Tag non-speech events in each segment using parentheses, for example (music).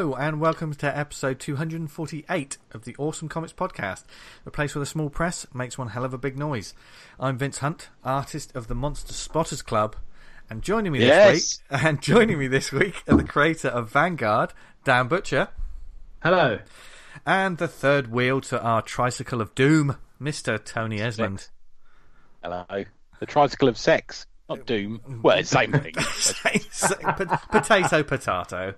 Hello, and welcome to episode 248 of the Awesome Comics Podcast, a place where the small press makes one hell of a big noise. I'm Vince Hunt, artist of the Monster Spotters Club, and joining me this Yes. week, (laughs) and joining me this week are the creator of Vanguard, Dan Butcher, Hello. and the third wheel to our tricycle of doom, Mr. Tony Esmond. Hello. The tricycle of sex, not doom. Well, it's the same thing. (laughs) Pot- potato, potato.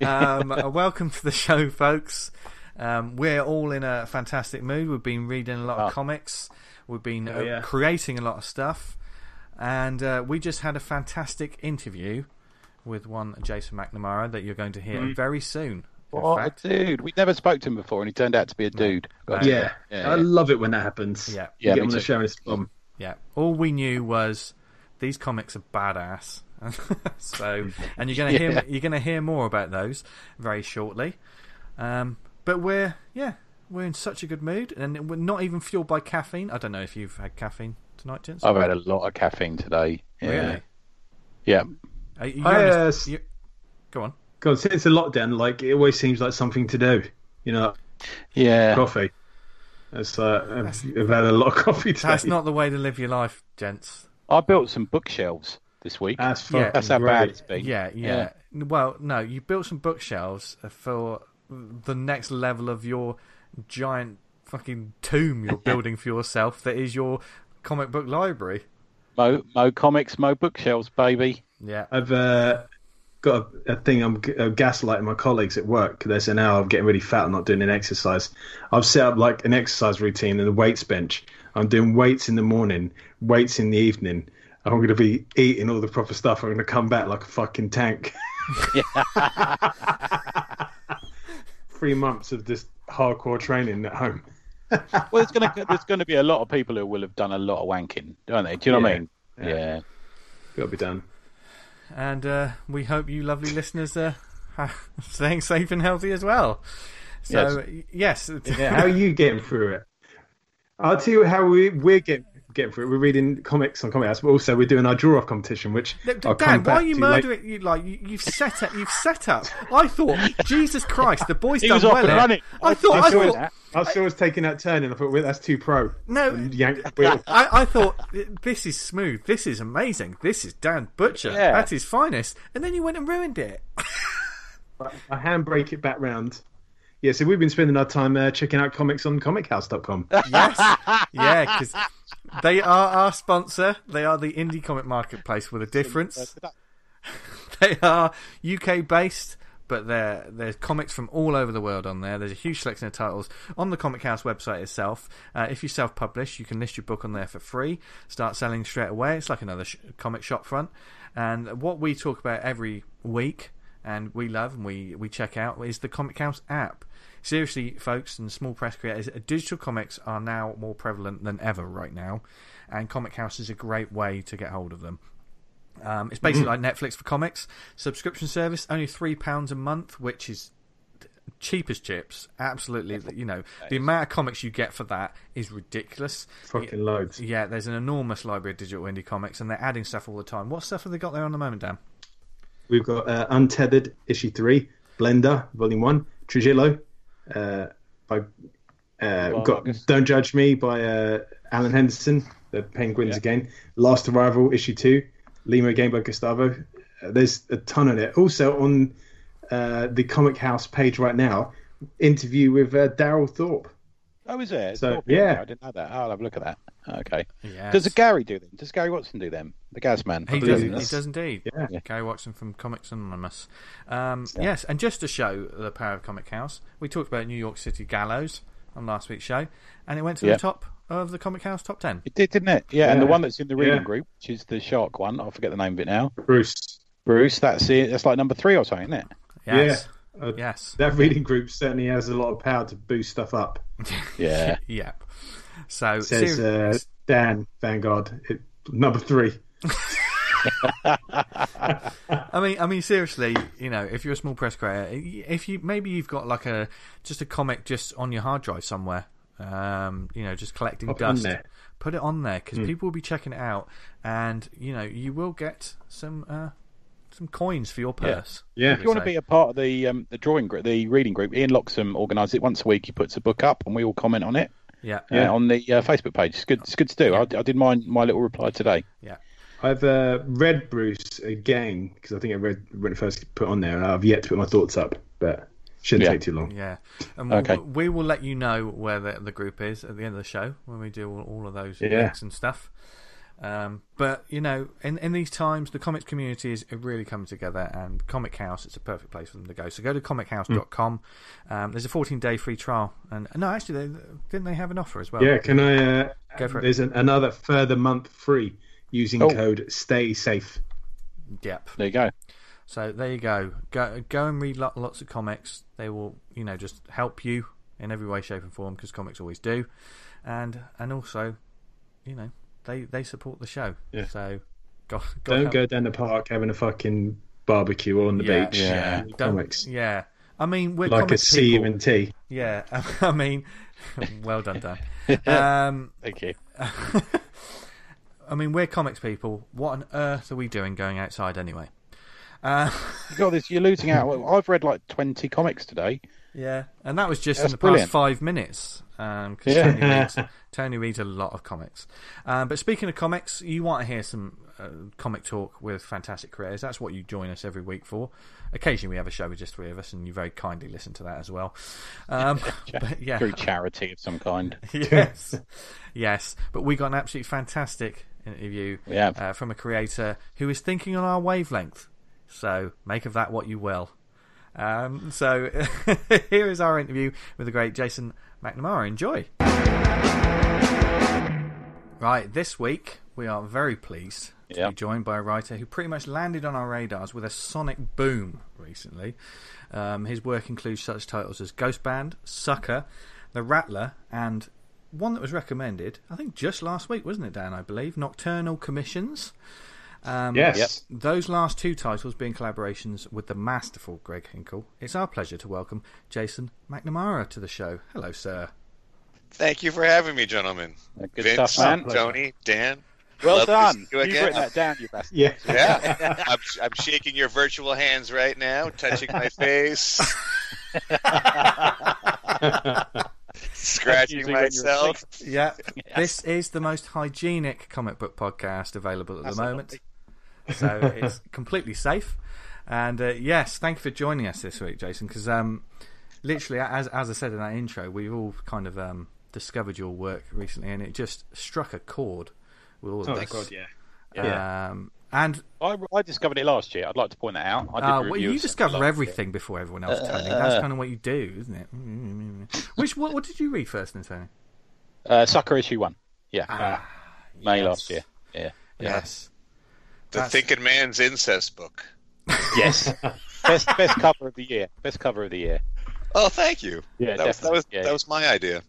Um, uh, welcome to the show, folks. Um, we're all in a fantastic mood. We've been reading a lot of Oh. comics. We've been uh, Oh, yeah. creating a lot of stuff, and uh, we just had a fantastic interview with one Jason McNamara that you're going to hear very soon. What a dude. We never spoke to him before, and he turned out to be a dude. No. Yeah. Yeah, I love it when that happens. Yeah. You Yeah, get me on the show and it's bomb. yeah. All we knew was these comics are badass. (laughs) so, and you're gonna hear Yeah. you're gonna hear more about those very shortly. Um, but we're yeah we're in such a good mood, and we're not even fueled by caffeine. I don't know if you've had caffeine tonight, gents. I've had a lot of caffeine today. Yeah. Really? Yeah. Are you I, uh, you- Go on. God, since the lockdown, like it always seems like something to do. You know, Yeah. coffee. It's, uh, I've, I've had a lot of coffee today. That's not the way to live your life, gents. I built some bookshelves this week. That's Yeah. That's how great. bad it's been. Yeah, yeah, Well, no, you built some bookshelves for the next level of your giant fucking tomb you're (laughs) building for yourself. That is your comic book library. Mo, mo comics, mo bookshelves, baby. Yeah. I've uh, got a, a thing. I'm uh, gaslighting my colleagues at work. They say now I'm getting really fat. I'm not doing an exercise. I've set up like an exercise routine and a weights bench. I'm doing weights in the morning, weights in the evening. I'm going to be eating all the proper stuff. I'm going to come back like a fucking tank. (laughs) Three months of this hardcore training at home. (laughs) Well, there's gonna there's gonna be a lot of people who will have done a lot of wanking, don't they? Do you know what I mean? Yeah. Yeah. Got to be done. And uh, we hope you lovely listeners are (laughs) staying safe and healthy as well. So, yes. Yeah, how are you getting through it? I'll tell you how we, we're getting, getting through it. We're reading comics on Comichaus, but also we're doing our draw off competition, which Look, Dan, come why back are you murdering? You like you, you've set up. You've set up. I thought, Jesus Christ, the boys He done was off well. and running. I thought. I I saw, thought. I saw us taking that turn, and I thought, well, that's too pro. No. Yank wheel. I, I thought this is smooth. This is amazing. This is Dan Butcher Yeah. at his finest. And then you went and ruined it. (laughs) I handbrake it back round. Yeah, so we've been spending our time uh, checking out comics on Comichaus.com. (laughs) yes, yeah, because they are our sponsor. They are the indie comic marketplace with a difference. (laughs) They are UK based, but there there's comics from all over the world on there. There's a huge selection of titles on the Comichaus website itself. Uh, if you self publish, you can list your book on there for free. Start selling straight away. It's like another sh- comic shop front. And what we talk about every week and we love and we, we check out is the Comichaus app. Seriously, folks and small press creators, digital comics are now more prevalent than ever right now, and Comichaus is a great way to get hold of them. Um, it's basically like Netflix for comics. Subscription service, only £3 a month, which is cheap as chips. Absolutely. You know, the amount of comics you get for that is ridiculous. Fucking loads. Yeah, there's an enormous library of digital indie comics, and they're adding stuff all the time. What stuff have they got there on the moment, Dan? We've got uh, Untethered issue three, Blender volume one, Trujillo, uh, by uh, we've got Don't Judge Me by uh, Alan Henderson, the Penguins Yeah. again, Last Arrival issue two, Lima again by Gustavo. Uh, there's a ton of it. Also on uh, the Comichaus page right now, interview with uh, Daryl Thorpe. Oh, is there? So, Oh, yeah. I didn't know that. I'll have a look at that. Okay. Yes. Does Gary do them? Does Gary Watson do them? The Gasman. He does, he does indeed. Yeah. Yeah. Gary Watson from Comics Anonymous. Um, Yes, and just to show the power of Comichaus, we talked about New York City Gallows on last week's show, and it went to Yeah. the top of the Comichaus top 10. It did, didn't it? Yeah, and the one that's in the reading Yeah. group, which is the shark one. I forget the name of it now. Bruce. Bruce. That's it. That's like number three or something, isn't it? Yes. Uh, Yes. That reading group certainly has a lot of power to boost stuff up. (laughs) Yeah. Yep. So, Says seri- uh, Dan Vanguard, it, number three. (laughs) (laughs) I mean, I mean, seriously, you know, if you're a small press creator, if you maybe you've got like a just a comic just on your hard drive somewhere, um, you know, just collecting Pop dust. there. Put it on there because people will be checking it out, and you know, you will get some uh, some coins for your purse. Yeah. If you want to be a part of the um, the drawing group, the reading group, Ian Loxham organises it once a week. He puts a book up, and we all comment on it yeah, uh, on the uh, Facebook page. It's good. It's good to do. I, I did my my little reply today. yeah. I've uh, read Bruce again because I think I read when it first put on there, and I've yet to put my thoughts up, but shouldn't Yeah. take too long. Yeah, and we'll, Okay. we will let you know where the, the group is at the end of the show when we do all, all of those Yeah. links and stuff. Um, but you know, in in these times, the comics community is really coming together, and Comichaus it's a perfect place for them to go. So go to comichaus.com. Um, there's a 14 day free trial, and no, actually, they, didn't they have an offer as well? Yeah, can I? Uh, Go for it. There's an, another further month free using Oh. code Stay Safe. Yep. There you go. So there you go. Go go and read lo- lots of comics. They will, you know, just help you in every way, shape, and form because comics always do, and and also, you know, they they support the show. Yeah. So, God, God Don't help- go down the park having a fucking barbecue or on the yeah, beach. Yeah. Don't- comics Yeah. I mean, we're like a comics people. and T. Yeah. (laughs) I mean, (laughs) well done, Dan. (laughs) Um, Thank you. I mean, we're comics people. What on earth are we doing going outside anyway? Uh, You got this. You're losing out. I've read like 20 comics today. Yeah, and that was just in the brilliant. past five minutes. Because Yeah. Tony, reads, (laughs) Tony reads a lot of comics. Um, but speaking of comics, you want to hear some uh, comic talk with fantastic creators. That's what you join us every week for. Occasionally, we have a show with just three of us, and you very kindly listen to that as well. Um, (laughs) but yeah, Through charity of some kind. (laughs) yes, yes. But we got an absolutely fantastic interview uh, from a creator who is thinking on our wavelength. So make of that what you will. Um, so (laughs) here is our interview with the great Jason McNamara. Enjoy. Right, this week we are very pleased to Yeah. be joined by a writer who pretty much landed on our radars with a sonic boom recently. Um, his work includes such titles as Ghost Band, Sucker, The Rattler, and one that was recommended, I think just last week, wasn't it, Dan? I believe Nocturnal Commissions. Um, Yes. Those last two titles being collaborations with the masterful Greg Hinkle. It's our pleasure to welcome Jason McNamara to the show. Hello, sir. Thank you for having me, gentlemen. Good Vince, stuff, man. Tony, Dan. Well Love done. see you You've written that down, you bastard. Yeah. Yeah, I'm, I'm shaking your virtual hands right now, touching my face, (laughs) (laughs) scratching Usually when myself. (laughs) Yeah, this is the most hygienic comic book podcast available at the moment. so it's (laughs) completely safe. And uh, yes, thank you for joining us this week, Jason. Because um, literally, as as I said in that intro, we've all kind of um, discovered your work recently, and it just struck a chord with all of Oh, us. thank God, yeah. Um, and I, I discovered it last year. I'd like to point that out. I uh, well, you discover last year. everything before everyone else, Tony. That's kind of what you do, isn't it? Which what, what did you read first, then, Tony? Uh, Sucker issue one. Yeah, Ah, May yes. last year. Yeah. Yes. The That's- Thinking Man's Incest book. Yes. (laughs) best best cover of the year. Best cover of the year. Oh, thank you. Yeah, that was that was, Yeah. that was my idea.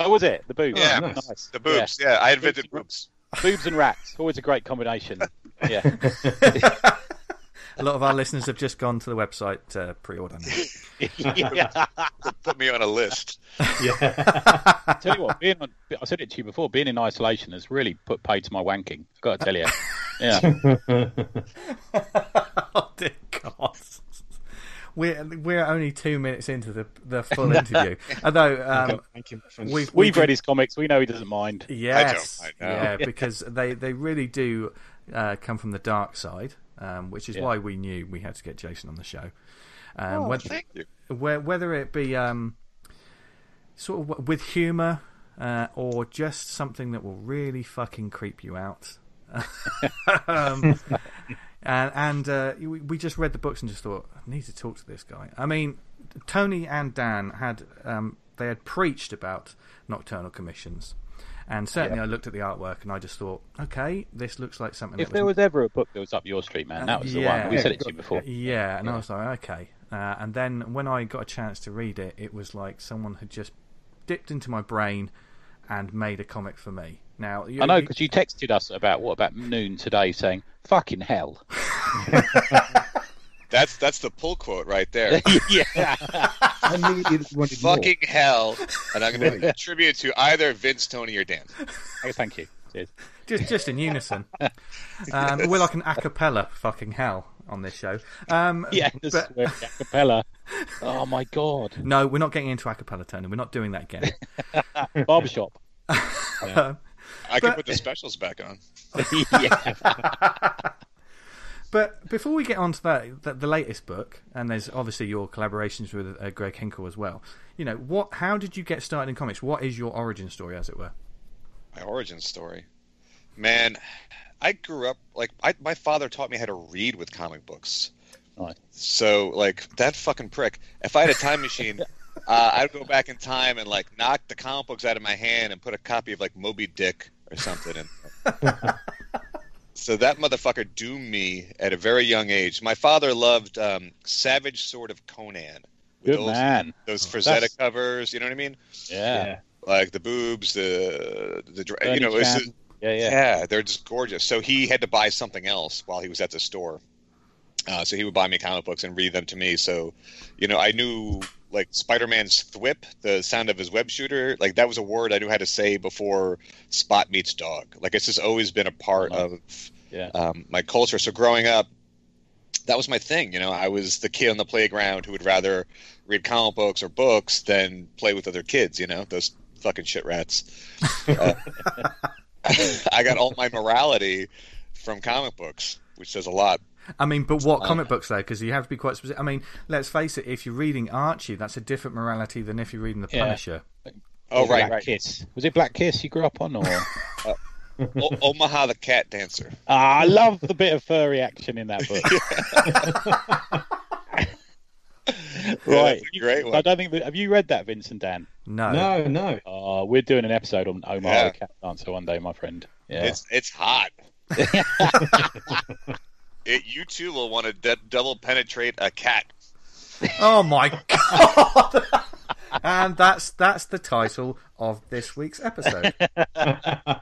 Oh, was it the boobs? Yeah. nice. The boobs. Yeah, I invented Boobs. boobs. Boobs and rats. Always a great combination. (laughs) Yeah. (laughs) A lot of our listeners have just gone to the website to pre-order now. (laughs) yeah. Put me on a list. Yeah. (laughs) Tell you what, being on, I said it to you before. Being in isolation has really put paid to my wanking. I've got to tell you. Yeah. oh dear God. We're we're only two minutes into the the full interview. Although um, Thank you, we've We've we've read his comics. We know he doesn't mind. yes, I know. yeah, because they they really do uh, come from the dark side, um, which is Yeah. why we knew we had to get Jason on the show. Um, Oh, whether, thank you. whe- whether it be um, sort of with humour uh, or just something that will really fucking creep you out. (laughs) um, and and uh, we, we just read the books and just thought, I need to talk to this guy. I mean, Tony and Dan had um, they had preached about nocturnal commissions, and certainly I looked at the artwork and I just thought, okay, this looks like something. If that there was ever a book that was up your street, man, that was the Yeah. one. We Yeah, said it to you before. yeah, and I was like, okay. Uh, and then when I got a chance to read it, it was like someone had just dipped into my brain and made a comic for me. Now, you, I know you- because you texted us about what about noon today, saying "fucking hell." (laughs) (laughs) That's that's the pull quote right there. (laughs) yeah. (laughs) I needed wanted more. Fucking hell! And I'm going to attribute to either Vince, Tony, or Dan. Oh, thank you. Cheers. just just in unison. (laughs) Um, we're like an a cappella fucking hell. on this show. Um, Yeah, the but- swear acapella. Oh my god. no, we're not getting into acapella, Tony. We're not doing that again. Barbershop. Um, I can put the specials back on. yeah. But before we get on to that, the, the latest book, and there's obviously your collaborations with uh, Greg Hinkle as well. You know, what? How did you get started in comics? What is your origin story, as it were? My origin story. Man, I grew up like I, my father taught me how to read with comic books. Nice. So like that fucking prick. If I had a time machine, (laughs) uh, I'd go back in time and like knock the comic books out of my hand and put a copy of like Moby Dick or something in. (laughs) so that motherfucker doomed me at a very young age. My father loved um, Savage Sword of Conan. Good those, man. Those Frazetta That's- covers, you know what I mean? Yeah. Like the boobs, the the dra- Bernie you know, it's just- Yeah, yeah. yeah, they're just gorgeous. So he had to buy something else while he was at the store. Uh, so he would buy me comic books and read them to me. So, you know, I knew like Spider-Man's thwip, the sound of his web shooter, like that was a word I knew how to say before Spot meets dog. Like it's just always been a part Uh-huh. of Yeah. um, my culture. So growing up, that was my thing. You know, I was the kid on the playground who would rather read comic books or books than play with other kids. You know, those fucking shit rats. Uh, (laughs) (laughs) I got all my morality from comic books, which says a lot. I mean, but what Uh, comic books though? Because you have to be quite specific. I mean, let's face it. If you're reading Archie, that's a different morality than if you're reading The Yeah. Punisher. Oh, right, Black right. Kiss. Was it Black Kiss you grew up on, or? (laughs) O- Omaha the Cat Dancer. Ah, I love the bit of furry action in that book. (laughs) right. (laughs) that's a great one. I don't think. That, have you read that, Vincent Dan? No. No, no. Oh, we're doing an episode on Omaha Yeah. the Cat Dancer one day, my friend. Yeah. It's it's hot. It, you too will want to d- double penetrate a cat. (laughs) Oh my god! (laughs) and that's that's the title of this week's episode. (laughs)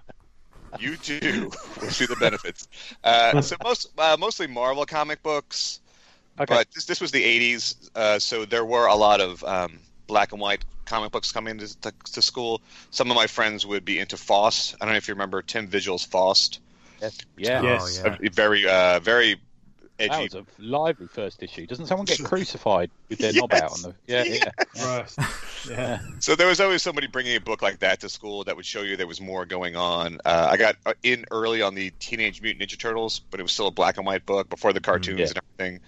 You too will see the benefits. Uh, so most uh, mostly Marvel comic books, Okay. but this, this was the '80s, uh, so there were a lot of um, black and white comic books coming to, to, to school. Some of my friends would be into Faust. I don't know if you remember Tim Vigil's Faust. Yeah. Yes. Oh, yeah. A very uh, very That was a lively first issue. Doesn't someone get (laughs) crucified with their knob out on the? Yeah, yeah. (laughs) Right. Yeah. So there was always somebody bringing a book like that to school that would show you there was more going on. Uh, I got uh, in early on the Teenage Mutant Ninja Turtles, but it was still a black and white book before the cartoons Yeah. and everything.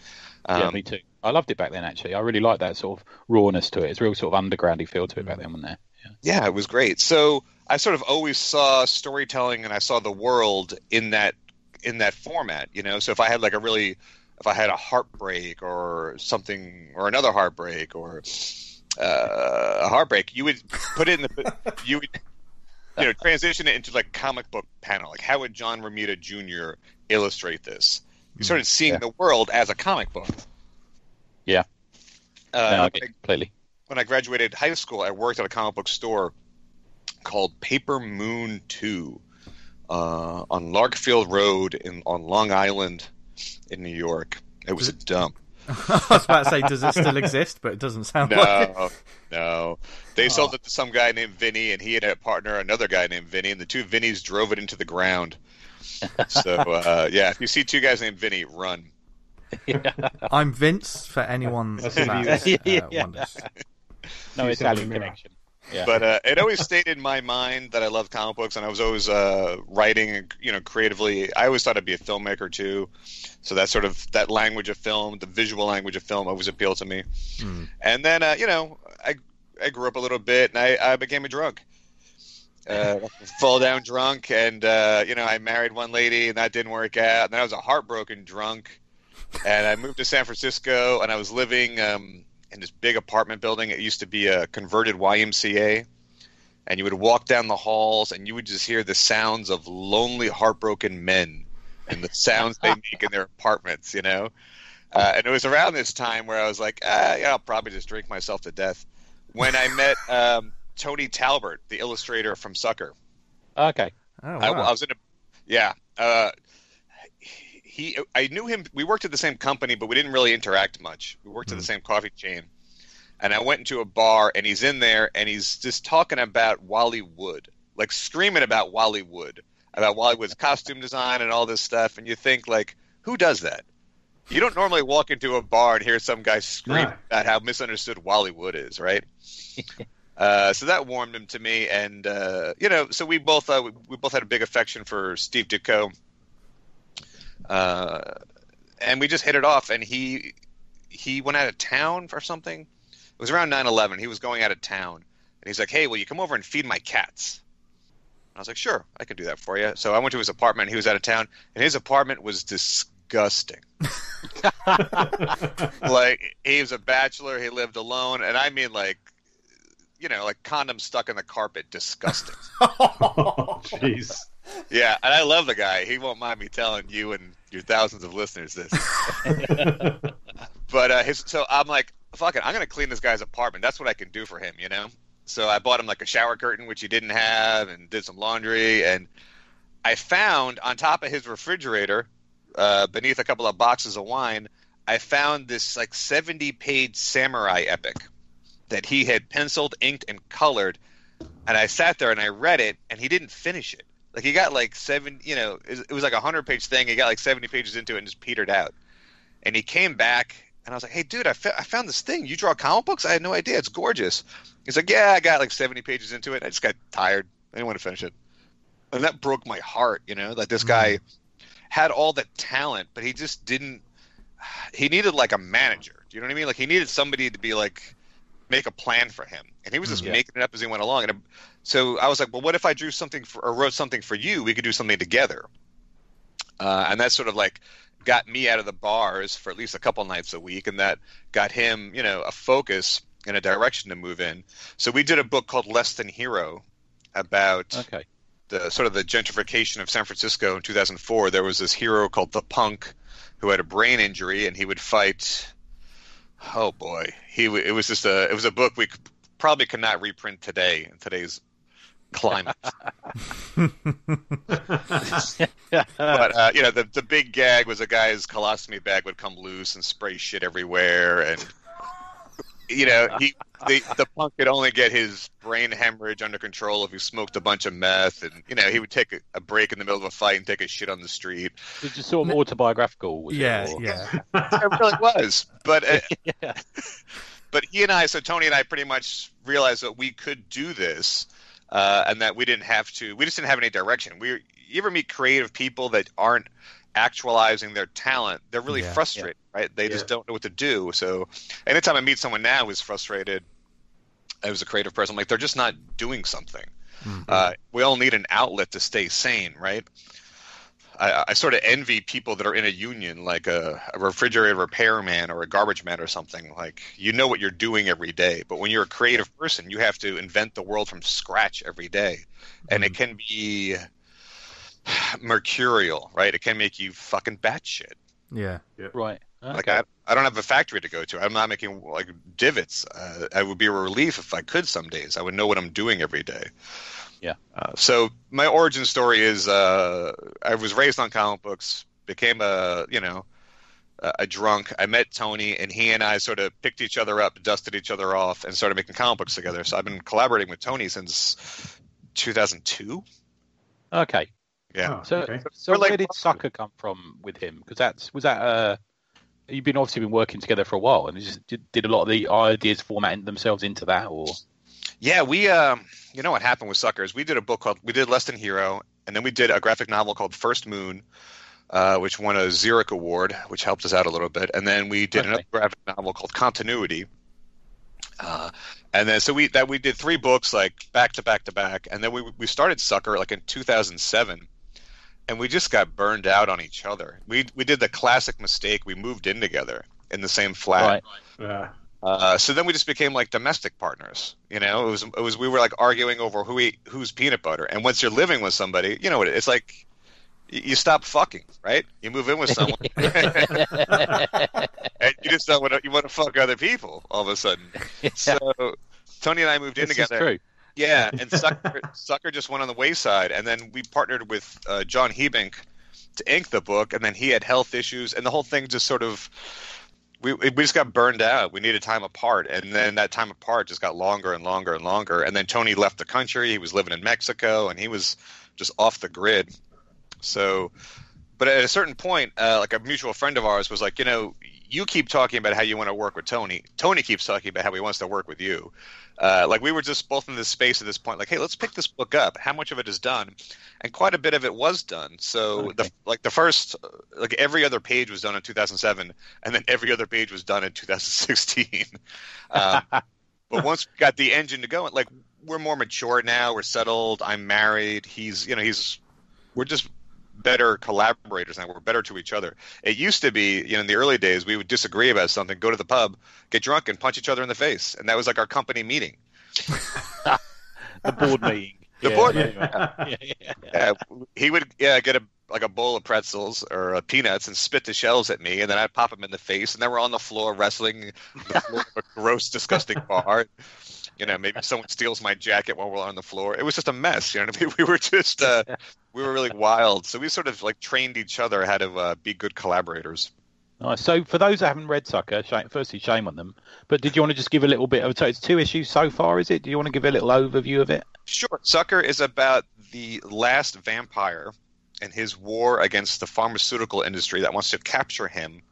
yeah, Um, me too. I loved it back then. Actually, I really liked that sort of rawness to it. It's a real sort of undergroundy feel to it back then, wasn't there? Yeah. yeah, it was great. So I sort of always saw storytelling and I saw the world in that in that format. You know, so if I had like a really if I had a heartbreak or something or another heartbreak or uh, a heartbreak, you would put it in the (laughs) you would you know transition it into like comic book panel. Like how would John Romita Jr. illustrate this? You started seeing Yeah. the world as a comic book. Yeah. Uh, No, when I- completely. when I graduated high school, I worked at a comic book store called Paper Moon Two uh, on Larkfield Road in on Long Island in New York. It was a dump. (laughs) I was about to say, does it still exist? But it doesn't sound like it. No, no. They sold it to some guy named Vinny, and he had a partner, another guy named Vinny, and the two Vinnies drove it into the ground. So (laughs) uh, yeah, if you see two guys named Vinny, run. I'm Vince for anyone that who he is. uh, (laughs) Yeah. wonders. No You said Italian connection. Yeah. But uh, it always stayed in my mind that I loved comic books, and I was always uh, writing, you know, creatively. I always thought I'd be a filmmaker too, so that sort of that language of film, the visual language of film, always appealed to me. Hmm. And then, uh, you know, I I grew up a little bit, and I, I became a drunk, uh, (laughs) fall down drunk, and uh, you know, I married one lady, and that didn't work out. And then I was a heartbroken drunk, and I moved to San Francisco, and I was living um, in this big apartment building. It used to be a converted YMCA. And you would walk down the halls, and you would just hear the sounds of lonely, heartbroken men, and the sounds they make in their apartments. You know, uh, and it was around this time where I was like, ah, yeah, I'll probably just drink myself to death. When I met um, Tony Talbert, the illustrator from Sucker, okay. Oh, I. I was in a, yeah. Uh, he, I knew him. We worked at the same company, but we didn't really interact much. We worked at the same coffee chain, and I went into a bar, and he's in there, and he's just talking about Wally Wood, like screaming about Wally Wood, about Wally Wood's (laughs) costume design and all this stuff. And you think, like, who does that? You don't normally walk into a bar and hear some guy scream No. about how misunderstood Wally Wood is, right? (laughs) uh, so that warmed him to me, and uh, you know, so we both uh, we, we both had a big affection for Steve Ditko, uh, and we just hit it off. And he he went out of town for something. It was around 9/11. He was going out of town, and he's like, "Hey, will you come over and feed my cats?" I was like, "Sure, I can do that for you." So I went to his apartment. He was out of town, and his apartment was disgusting. (laughs) like he was a bachelor. He lived alone, and I mean like, you know, like condoms stuck in the carpet. Disgusting. (laughs) Oh, Jeez. Yeah, and I love the guy. He won't mind me telling you and your thousands of listeners this. (laughs) But uh, his, so I'm like, fuck it, I'm gonna clean this guy's apartment. That's what I can do for him, you know. So I bought him like a shower curtain, which he didn't have, and did some laundry. And I found on top of his refrigerator, uh, beneath a couple of boxes of wine, I found this like 70 page samurai epic that he had penciled, inked, and colored. And I sat there and I read it, and he didn't finish it. Like he got like seven, you know, it was like a hundred page thing. He got like 70 pages into it and just petered out. And he came back, and I was like, "Hey, dude, I, I found this thing. You draw comic books? I had no idea. It's gorgeous." He's like, "Yeah, I got like 70 pages into it. I just got tired. I didn't want to finish it." And that broke my heart. You know, that this mm-hmm. guy had all the talent, but he just didn't. He needed like a manager. Do you know what I mean? Like he needed somebody to be like make a plan for him, and he was just Yeah. making it up as he went along. And so I was like, "Well, what if I drew something for, or wrote something for you? We could do something together." Uh, and that sort of like got me out of the bars for at least a couple nights a week, and that got him, you know, a focus and a direction to move in. So we did a book called Less Than Hero about Okay. the sort of the gentrification of San Francisco in 2004. There was this hero called the Punk who had a brain injury, and he would fight. Oh boy, he it was just a it was a book we probably could not reprint today in today's climate. (laughs) (laughs) but uh, you know, the the big gag was a guy's colostomy bag would come loose and spray shit everywhere, and you know, he (laughs) the the punk could only get his brain hemorrhage under control if he smoked a bunch of meth, and you know, he would take a, a break in the middle of a fight and take a shit on the street. It's just sort of autobiographical. Was yeah, it, or- yeah. (laughs) It really was, but. Uh, (laughs) yeah. but he and I, so Tony and I, pretty much realized that we could do this, uh, and that we didn't have to. We just didn't have any direction. We, you ever meet creative people that aren't actualizing their talent? They're really Yeah. frustrated, right? They just don't know what to do. So, anytime I meet someone now who's frustrated, as a creative person, I'm like they're just not doing something. Mhm. Uh, we all need an outlet to stay sane, right? I, I sort of envy people that are in a union, like a, a refrigerator repairman or a garbage man or something. Like you know what you're doing every day, but when you're a creative person, you have to invent the world from scratch every day, and it can be (sighs) mercurial, right? It can make you fucking batshit. Yeah. yeah. Right. Like Okay. I, I don't have a factory to go to. I'm not making like divots. Uh, I would be a relief if I could some days. I would know what I'm doing every day. Yeah. Uh, so my origin story is uh, I was raised on comic books, became a you know a, a drunk. I met Tony, and he and I sort of picked each other up, dusted each other off, and started making comic books together. So I've been collaborating with Tony since 2002. Okay. Yeah. Oh, So, okay. so We're like where did brothers. Sucker come from with him? Because that's was that uh, you've been obviously been working together for a while, and you just did, did a lot of the ideas formatting themselves into that, or Yeah, we um, you know what happened with Suckers? We did a book called we did Less Than Hero, and then we did a graphic novel called First Moon, uh, which won a Xeric Award, which helped us out a little bit, and then we did Okay. another graphic novel called Continuity. Uh, and then so we that we did three books like back to back to back, and then we we started Sucker like in 2007, and we just got burned out on each other. We we did the classic mistake. We moved in together in the same flat. right? Uh, Uh, so then we just became like domestic partners. You know, it was it was we were like arguing over who ate who's peanut butter. And once you're living with somebody, you know what it's like. You stop fucking, right? You move in with someone, (laughs) and you just don't want to. You want to fuck other people all of a sudden. (laughs) So Tony and I moved in This is together. Yeah, (laughs) and Sucker, Sucker just went on the wayside, and then we partnered with uh, John Hebink to ink the book, and then he had health issues, and the whole thing just sort of we we just got burned out. We needed time apart, and then that time apart just got longer and longer and longer. And then Tony left the country. He was living in Mexico, and he was just off the grid. So but at a certain point, uh, like a mutual friend of ours was like, you know, you keep talking about how you want to work with Tony. Tony keeps talking about how he wants to work with you. Uh, like we were just both in this space at this point. Like, hey, let's pick this book up. How much of it is done? And quite a bit of it was done. So Okay. the like the first like every other page was done in 2007, and then every other page was done in 2016. (laughs) um, but once we got the engine to go, like we're more mature now. We're settled. I'm married. He's you know he's we're just better collaborators now. We're better to each other. It used to be, you know, in the early days, we would disagree about something, go to the pub, get drunk, and punch each other in the face, and that was like our company meeting. (laughs) The board meeting. The Yeah, board yeah, meeting. (laughs) yeah, yeah. Yeah, he would yeah get a like a bowl of pretzels or uh, peanuts and spit the shells at me, and then I'd pop him in the face, and then we're on the floor wrestling the floor of a gross, disgusting bar. You know, maybe (laughs) someone steals my jacket while we're on the floor. It was just a mess. You know, what I mean? (laughs) we were just uh, we were really wild. So we sort of like trained each other how to uh, be good collaborators. Nice. So, for those that haven't read Sucker, shame, firstly, shame on them. But did you want to just give a little bit of? So, it's two issues so far, is it? Do you want to give a little overview of it? Sure. Sucker is about the last vampire and his war against the pharmaceutical industry that wants to capture him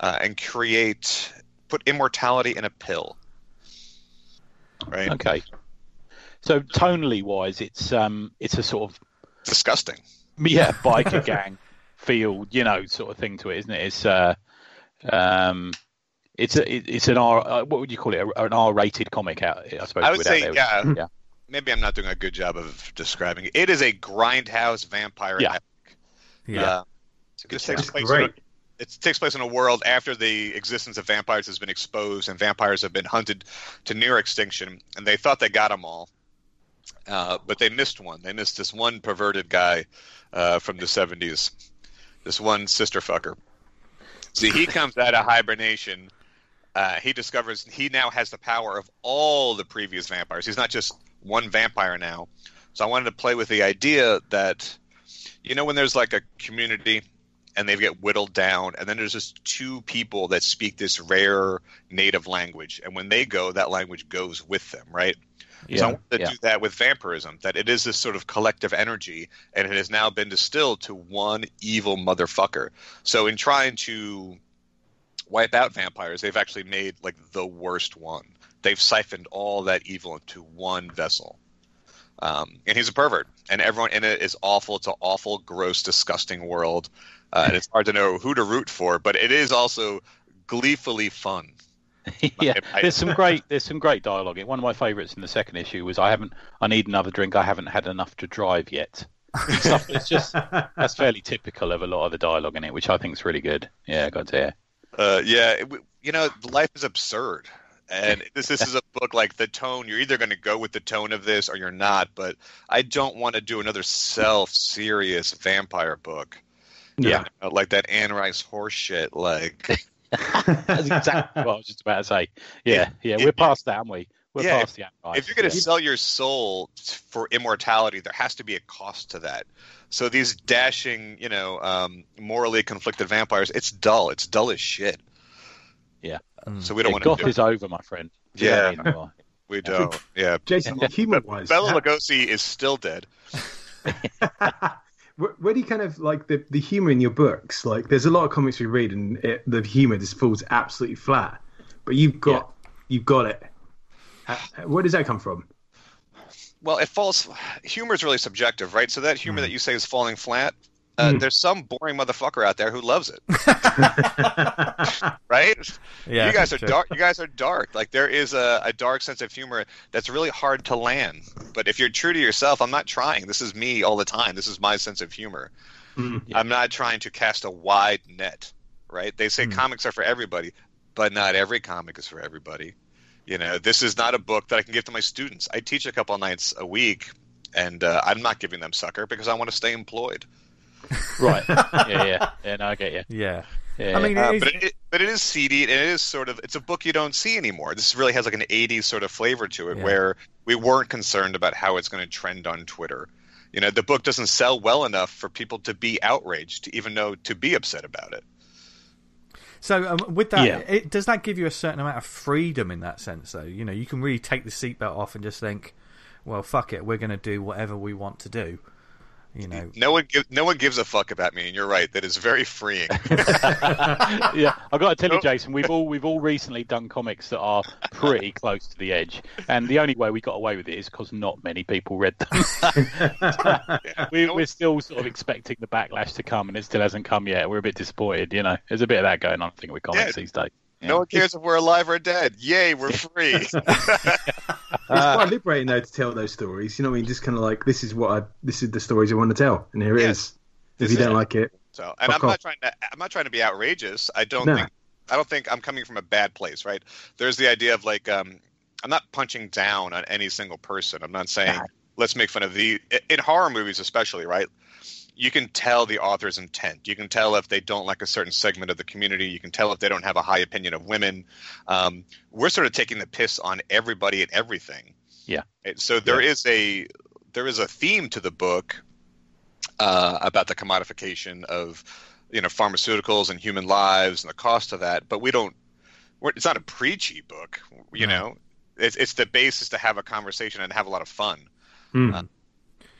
uh, and create, put immortality in a pill. Right? Okay. So, tonally wise, it's um, it's a sort of Disgusting. yeah, (laughs) biker gang feel, you know, sort of thing to it, isn't it? It's uh, um, it's a, it's an R. Uh, what would you call it? An R-rated comic out, I suppose. I would say, there. yeah. yeah. Maybe I'm not doing a good job of describing it. It is a grindhouse vampire. Yeah. epic. Yeah. Uh, this takes place great. It takes place in a world after the existence of vampires has been exposed and vampires have been hunted to near extinction and they thought they got them all uh, but they missed one. They missed this one perverted guy uh, from the 70s this one sister fucker. See he comes out of hibernation uh, he discovers he now has the power of all the previous vampires. He's not just one vampire now. So i wanted to play with the idea that you know when there's like a community and they get whittled down. And then there's just two people that speak this rare native language. And when they go that language goes with them right? So i Yeah, want to yeah. do that with vampirism that it is this sort of collective energy and it has now been distilled to one evil motherfucker. So in trying to wipe out vampires they've actually made like the worst one. They've siphoned all that evil into one vessel. Um, and he's a pervert. And everyone in it is awful. It's an awful gross disgusting world uh, and it's hard to know who to root for but it is also gleefully fun (laughs) yeah, there's some (laughs) great there's some great dialogue. One of my favourites in the second issue was I haven't I need another drink. I haven't had enough to drive yet. Stuff it's just that's fairly typical of a lot of the dialogue in it, which I think is really good. Yeah, to hear. Uh, yeah, it, you know, life is absurd, and this this is a book like the tone. You're either going to go with the tone of this or you're not. But I don't want to do another self-serious vampire book. Yeah. You know, like that Anne Rice horse shit. Like, (laughs) That's exactly what I was just about to say. Yeah, yeah, If- we're past that, aren't we? We're Yeah, past the advice. if you're going to yeah. sell your soul for immortality, there has to be a cost to that. So these dashing, you know, um, morally conflicted vampires, it's dull. It's dull as shit. Yeah. Mm. So we don't Yeah, want to goth do it. is over, my friend. Yeah. You know, We don't. Yeah. Jason, (laughs) humor wise, Bela Lugosi is still dead. (laughs) where, where do you kind of like the, the humor in your books? Like, there's a lot of comics we read, and it, the humor just falls absolutely flat. But you've got you've got it. Uh, where does that come from? Well, it falls. Humor is really subjective, right? So that humor Hmm. that you say is falling flat, uh, Hmm. there's some boring motherfucker out there who loves it, (laughs) right? yeah, you guys are sure. dark. You guys are dark. Like there is a, a dark sense of humor that's really hard to land. But if you're true to yourself, I'm not trying. This is me all the time. This is my sense of humor. Mm. I'm not trying to cast a wide net, right? They say Hmm. comics are for everybody, but not every comic is for everybody. You know, this is not a book that I can give to my students. I teach a couple nights a week, and uh, I'm not giving them sucker because I want to stay employed. Right. (laughs) Yeah, yeah. Yeah, no, I get you. Yeah, Yeah. I mean, Uh, it is, but it, but it is seedy, and it is sort of it's a book you don't see anymore. This really has like an '80s sort of flavor to it, Yeah. where we weren't concerned about how it's going to trend on Twitter. You know, the book doesn't sell well enough for people to be outraged, to even know to be upset about it. So um, with that, Yeah. it, does that give you a certain amount of freedom in that sense? Though you know, you can really take the seatbelt off and just think, "Well, fuck it, we're going to do whatever we want to do." You know. No one gives no one gives a fuck about me, and you're right. That is very freeing. (laughs) (laughs) yeah, I've got to tell you, Jason, we've all we've all recently done comics that are pretty close to the edge, and the only way we got away with it is because not many people read them. (laughs) we, we're still sort of expecting the backlash to come, and it still hasn't come yet. We're a bit disappointed, you know. There's a bit of that going on, I think, with comics Yeah. these days. No one cares if we're alive or dead. Yay, we're (laughs) free. It's (laughs) quite liberating though to tell those stories. You know what I mean? Just kind of like this is what I this is the stories I want to tell, and here it Yes. is. If This you is don't it. like it, So, and Fuck I'm off. not trying to. I'm not trying to be outrageous. I don't No. think. I don't think I'm coming from a bad place, right? There's the idea of like, um, I'm not punching down on any single person. I'm not saying Nah. let's make fun of the in horror movies, especially, right? You can tell the author's intent. You can tell if they don't like a certain segment of the community. You can tell if they don't have a high opinion of women. Um, we're sort of taking the piss on everybody and everything. Yeah. So there is a there is a theme to the book uh, about the commodification of you know pharmaceuticals and human lives and the cost of that but we don't we're, it's not a preachy book you No. know it's, it's the basis to have a conversation and have a lot of fun Hmm. Uh,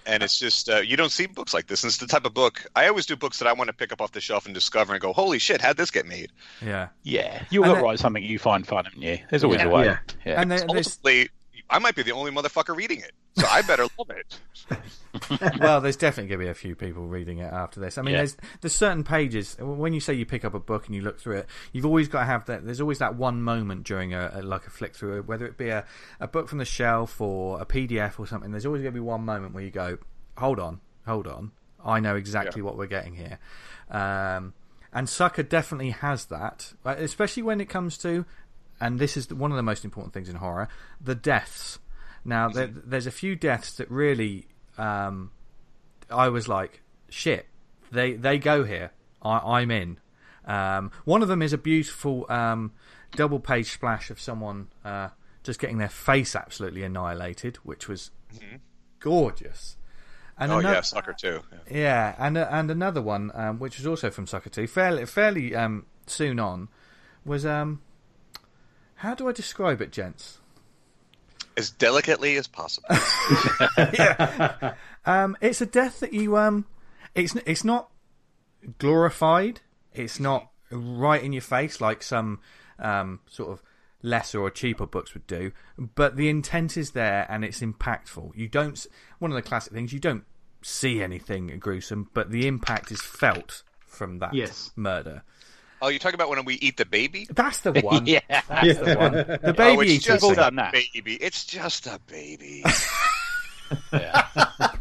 and it's just uh, you don't see books like this and it's the type of book i always do books that i want to pick up off the shelf and discover and go holy shit how'd this get made Yeah. Yeah, You'll And got that- write something you find fun, haven't you? There's always Yeah. a way. Yeah. Yeah. And there, there's ultimately i might be the only motherfucker reading it so i better (laughs) love it (laughs) well, there's definitely going to be a few people reading it after this. I mean, Yeah. there's there's certain pages when you say you pick up a book and you look through it, you've always got to have that. There's always that one moment during a, a like a flick through, whether it be a, a book from the shelf or a PDF or something. There's always going to be one moment where you go, "Hold on, hold on, I know exactly what we're getting here." Um, and Sucker definitely has that, uh, especially when it comes to, and this is one of the most important things in horror, the deaths. Now, there, there's a few deaths that really, um, I was like, shit, they they go here. I, I'm in. Um, one of them is a beautiful um, double page splash of someone uh, just getting their face absolutely annihilated, which was gorgeous. And oh ano- yeah sucker too yeah. yeah, and uh, and another one, um, which was also from Sucker Two, fairly fairly um, soon on, was um, how do I describe it, gents? as delicately as possible (laughs) (laughs) yeah, um, it's a death that you um, it's it's not glorified, it's not right in your face like some um, sort of lesser or cheaper books would do, but the intent is there and it's impactful. You don't one of the classic things you don't see anything gruesome, but the impact is felt from that Yes. murder. Oh you're talking about when we eat the baby That's the (laughs) one. yeah. That's the one. The oh, baby it's just a that. baby it's just a baby (laughs) yeah.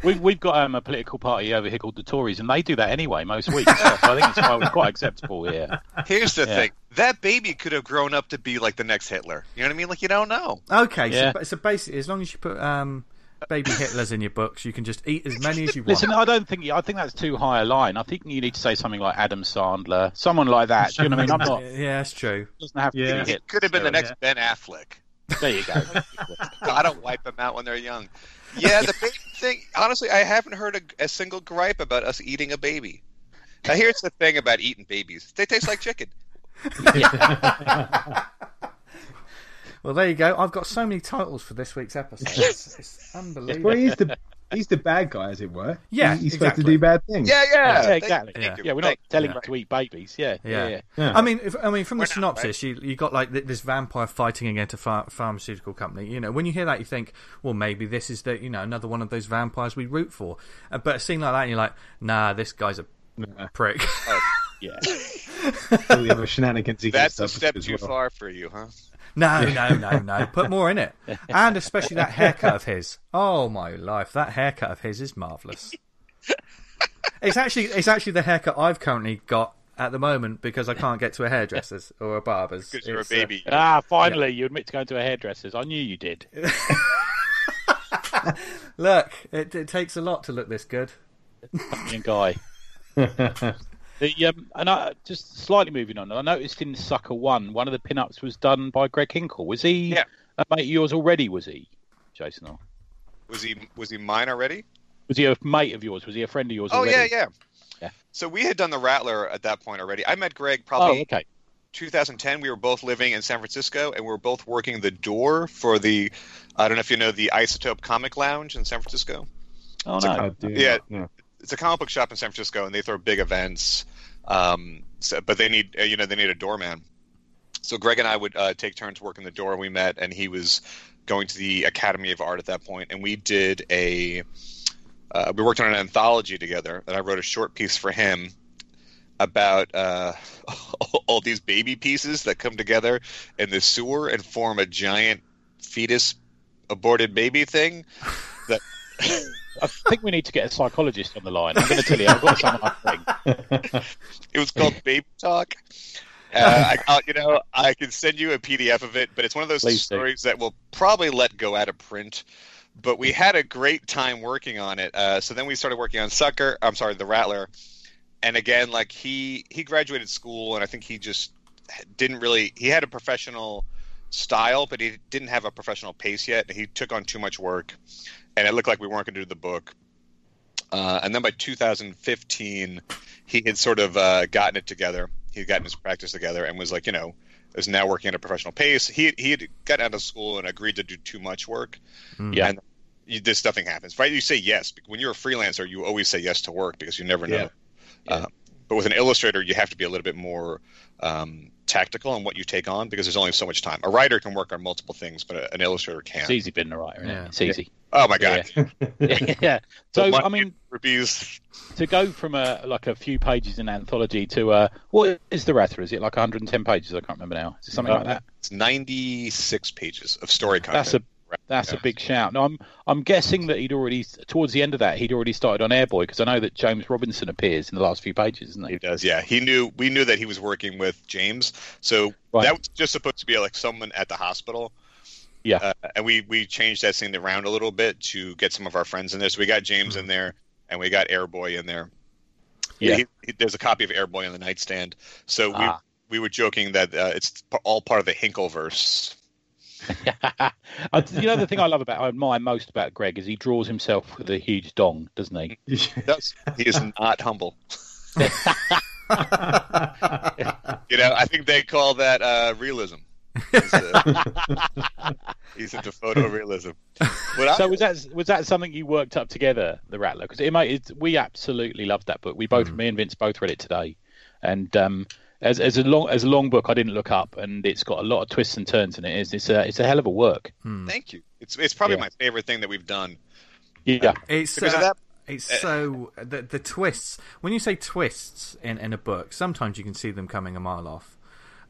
We've we've got um, a political party over here called the Tories, and they do that anyway most weeks. so I think it's quite, quite acceptable here. Here's the Yeah. thing: that baby could have grown up to be like the next Hitler. You know what I mean? Like you don't know. Okay, Yeah. so, so basically, as long as you put um, baby Hitlers in your books, you can just eat as many as you want. Listen, I don't think I think that's too high a line. I think you need to say something like Adam Sandler, someone like that. Do you know what I mean? I'm not. Yeah, that's true. doesn't have to Yeah. be It could have been the So, next Ben Affleck. There you go. (laughs) Gotta wipe them out when they're young. Yeah, the baby thing. Honestly, I haven't heard a, a single gripe about us eating a baby. Now, here's the thing about eating babies: they taste like chicken. (laughs) Well, there you go. I've got so many titles for this week's episode. (laughs) It's, it's unbelievable. well, he's the he's the bad guy, as it were. Yeah, He- he's supposed to do bad things. Yeah, yeah, Yeah, exactly. thank you. Yeah, we're not telling Yeah. you to eat babies. Yeah, yeah, Yeah. yeah. Yeah. I mean, if, I mean, from the We're not, synopsis, you you got like this vampire fighting against a ph- pharmaceutical company. You know, when you hear that, you think, well, maybe this is the you know another one of those vampires we root for. Uh, but a scene like that, and you're like, nah, this guy's a Nah, prick. yeah. (laughs) all the other shenanigans he That's gets a step too well. far for you, huh? No, no, no, no. Put more in it, and especially that haircut of his. Oh my life, that haircut of his is marvelous. It's actually it's actually the haircut I've currently got at the moment because I can't get to a hairdresser's or a barber's. Because you're a It's, uh, baby. Ah, finally, you admit to going to a hairdresser's. I knew you did. (laughs) look, it, it takes a lot to look this good. Fucking guy. (laughs) The um, and I just slightly moving on. I noticed in Sucker One, one of the pin-ups was done by Greg Hinkle. Was he Yeah. a mate of yours already? Was he, Jason? Or Was he was he mine already? was he a mate of yours? Was he a friend of yours? Oh already? yeah, yeah. Yeah. So we had done the Rattler at that point already. I met Greg Oh, probably okay. 2010. We were both living in San Francisco, and we were both working the door for the. I don't know if you know the Isotope Comic Lounge in San Francisco. Oh It's no. I do. Yeah. yeah. It's a comic book shop in San Francisco, and they throw big events. Um, so, but they need uh, you know they need a doorman. So Greg and I would uh, take turns working the door. We met, and he was going to the Academy of Art at that point, and we did a. Uh, we worked on an anthology together, and I wrote a short piece for him about uh, (laughs) all these baby pieces that come together in the sewer and form a giant fetus aborted baby thing. That (laughs) (laughs) I think we need to get a psychologist on the line. I'm going to tell you, I've got someone I think. (laughs) it was called Baby Talk. Uh, I, you know, I can send you a PDF of it, but it's one of those Please do. stories that will probably let go out of print. But we had a great time working on it. Uh, so then we started working on Sucker. I'm sorry, the Rattler. And again, like he he graduated school, and I think he just didn't really. He had a professional style, but he didn't have a professional pace yet. He took on too much work, and it looked like we weren't going to do the book. Uh, and then by 2015, he had sort of uh, gotten it together. He had gotten his practice together and was like, you know, is now working at a professional pace. He he had gotten out of school and agreed to do too much work. Yeah. And you, this nothing happens, right? You say yes when you're a freelancer. You always say yes to work because you never know. Yeah. Yeah. Uh, but with an illustrator, you have to be a little bit more um, tactical on what you take on because there's only so much time. A writer can work on multiple things, but an illustrator can't. It's easy being a writer, isn't Yeah. it? It's easy. Oh my god! Yeah. (laughs) yeah. So I mean, rupees. to go from a like a few pages in anthology to uh, what is the Rattler? Is it like 110 pages? I can't remember now. Is it something Uh, like that? It's 96 pages of story content. That's a that's Yeah. a big shout. No, I'm I'm guessing that he'd already towards the end of that he'd already started on Airboy because I know that James Robinson appears in the last few pages, isn't He he? does, yeah. He knew we knew that he was working with James, so Right. that was just supposed to be like someone at the hospital. Yeah. uh, and we we changed that scene around a little bit to get some of our friends in there. So we got James in there, and we got Airboy in there. Yeah. he, he- there's a copy of Airboy on the nightstand. So we Ah. we were joking that uh, it's all part of the Hinkleverse. (laughs) I- you know the thing I love about I admire most about Greg is he draws himself with a huge dong, doesn't he? Does he is not humble? (laughs) You know, I think they call that uh, realism. He's, uh, (laughs) he's into photorealism. What I- So was that was that something you worked up together, the Rattler? Because it, mate, it's, we absolutely loved that book. We both, me and Vince, both read it today, and um, as as a long as a long book, I didn't look up, and it's got a lot of twists and turns in it. It's it's a it's a hell of a work. Thank you. It's it's probably Yeah. my favorite thing that we've done. Yeah, It's Because uh, of that- It's so the the twists. When you say twists in, in a book, sometimes you can see them coming a mile off.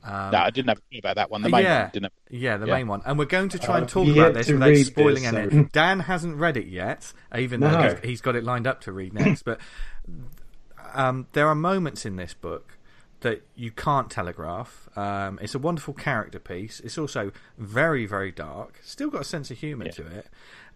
Um, no, I didn't have a clue about that one. The main yeah, one didn't. Have, yeah, the Yeah. main one, and we're going to try and talk yet about this without spoiling this, any. so- (laughs) Dan hasn't read it yet, even though No. he's, he's got it lined up to read next. (laughs) but um, there are moments in this book that you can't telegraph. Um, it's a wonderful character piece. It's also very, very dark. Still got a sense of humour Yeah. to it.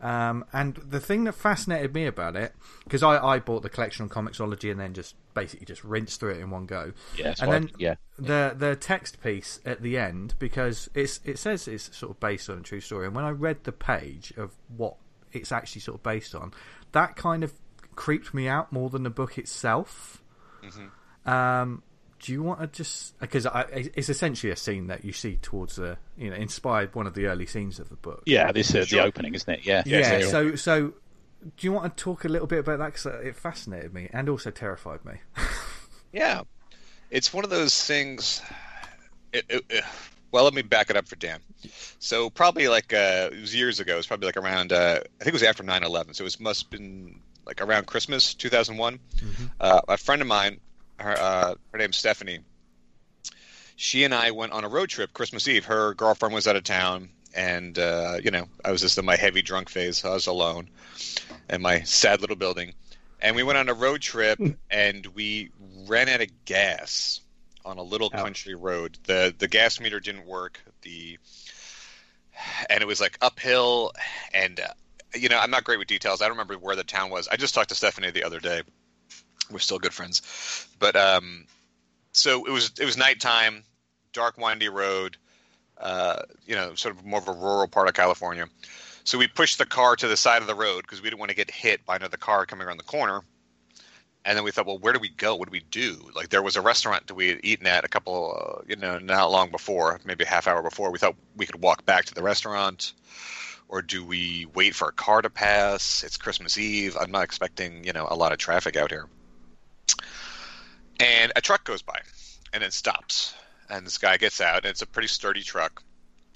Um, and the thing that fascinated me about it, because I, I bought the collection on Comixology and then just basically just rinsed through it in one go. yeah, and then yeah, the the text piece at the end because it's it says it's sort of based on a true story and when I read the page of what it's actually sort of based on that kind of creeped me out more than the book itself um do you want to just because it's essentially a scene that you see towards the you know inspired one of the early scenes of the book yeah. This is Sure. the opening, isn't it? Yeah, yeah yeah. so so do you want to talk a little bit about that because it fascinated me and also terrified me (laughs) Yeah, it's one of those things. It, it, it- well, let me back it up for Dan. So probably like uh, it was years ago. It was probably like around. Uh, I think it was after 9-11. So it was, must have been like around Christmas 2001. Uh, a friend of mine, her uh, her name's Stephanie. She and I went on a road trip Christmas Eve. Her girlfriend was out of town, and uh, you know I was just in my heavy drunk phase. So I was alone in my sad little building, and we went on a road trip, and we ran out of gas on a little Ouch. country road. the The gas meter didn't work. The and it was like uphill, and uh, you know I'm not great with details. I don't remember where the town was. I just talked to Stephanie the other day. We're still good friends, but um, so it was it was nighttime, dark windy road. Uh, you know, sort of more of a rural part of California. So we pushed the car to the side of the road because we didn't want to get hit by another car coming around the corner. And then we thought, well, where do we go? What do we do? Like there was a restaurant that we had eaten at a couple, uh, you know, not long before, maybe a half hour before. We thought we could walk back to the restaurant, or do we wait for a car to pass? It's Christmas Eve. I'm not expecting, you know, a lot of traffic out here. And a truck goes by and it stops. And this guy gets out, and it's a pretty sturdy truck.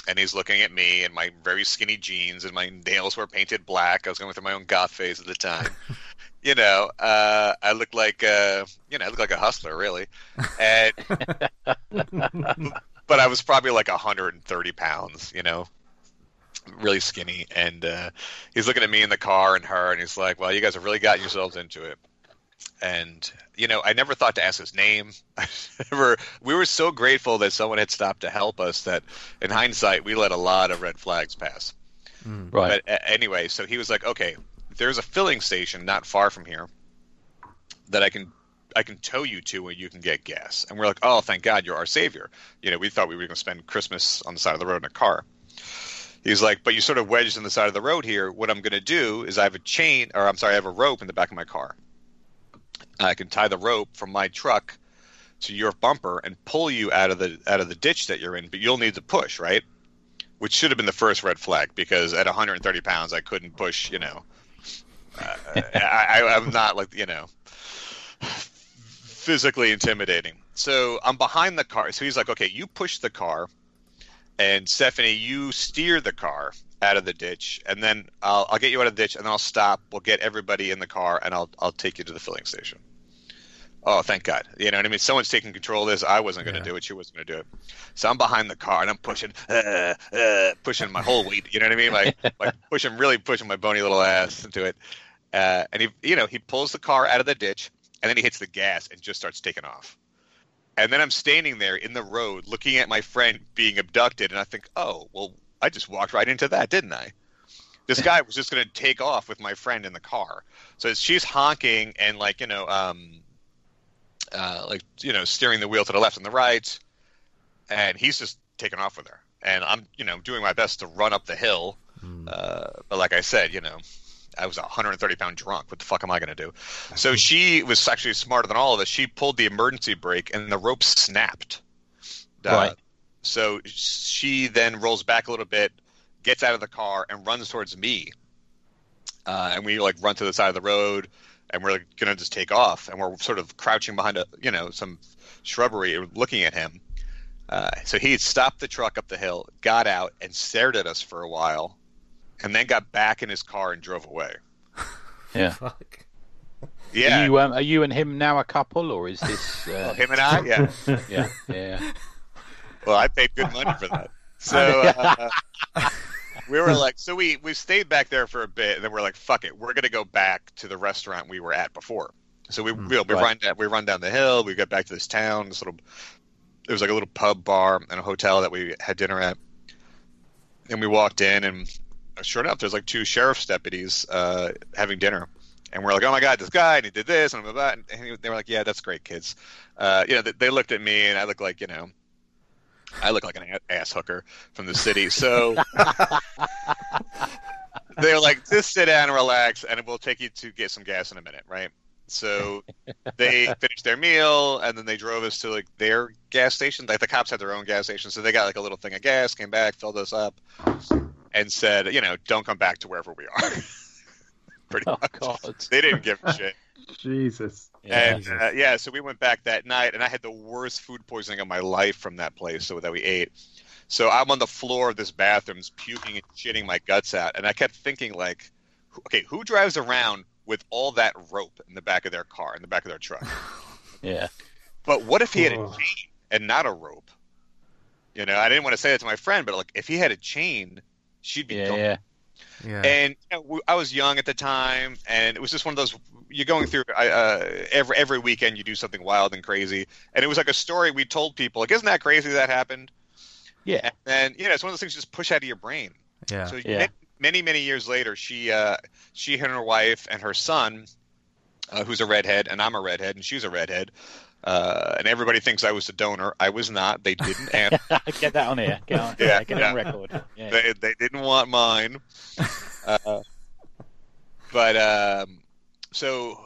And he's looking at me and my very skinny jeans, and my nails were painted black. I was going through my own goth phase at the time. (laughs) you know, uh, I look like, uh, you know, I look like a hustler, really. And (laughs) but I was probably like 130 pounds, you know, really skinny. And uh, he's looking at me in the car and her, and he's like, "Well, you guys have really gotten yourselves into it." And you know, I never thought to ask his name. (laughs) I never. We were so grateful that someone had stopped to help us that, in hindsight, we let a lot of red flags pass. Mm. Right. But uh, anyway, so he was like, "Okay, there's a filling station not far from here that I can I can tow you to where you can get gas." And we're like, "Oh, thank God, you're our savior." You know, we thought we were going to spend Christmas on the side of the road in a car. He's like, "But you sort of wedged in the side of the road here. What I'm going to do is I have a chain, or I'm sorry, I have a rope in the back of my car. I can tie the rope from my truck to your bumper and pull you out of the out of the ditch that you're in. But you'll need to push, right?" Which should have been the first red flag because at 130 pounds I couldn't push. You know, uh, I, I, I'm not like you know physically intimidating. So I'm behind the car. So he's like, okay, you push the car, and Stephanie, you steer the car out of the ditch, and then I'll, I'll get you out of the ditch, and then I'll stop. We'll get everybody in the car, and I'll I'll take you to the filling station. Oh, thank God! You know what I mean. Someone's taking control of this. I wasn't going to Yeah. do it. She wasn't going to do it. So I'm behind the car, and I'm pushing, uh, uh, pushing my whole weight. You know what I mean? Like, (laughs) like pushing, really pushing my bony little ass into it. Uh, and he, you know, he pulls the car out of the ditch, and then he hits the gas and just starts taking off. And then I'm standing there in the road looking at my friend being abducted, and I think, oh, well, I just walked right into that, didn't I? This guy was just going to take off with my friend in the car. So she's honking and, like, you know, um, uh, like, you know, steering the wheel to the left and the right, and he's just taking off with her. And I'm, you know, doing my best to run up the hill. Mm. Uh, but like I said, you know, I was 130 pound drunk. What the fuck am I going to do? So she was actually smarter than all of us. She pulled the emergency brake and the rope snapped. Uh, Right. So she then rolls back a little bit, gets out of the car, and runs towards me. Uh, and we like run to the side of the road, and we're like, gonna just take off. And we're sort of crouching behind a you know some shrubbery, looking at him. Uh, so he stopped the truck up the hill, got out, and stared at us for a while, and then got back in his car and drove away. (laughs) Yeah. Fuck. Yeah, Are you, um, are you and him now a couple, or is this? (laughs) Oh, Uh, him and I. Yeah. (laughs) yeah, yeah. Well, I paid good money for that. (laughs) So uh, (laughs) (laughs) we were like, so we we stayed back there for a bit, and then we're like, fuck it, we're gonna go back to the restaurant we were at before. So we Hmm, we, we right. run down we run down the hill. We get back to this town. This little it was like a little pub bar and a hotel that we had dinner at. And we walked in, and sure enough, there's like two sheriff's deputies uh, having dinner. And we're like, oh my god, this guy, and he did this, and blah, blah, blah. and they were like, yeah, that's great, kids. Uh, you know, they, they looked at me, and I look like, you know, I look like an ass hooker from the city. So (laughs) they're like, just sit down and relax, and we'll take you to get some gas in a minute, right? So they (laughs) finished their meal, and then they drove us to like their gas station. Like the cops had their own gas station, so they got like a little thing of gas, came back, filled us up, and said, you know, don't come back to wherever we are. (laughs) Pretty Oh much. God. They didn't give a shit. Jesus. Yeah. And uh, yeah, so we went back that night, and I had the worst food poisoning of my life from that place. So that we ate. So I'm on the floor of this bathroom, just puking and shitting my guts out, and I kept thinking like, okay, who drives around with all that rope in the back of their car, in the back of their truck? (laughs) Yeah. But what if he had a Oh. chain and not a rope? You know, I didn't want to say that to my friend, but like, if he had a chain, she'd be Yeah. gone. Yeah. Yeah. And you know, w- I was young at the time, and it was just one of those. You're going through uh, every every weekend. You do something wild and crazy, and it was like a story we told people. Like, isn't that crazy that happened? Yeah. And you know, it's one of those things you just push out of your brain. yeah. So Yeah. many many years later, she uh, she and her wife and her son, uh, who's a redhead, and I'm a redhead, and she's a redhead. Uh, and everybody thinks I was the donor. I was not. They didn't (laughs) answer. get that on here. Get on. Yeah, (laughs) Yeah. Get it on record. Yeah. they, they didn't want mine. (laughs) Uh, but um, so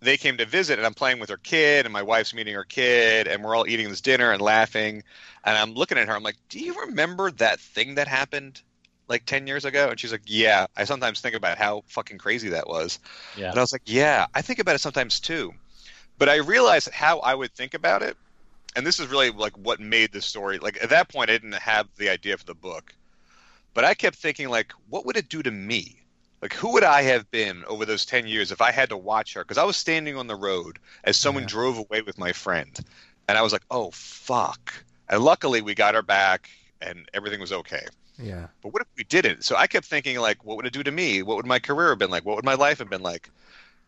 they came to visit, and I'm playing with her kid, and my wife's meeting her kid, and we're all eating this dinner and laughing. And I'm looking at her. I'm like, "Do you remember that thing that happened like 10 years ago? And she's like, Yeah. I sometimes think about how fucking crazy that was. Yeah. And I was like, Yeah, I think about it sometimes too. But I realized how I would think about it. And this is really like what made the story. Like at that point, I didn't have the idea for the book. But I kept thinking, like, what would it do to me? Like, who would I have been over those 10 years if I had to watch her? Because I was standing on the road as someone Yeah. drove away with my friend. And I was like, oh, fuck. And luckily, we got her back and everything was okay. Yeah. But what if we didn't? So I kept thinking, like, what would it do to me? What would my career have been like? What would my life have been like?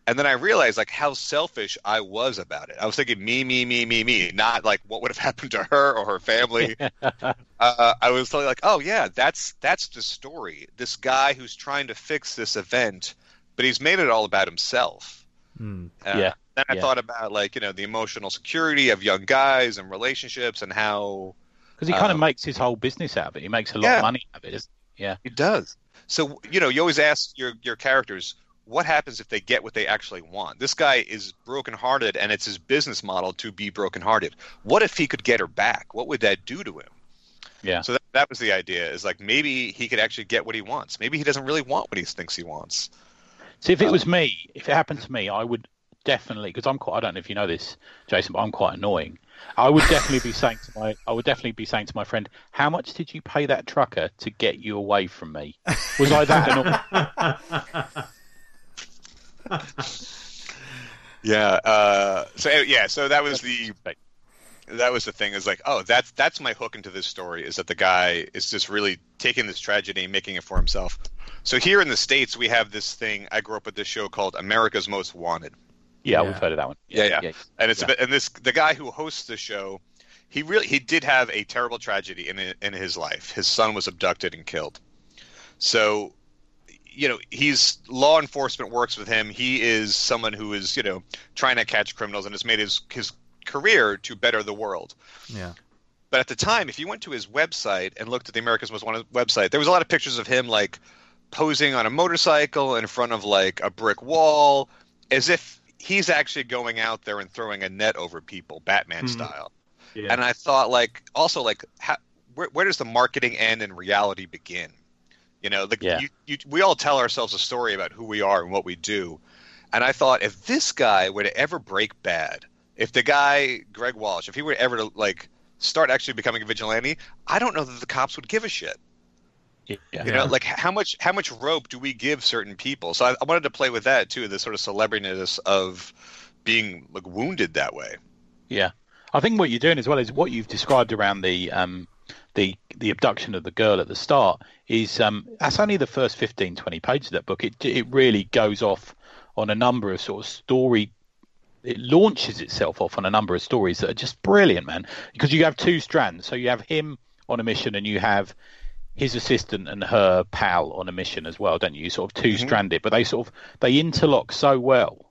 And then I realized, like, how selfish I was about it. I was thinking, me, me, me, me, me, not like what would have (laughs) happened to her or her family. (laughs) uh, I was totally like, oh yeah, that's that's the story. This guy who's trying to fix this event, but he's made it all about himself. Hmm. Uh, Yeah, Then I yeah. thought about like you know the emotional security of young guys and relationships and how Because he kind of Um, makes his whole business out of it. He makes a lot Yeah. of money out of it. He? Yeah. He does. So you know, you always ask your your characters, what happens if they get what they actually want? This guy is brokenhearted, and it's his business model to be brokenhearted. What if he could get her back? What would that do to him? Yeah. So that, that was the idea. Is like maybe he could actually get what he wants. Maybe he doesn't really want what he thinks he wants. See, if it Uh, was me, if it happened to me, I would definitely because I'm quite. I don't know if you know this, Jason, but I'm quite annoying. I would definitely be saying to my. I would definitely be saying to my friend, "How much did you pay that trucker to get you away from me?" Was I that annoying? (laughs) (laughs) Yeah. Uh, so yeah. So that was the that was the thing is like oh that's that's my hook into this story is that the guy is just really taking this tragedy and making it for himself so here in the states we have this thing i grew up with this show called america's most wanted Yeah, Yeah. we've heard of that one. Yeah, yeah. and it's Yeah. a bit, and this the guy who hosts the show he really he did have a terrible tragedy in in his life his son was abducted and killed so you know he's law enforcement works with him he is someone who is you know trying to catch criminals and has made his his career to better the world Yeah. but at the time, if you went to his website and looked at the America's Most Wanted website, there was a lot of pictures of him like posing on a motorcycle in front of like a brick wall, as if he's actually going out there and throwing a net over people, Batman Hmm. style. Yeah. And I thought, like, also, like, how, where, where does the marketing end and reality begin? You know, like, Yeah. you, you, we all tell ourselves a story about who we are and what we do. And I thought, if this guy were to ever break bad, if the guy Greg Walsh, if he were ever to like start actually becoming a vigilante, I don't know that the cops would give a shit. Yeah. You know, like how much how much rope do we give certain people? So I, I wanted to play with that too, the sort of celebrityness of being like wounded that way. Yeah, I think what you're doing as well is what you've described around the um, the the abduction of the girl at the start is um, that's only the first 15, 20 pages of that book. It it really goes off on a number of sort of story. It launches itself off on a number of stories that are just brilliant, man. Because you have two strands. So you have him on a mission, and you have his assistant and her pal on a mission as well, don't you? Sort of two stranded, but they sort of they interlock so well.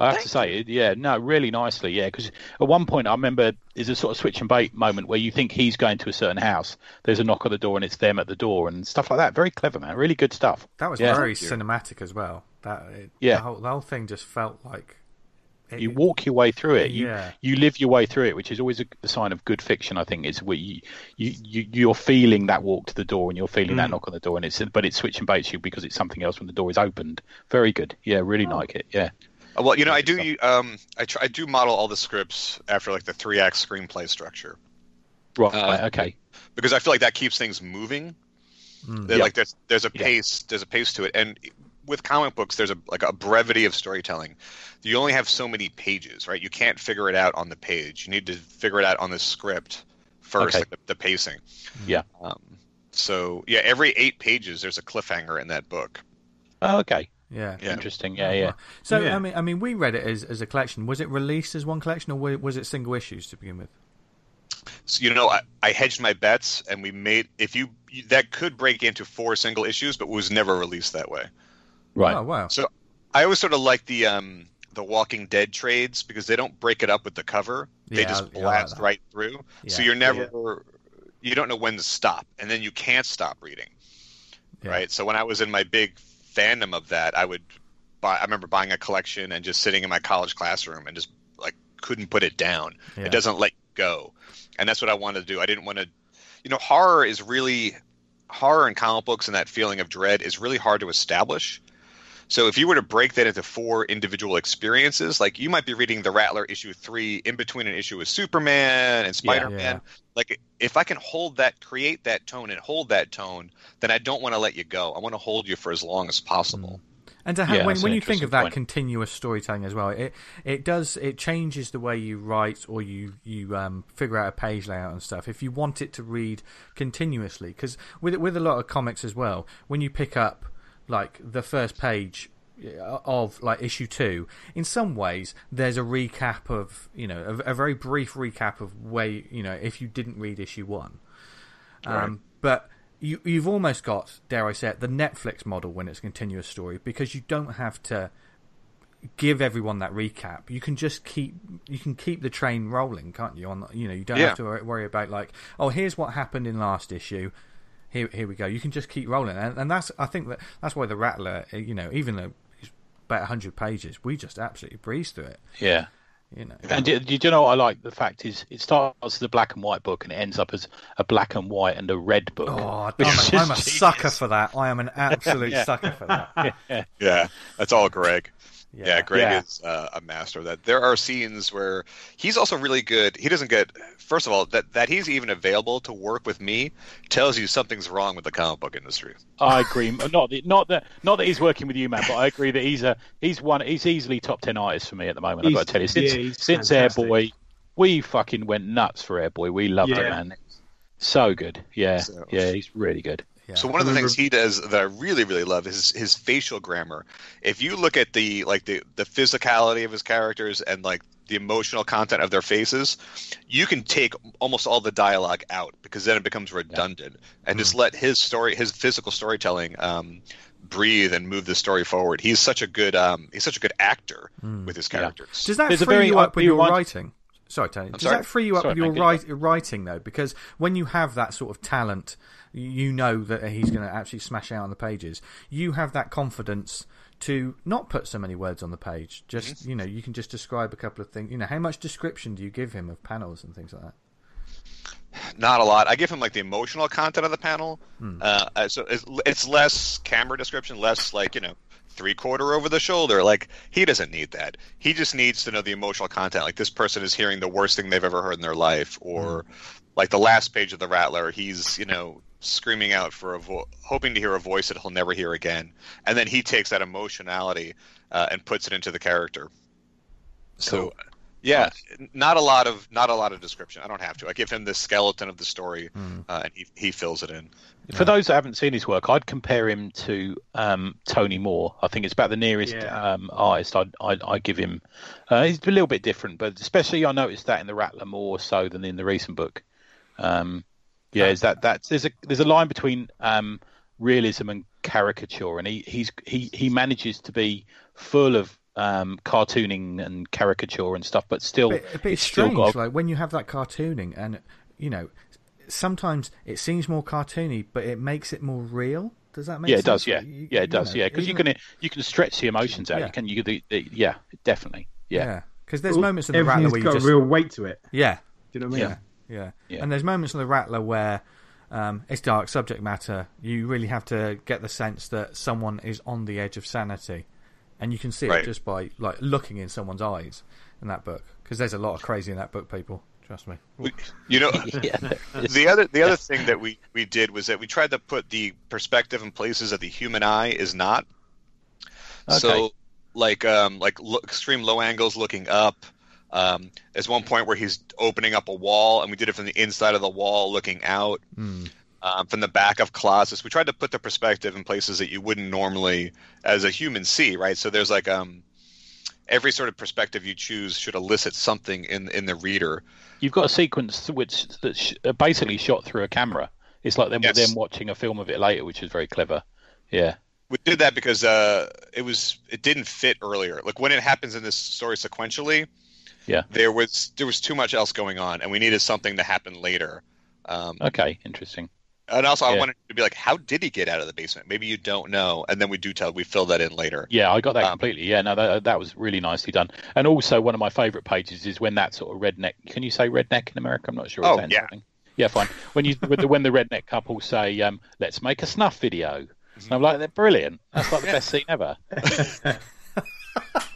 I have to say, yeah, no, really nicely, yeah. Because at one point, I remember there's a sort of switch and bait moment where you think he's going to a certain house. There's a knock at the door, and it's them at the door, and stuff like that. Very clever, man. Really good stuff. That was Yeah. very cinematic as well. That it, Yeah. the whole, the whole thing just felt like it, You walk your way through it. You Yeah. you live your way through it, which is always a, the sign of good fiction. I think is where you, you you you're feeling that walk to the door, and you're feeling that mm. knock on the door, and it's but it switch and baits you because it's something else when the door is opened. Very good. Yeah, really like it. Yeah. Uh, Well, you know, I do. Um, I try. I do model all the scripts after like the three act screenplay structure Right. Uh, okay. because I feel like that keeps things moving. Mm. They're Yeah. Like there's there's a Yeah. pace there's a pace to it, and with comic books there's a like a brevity of storytelling. You only have so many pages, right? You can't figure it out on the page. You need to figure it out on the script first, Okay. like the, the pacing. Yeah. Um, so yeah, every eight pages there's a cliffhanger in that book. Oh, okay. Yeah. Yeah. Interesting. Yeah, yeah. So Yeah. I mean, I mean, we read it as as a collection. Was it released as one collection, or was it single issues to begin with? So, you know, I, I hedged my bets, and we made if you that could break into four single issues, but was never released that way. Right. Oh wow. So I always sort of like the um the Walking Dead trades because they don't break it up with the cover; they Yeah, just I- I like blast right through. So you're never you don't know when to stop, and then you can't stop reading. Yeah. Right. So when I was in my big fandom of that, I would buy. I remember buying a collection and just sitting in my college classroom and just like couldn't put it down. Yeah. It doesn't let go, and that's what I wanted to do. I didn't want to, you know, horror is really horror in comic books and that feeling of dread is really hard to establish. So if you were to break that into four individual experiences, like you might be reading the Rattler issue three in between an issue with Superman and Spider Man. Yeah. Like if I can hold that, create that tone, and hold that tone, then I don't want to let you go. I want to hold you for as long as possible. And to have, Yeah, when, that's when an you think of that point. continuous storytelling as well, it it does it changes the way you write or you you um, figure out a page layout and stuff. If you want it to read continuously, because with with a lot of comics as well, when you pick up like the first page uh, of like issue two, in some ways there's a recap of you know a, a very brief recap of where you know if you didn't read issue one. Um, But you, you've almost got, dare I say it, the Netflix model when it's a continuous story because you don't have to give everyone that recap. You can just keep you can keep the train rolling, can't you? On you know you don't Yeah. have to worry about like oh here's what happened in last issue. Here here we go. You can just keep rolling, and, and that's I think that that's why the Rattler uh, you know even though it's about hundred pages, we just absolutely breeze through it. Yeah. You know. And do, do you know what I like? The fact is, it starts as a black and white book and it ends up as a black and white and a red book. Oh, I'm (laughs) which a, is I'm a sucker for that. I am an (laughs) absolute Yeah. sucker for that. (laughs) Yeah, that's all Greg. Yeah, Greg Yeah. is uh, a master of that. There are scenes where he's also really good. He doesn't get first of all that that he's even available to work with me tells you something's wrong with the comic book industry. I agree. Not that, not that, not that he's working with you, man. But I agree that he's a he's one. He's easily top ten artist for me at the moment. I've got to tell you, since yeah, since fantastic. Airboy, we fucking went nuts for Airboy. We loved it, man. So good. Yeah, So- yeah. He's really good. Yeah. So one of the Remember- things he does that I really really love is his facial grammar. If you look at the like the the physicality of his characters and like the emotional content of their faces, you can take almost all the dialogue out because then it becomes redundant and just let his story his physical storytelling um, breathe and move the story forward. He's such a good um, he's such a good actor with his characters. Does that There's a free very- you up with you your want- writing? Sorry, Tony. Does sorry? that free you up Sorry, with your write, writing though? Because when you have that sort of talent, you know that he's going to actually smash out on the pages. You have that confidence to not put so many words on the page. Just Mm-hmm. you know, you can just describe a couple of things. You know, how much description do you give him of panels and things like that? Not a lot. I give him like the emotional content of the panel. Uh, uh, so it's, it's less camera description, less like you know three quarter over the shoulder. Like he doesn't need that. He just needs to know the emotional content. Like this person is hearing the worst thing they've ever heard in their life, or like the last page of the Rattler, he's you know screaming out for a vo- hoping to hear a voice that he'll never hear again, and then he takes that emotionality uh, and puts it into the character. So. Yeah, not a lot of not a lot of description. I don't have to. I give him the skeleton of the story, uh, and he he fills it in. For those that haven't seen his work, I'd compare him to um, Tony Moore. I think it's about the nearest Yeah. um, artist I'd, I'd, I'd give him. Uh, he's a little bit different, but especially I noticed that in the Rattler more so than in the recent book. Um, yeah, is that that's there's a there's a line between um, realism and caricature, and he he's he he manages to be full of um, cartooning and caricature and stuff, but still But, but it's still strange, got like when you have that cartooning, and you know, sometimes it seems more cartoony, but it makes it more real. Does that make sense? yeah, sense? it does. Yeah, You- yeah, it does. know, Yeah, because you can it- you can stretch the emotions out. Yeah. You can you the, the, yeah, definitely. Yeah. Yeah, because there's moments in the Rattler Everything's where you got just a real weight to it. yeah, Do you know what I mean? yeah, yeah, Yeah. And there's moments in the Rattler where um, it's dark subject matter. You really have to get the sense that someone is on the edge of sanity, and you can see Right. it just by like looking in someone's eyes in that book. Because there's a lot of crazy in that book, people. Trust me. We- You know, (laughs) yeah. the other the other thing that we we did was that we tried to put the perspective in places that the human eye is not. So, like um like lo- extreme low angles looking up. Um, there's one point where he's opening up a wall, and we did it from the inside of the wall, looking out. Hmm. um, from the back of closets. We tried to put the perspective in places that you wouldn't normally, as a human, see. Right. So there's like um, every sort of perspective you choose should elicit something in in the reader. You've got a sequence which that's uh, basically shot through a camera. It's like them Yes. them watching a film of it later, which is very clever. Yeah. We did that because uh, it was it didn't fit earlier. Like when it happens in this story sequentially, Yeah. there was there was too much else going on, and we needed something to happen later. Um, Okay. Interesting. and also, I wanted to be like, how did he get out of the basement? Maybe you don't know, and then we do tell we fill that in later. Yeah, I got that Um, completely. Yeah, no, that, that was really nicely done. And also, one of my favourite pages is when that sort of redneck. Can you say redneck in America? I'm not sure. Oh, yeah. something? Yeah, fine. When you when the, when the redneck couple say, um, "Let's make a snuff video," and I'm like, "They're brilliant. That's like the best scene ever." (laughs) (laughs)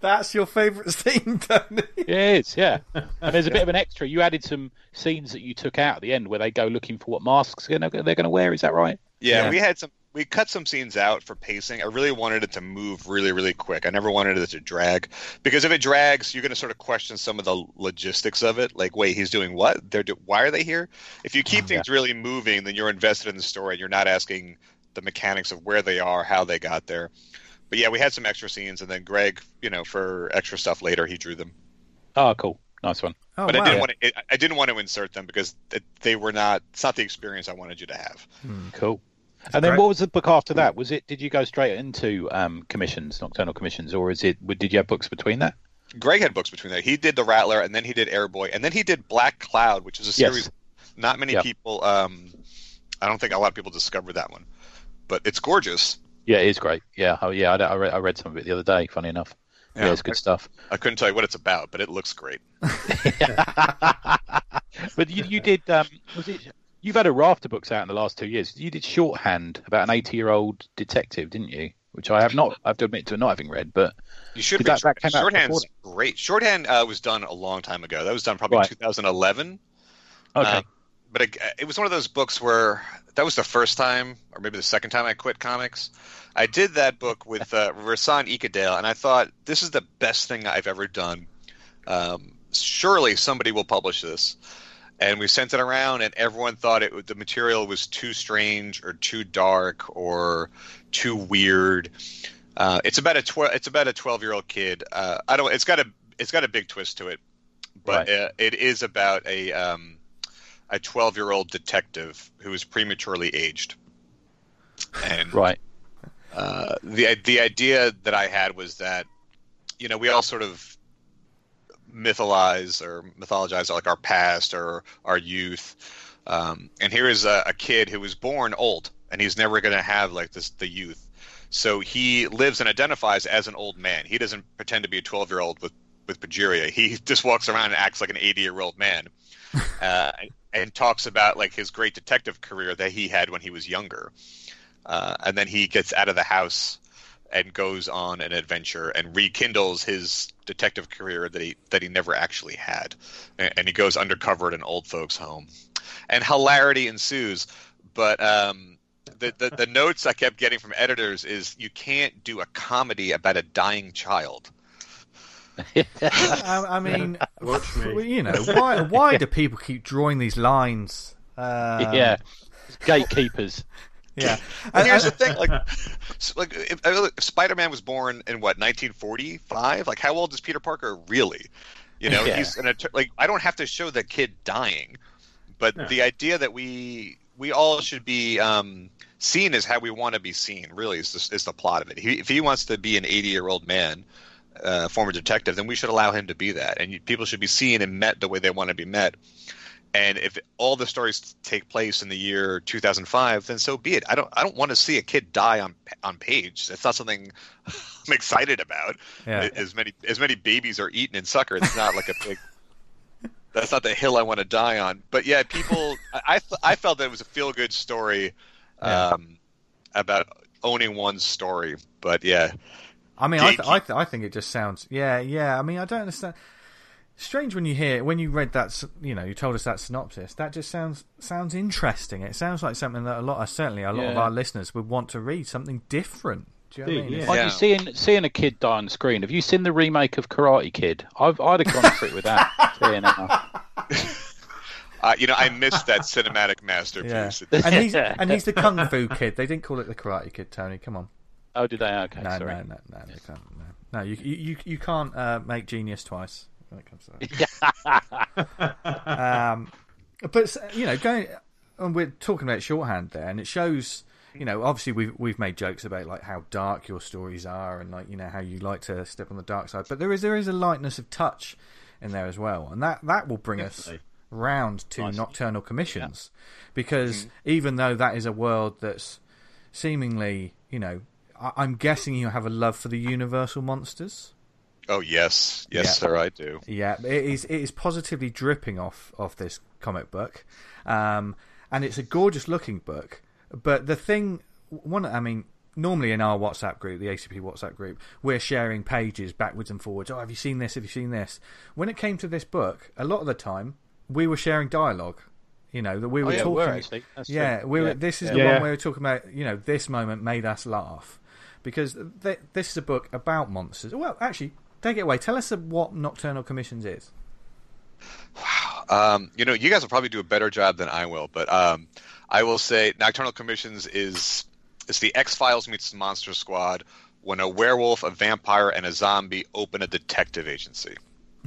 That's your favourite (laughs) scene, Tony. It is, yeah. And there's a (laughs) bit of an extra. You added some scenes that you took out at the end where they go looking for what masks they're going to wear. Is that right? Yeah, Yeah. we had some. We cut some scenes out for pacing. I really wanted it to move really, really quick. I never wanted it to drag because if it drags, you're going to sort of question some of the logistics of it. Like, wait, he's doing what? They're do- why are they here? If you keep (laughs) things really moving, then you're invested in the story. and You're not asking the mechanics of where they are, how they got there. But yeah, we had some extra scenes, and then Greg, you know, for extra stuff later, he drew them. Oh, cool. Nice one. Oh, but I wow. didn't want to. I didn't want to insert them because they were not. It's not the experience I wanted you to have. Cool. and then what was the book after that? Was it? Did you go straight into um, commissions, nocturnal commissions, or is it? Did you have books between that? Greg had books between that. He did the Rattler, and then he did Airboy, and then he did Black Cloud, which is a Yes. series not many Yeah. people. Um, I don't think a lot of people discovered that one, but it's gorgeous. Yeah, it is great. Yeah, oh yeah, I, I, read, I read some of it the other day. Funny enough. Yeah, Yeah. it's good stuff. I couldn't tell you what it's about, but it looks great. (laughs) (laughs) But you, you did. Um, was it? You've had a raft of books out in the last two years. You did shorthand about an eighty-year-old detective, didn't you? Which I have not. I have to admit to not having read, but You should Did read that- that came Shorthand's before great. Shorthand uh, was done a long time ago. That was done probably Right. 2011. okay. Um, but it, it was one of those books where that was the first time, or maybe the second time I quit comics. I did that book with uh, Rahsan Ekedal, and I thought this is the best thing I've ever done. Um, surely somebody will publish this. And we sent it around, and everyone thought it the material was too strange or too dark or too weird. Uh, it's about a twelve. It's about a twelve-year-old kid. Uh, I don't. It's got a. It's got a big twist to it, but Right. uh, it is about a um, a twelve-year-old detective who is prematurely aged. And right. uh, the the idea that I had was that, you know, we all sort of mythologize or mythologize like our past or our youth. Um, and here is a, a kid who was born old, and he's never going to have like this the youth. So he lives and identifies as an old man. He doesn't pretend to be a twelve year old with with progeria. He (laughs) just walks around and acts like an eighty year old man, (laughs) uh, and talks about like his great detective career that he had when he was younger. Uh, and then he gets out of the house and goes on an adventure and rekindles his detective career that he that he never actually had, and, and he goes undercover at an old folks' home, and hilarity ensues. But um, the, the the notes I kept getting from editors is you can't do a comedy about a dying child. I, I mean, (laughs) Watch me. you know, why why do people keep drawing these lines? Um, yeah. Gatekeepers. (laughs) yeah. And here's the And- thing, like, like if, if Spider-Man was born in what 1945, like how old is Peter Parker really? You know, Yeah. he's an att- like I don't have to show the kid dying, but Yeah. the idea that we we all should be um, seen as how we want to be seen really is the, is the plot of it. He, if he wants to be an 80 year old man, uh, former detective, then we should allow him to be that, and people should be seen and met the way they want to be met. And if all the stories take place in the year 2005, then so be it. I don't I don't want to see a kid die on on page. That's not something (laughs) I'm excited about. Yeah. As many as many babies are eaten in sucker, it's not like a big. (laughs) That's not the hill I want to die on. But yeah, people. I I, th- I felt that it was a feel good story, Yeah. um, about owning one's story. But yeah, I mean, I, th- I, th- I think it just sounds, yeah, yeah. I mean, I don't understand. Strange when you hear when you read that, you know, you told us that synopsis. That just sounds sounds interesting. It sounds like something that a lot, of, certainly a lot of our listeners would want to read. Something different. Do you know what I Indeed, mean? yeah. Like you seeing seeing a kid die on screen. Have you seen the remake of Karate Kid? I've I'd have gone for it with that. (laughs) Seeing it. uh, you know, I missed that cinematic masterpiece. Yeah. And he's (laughs) and he's the kung fu kid. They didn't call it the karate kid, Tony. Come on. Oh, did they? Okay, No, sorry. no, no, no, they can't. No, no you, you, you, can't uh, make genius twice when it comes to that. (laughs) um, but you know, going and we're talking about shorthand there, and it shows. You know, obviously we've we've made jokes about like how dark your stories are, and like you know how you like to step on the dark side. But there is there is a lightness of touch in there as well, and that that will bring us round to Nice. nocturnal commissions, because even though that is a world that's seemingly, you know, I- I'm guessing you have a love for the Universal monsters. Oh yes, yes, Yeah. sir, I do. Yeah, it is. It is positively dripping off of this comic book, um, and it's a gorgeous looking book. But the thing, one, I mean, normally in our WhatsApp group, the ACP WhatsApp group, we're sharing pages backwards and forwards. Oh, have you seen this? Have you seen this? When it came to this book, a lot of the time we were sharing dialogue. You know that we were Oh, yeah, talking. we're actually. Yeah, we were, Yeah, this is yeah. the Yeah. one where we were talking about. You know, this moment made us laugh because th- this is a book about monsters. Well, actually, take it away. Tell us what Nocturnal Commissions is. Um, you know, you guys will probably do a better job than I will, but um, I will say Nocturnal Commissions is it's the X Files meets the Monster Squad when a werewolf, a vampire, and a zombie open a detective agency. (laughs)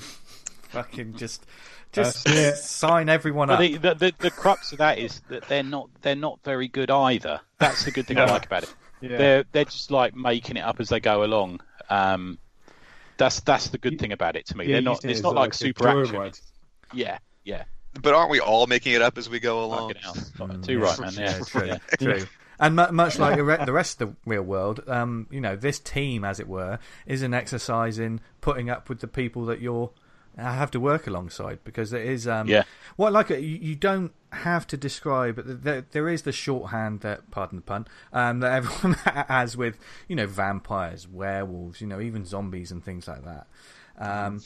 Fucking just, just That's it. sign everyone But up. the, the, the, the crux of that is that they're not they're not very good either. That's the good thing I like about it. Yeah. They're they're just like making it up as they go along. Um, that's that's the good thing about it to me. Yeah, they're not. It's it's not like a super action. joyride. Yeah, yeah. But aren't we all making it up as we go along? Mm, Too yeah. right, man. Yeah, true, yeah. true. And much like (laughs) the the rest of the real world, um, you know, this team, as it were, is an exercise in putting up with the people that you're uh, have to work alongside because there is um Yeah. what I like you, you don't have to describe there, there is the shorthand that pardon the pun um that everyone (laughs) has with you know vampires werewolves you know even zombies and things like that. Um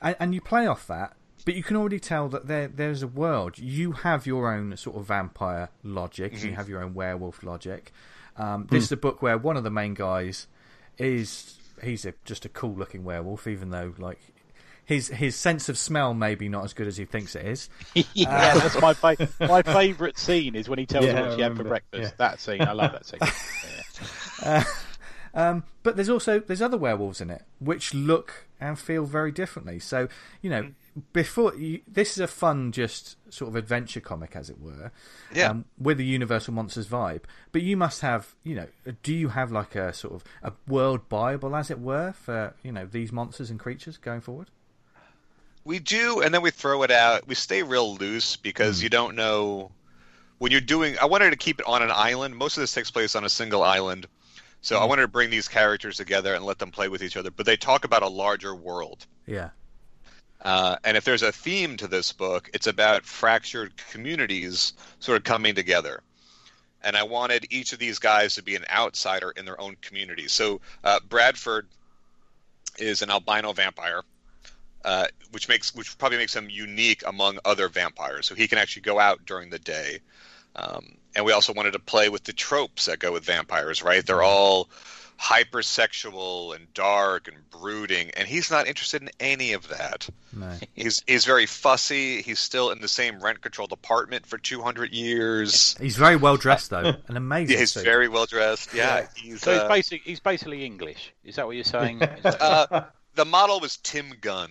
and, and you play off that but you can already tell that there there's a world. You have your own sort of vampire logic. And you have your own werewolf logic. Um this is a book where one of the main guys is he's a, just a cool looking werewolf even though like his his sense of smell may be not as good as he thinks it is (laughs) (laughs) yeah, that's my fa- my favourite scene is when he tells Yeah, her what she had for breakfast. Yeah. That scene, I love that scene. (laughs) Yeah. Um, but there's also there's other werewolves in it which look and feel very differently. So you know, before you, this is a fun, just sort of adventure comic, as it were, Yeah. um, with a Universal Monsters vibe. But you must have, you know, do you have like a sort of a world bible, as it were, for you know these monsters and creatures going forward? We do, and then we throw it out. We stay real loose because you don't know when you're doing. I wanted to keep it on an island. Most of this takes place on a single island, so I wanted to bring these characters together and let them play with each other. But they talk about a larger world. Yeah, Uh, and if there's a theme to this book, it's about fractured communities sort of coming together. And I wanted each of these guys to be an outsider in their own community. So uh, Bradford is an albino vampire, uh, which makes which probably makes him unique among other vampires. So he can actually go out during the day. Um, and we also wanted to play with the tropes that go with vampires, right? They're all hypersexual and dark and brooding, and he's not interested in any of that. no, (laughs) He's he's very fussy. He's still in the same rent controlled apartment for 200 years. he's very well dressed though, an amazing. Yeah, he's suit. very well dressed. Yeah, he's So he's uh, basically he's basically English. Is that what you're saying? (laughs) Uh, the model was Tim Gunn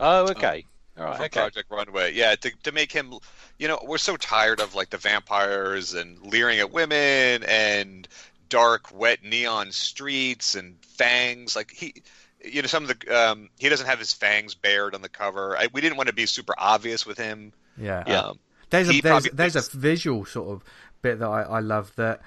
oh, okay. All right. from Okay. Project Runway. Yeah, to to make him, you know, we're so tired of like the vampires and leering at women and dark, wet neon streets and fangs. Like he, you know, some of the um, he doesn't have his fangs bared on the cover. I, we didn't want to be super obvious with him. Yeah, Yeah. Um, There's a there's, probably there's a visual sort of bit that I, I love that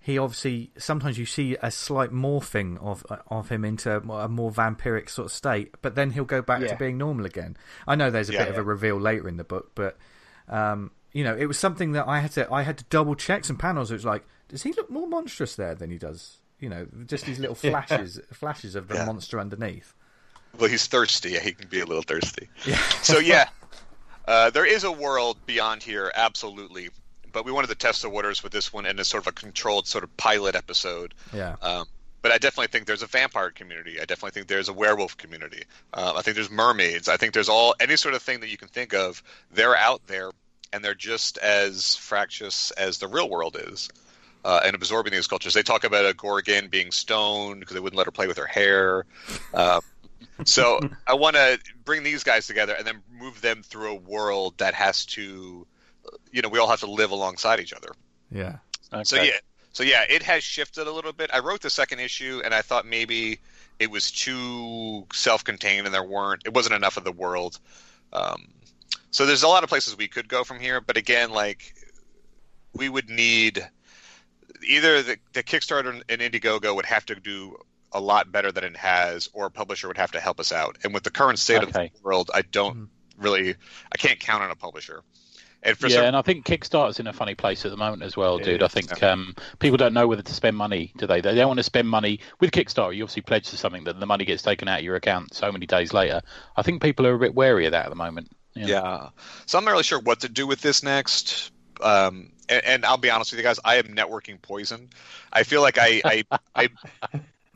he obviously sometimes you see a slight morphing of of him into a more vampiric sort of state, but then he'll go back to being normal again. I know there's a Yeah, bit of a reveal later in the book, but um, you know it was something that I had to I had to double check some panels. It was like, does he look more monstrous there than he does? You know, just these little (laughs) flashes flashes of the Yeah. monster underneath. Well, he's thirsty. Yeah, he can be a little thirsty. so yeah, (laughs) uh, there is a world beyond here, absolutely. But we wanted to test the waters with this one in a sort of a controlled sort of pilot episode. Yeah, Um, but I definitely think there's a vampire community. I definitely think there's a werewolf community. Uh, I think there's mermaids. I think there's all any sort of thing that you can think of. They're out there, and they're just as fractious as the real world is. Uh, and absorbing these cultures. They talk about a Gorgon being stoned because they wouldn't let her play with her hair. Uh, so (laughs) I want to bring these guys together and then move them through a world that has to, you know, we all have to live alongside each other. yeah, okay. So yeah, so yeah, it has shifted a little bit. I wrote the second issue, and I thought maybe it was too self-contained, and there weren't, it wasn't enough of the world. Um, so there's a lot of places we could go from here, but again, like we would need either the, the Kickstarter and Indiegogo would have to do a lot better than it has, or a publisher would have to help us out. And with the current state of the world, I don't Mhm. really, I can't count on a publisher. And for yeah, some, and I think Kickstarter's in a funny place at the moment as well, It dude. I is, think um, people don't know whether to spend money, do they? They don't want to spend money with Kickstarter. You obviously pledge to something that the money gets taken out of your account so many days later. I think people are a bit wary of that at the moment. you know. Yeah. So I'm not really sure what to do with this next. Um, and, and I'll be honest with you guys, I am networking poison. I feel like I, I, I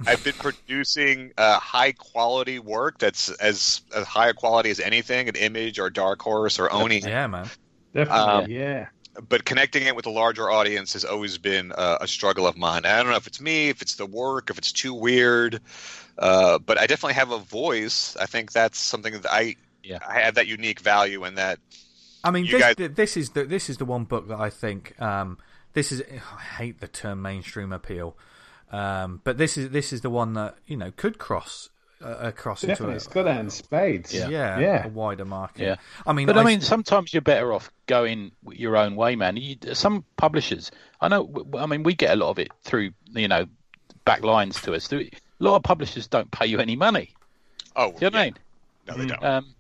I've been producing uh, high quality work that's as, as high a quality as anything, an image or Dark Horse or Oni. Yeah, man. Definitely, yeah. But connecting it with a larger audience has always been uh, a struggle of mine. I don't know if it's me, if it's the work, if it's too weird. Uh, but I definitely have a voice. I think that's something that I Yeah. I have that unique value and that I mean, this, guys- th- this is the this is the one book that I think um, this is. I hate the term mainstream appeal, um, but this is this is the one that you know could cross across Definitely, into it's a, got that in spades. yeah, Yeah. Yeah. a wider market. Yeah. I mean, But I I mean, sometimes you're better off going your own way, man. You, some publishers, I know. I mean, we get a lot of it through, you know, back lines to us. A lot of publishers don't pay you any money. oh Do you know what I mean? no they don't. Um,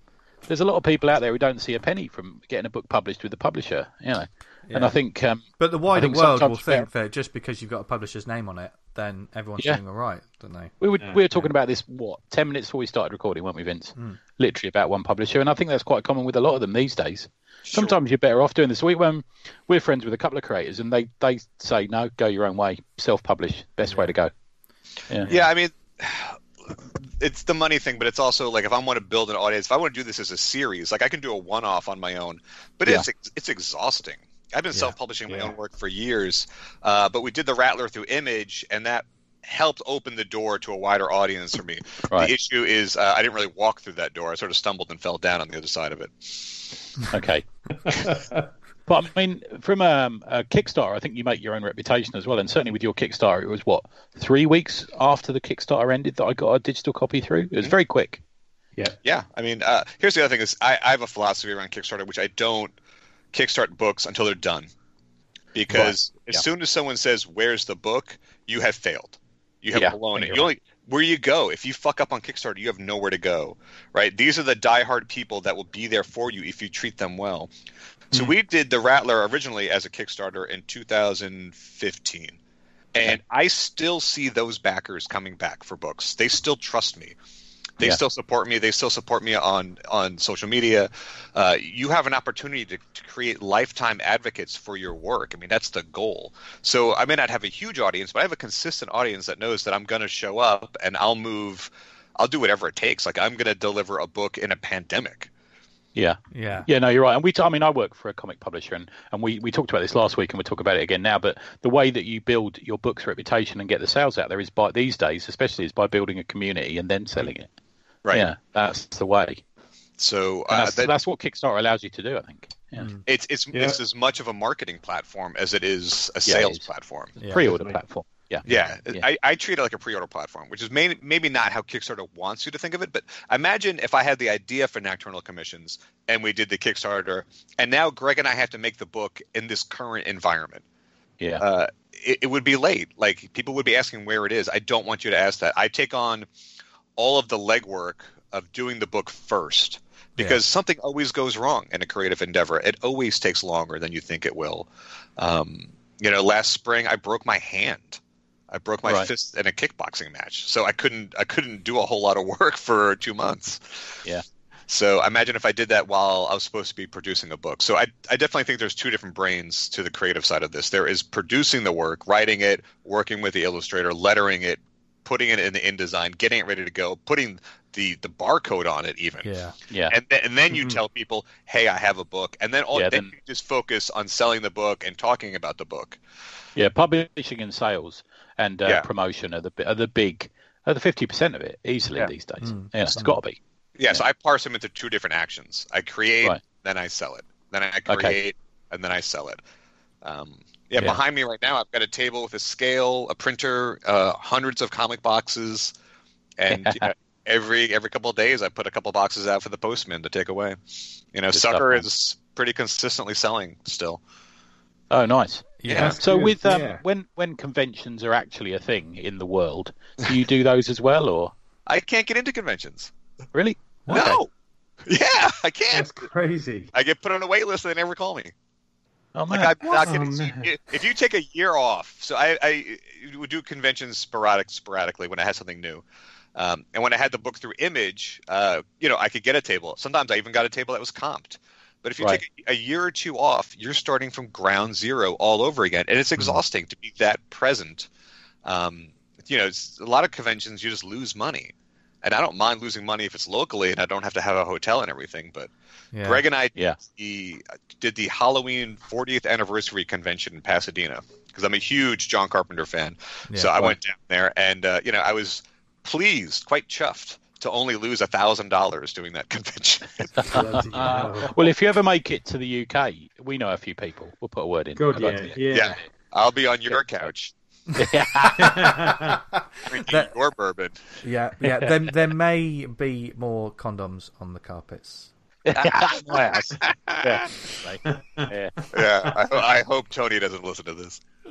there's a lot of people out there who don't see a penny from getting a book published with the publisher, you know. And I think, um, but the wider world will think that just because you've got a publisher's name on it, then everyone's Yeah. doing all right, don't they? we were Yeah, we were talking about this what ten minutes before we started recording, weren't we, Vince? Mm. Literally about one publisher, and I think that's quite common with a lot of them these days. Sure. Sometimes you're better off doing this. We when we're friends with a couple of creators, and they they say no, go your own way, self-publish, best way to go. Yeah, Yeah, I mean, it's the money thing, but it's also like if I want to build an audience, if I want to do this as a series, like I can do a one-off on my own, but it's it's exhausting. I've been Yeah. self-publishing my Yeah. own work for years, uh, but we did the Rattler through Image, and that helped open the door to a wider audience for me. Right. The issue is uh, I didn't really walk through that door. I sort of stumbled and fell down on the other side of it. Okay. (laughs) But I mean, from um, a Kickstarter, I think you make your own reputation as well. And certainly with your Kickstarter, it was what three weeks after the Kickstarter ended that I got a digital copy through. It was very quick. Yeah, Yeah. I mean, uh, here's the other thing: is I, I have a philosophy around Kickstarter, which I don't kickstart books until they're done, because as Yeah. soon as someone says, "Where's the book?" you have failed. You have Yeah, blown it. you're only where you go if you fuck up on Kickstarter, you have nowhere to go. Right? These are the diehard people that will be there for you if you treat them well. So Hmm. we did the Rattler originally as a Kickstarter in 2015. And I still see those backers coming back for books. They still trust me. They Yeah. still support me. They still support me on on social media. Uh, you have an opportunity to, to create lifetime advocates for your work. I mean, that's the goal. So I may not have a huge audience, but I have a consistent audience that knows that I'm going to show up and I'll move. I'll do whatever it takes. Like I'm going to deliver a book in a pandemic. Yeah. Yeah. Yeah, no, you're right. And we, t- I mean, I work for a comic publisher, and, and we, we talked about this last week, and we'll talk about it again now. But the way that you build your book's reputation and get the sales out there is by these days, especially, is by building a community and then selling it. Right. Yeah, that's the way. So uh, that's, that, that's what Kickstarter allows you to do, I think. Yeah. Mm. it's it's Yeah. it's as much of a marketing platform as it is a sales is. platform. Yeah. Pre-order platform. Yeah. Yeah, Yeah. I, I treat it like a pre-order platform, which is may, maybe not how Kickstarter wants you to think of it. But imagine if I had the idea for Nocturnal Commissions and we did the Kickstarter, and now Greg and I have to make the book in this current environment. Yeah. Uh, it, it would be late. Like people would be asking where it is. I don't want you to ask that. I take on all of the legwork of doing the book first because something always goes wrong in a creative endeavor. It always takes longer than you think it will. Um, you know, last spring I broke my hand. I broke my Right. fist in a kickboxing match, so I couldn't I couldn't do a whole lot of (laughs) work for two months. Yeah. So imagine if I did that while I was supposed to be producing a book. So I I definitely think there's two different brains to the creative side of this. There is producing the work, writing it, working with the illustrator, lettering it, putting it in the InDesign, getting it ready to go, putting the the barcode on it even. Yeah. Yeah. And, th- and then you Mhm. tell people, "Hey, I have a book," and then all Yeah, then then- you just focus on selling the book and talking about the book. Yeah, publishing and sales and uh, Yeah. promotion are the are the big are the fifty percent of it easily Yeah. these days. Mm. Yeah, it's got to be. Yeah, so I parse them into two different actions. I create, Right. then I sell it. Then I Okay. create, and then I sell it. Um, yeah, Yeah. behind me right now, I've got a table with a scale, a printer, uh, hundreds of comic boxes, and you (laughs) know, every every couple of days, I put a couple boxes out for the postman to take away. You know, Good Sucker man. is pretty consistently selling still. Oh, nice. Yeah. That's So good, with um, yeah. when when conventions are actually a thing in the world, do you do those as well, or I can't get into conventions. really? No. (laughs) Yeah, I can't. That's crazy. I get put on a wait list and they never call me. Oh man, Like I'm not Oh, kidding. So if you take a year off, so I, I would do conventions sporadic, sporadically when I had something new, um, and when I had the book through Image, uh, you know, I could get a table. Sometimes I even got a table that was comped. But if you Right. take a, a year or two off, you're starting from ground zero all over again, and it's exhausting to be that present. Um, you know, it's, a lot of conventions you just lose money, and I don't mind losing money if it's locally and I don't have to have a hotel and everything. But Yeah. Greg and I Yeah. the, did the Halloween 40th anniversary convention in Pasadena because I'm a huge John Carpenter fan. Yeah. so I went down there, and uh, you know I was pleased, quite chuffed to only lose a thousand dollars doing that (laughs) convention. (laughs) Uh, well, if you ever make it to the UK, we know a few people. We'll put a word in. God, I'd yeah, like to- yeah. Yeah. I'll be on your couch drinking That- your bourbon. yeah, yeah. There, there may be more condoms on the carpets. (laughs) Yes. (laughs) yeah. (laughs) yeah. Yeah, I, I hope Tony doesn't listen to this. (laughs)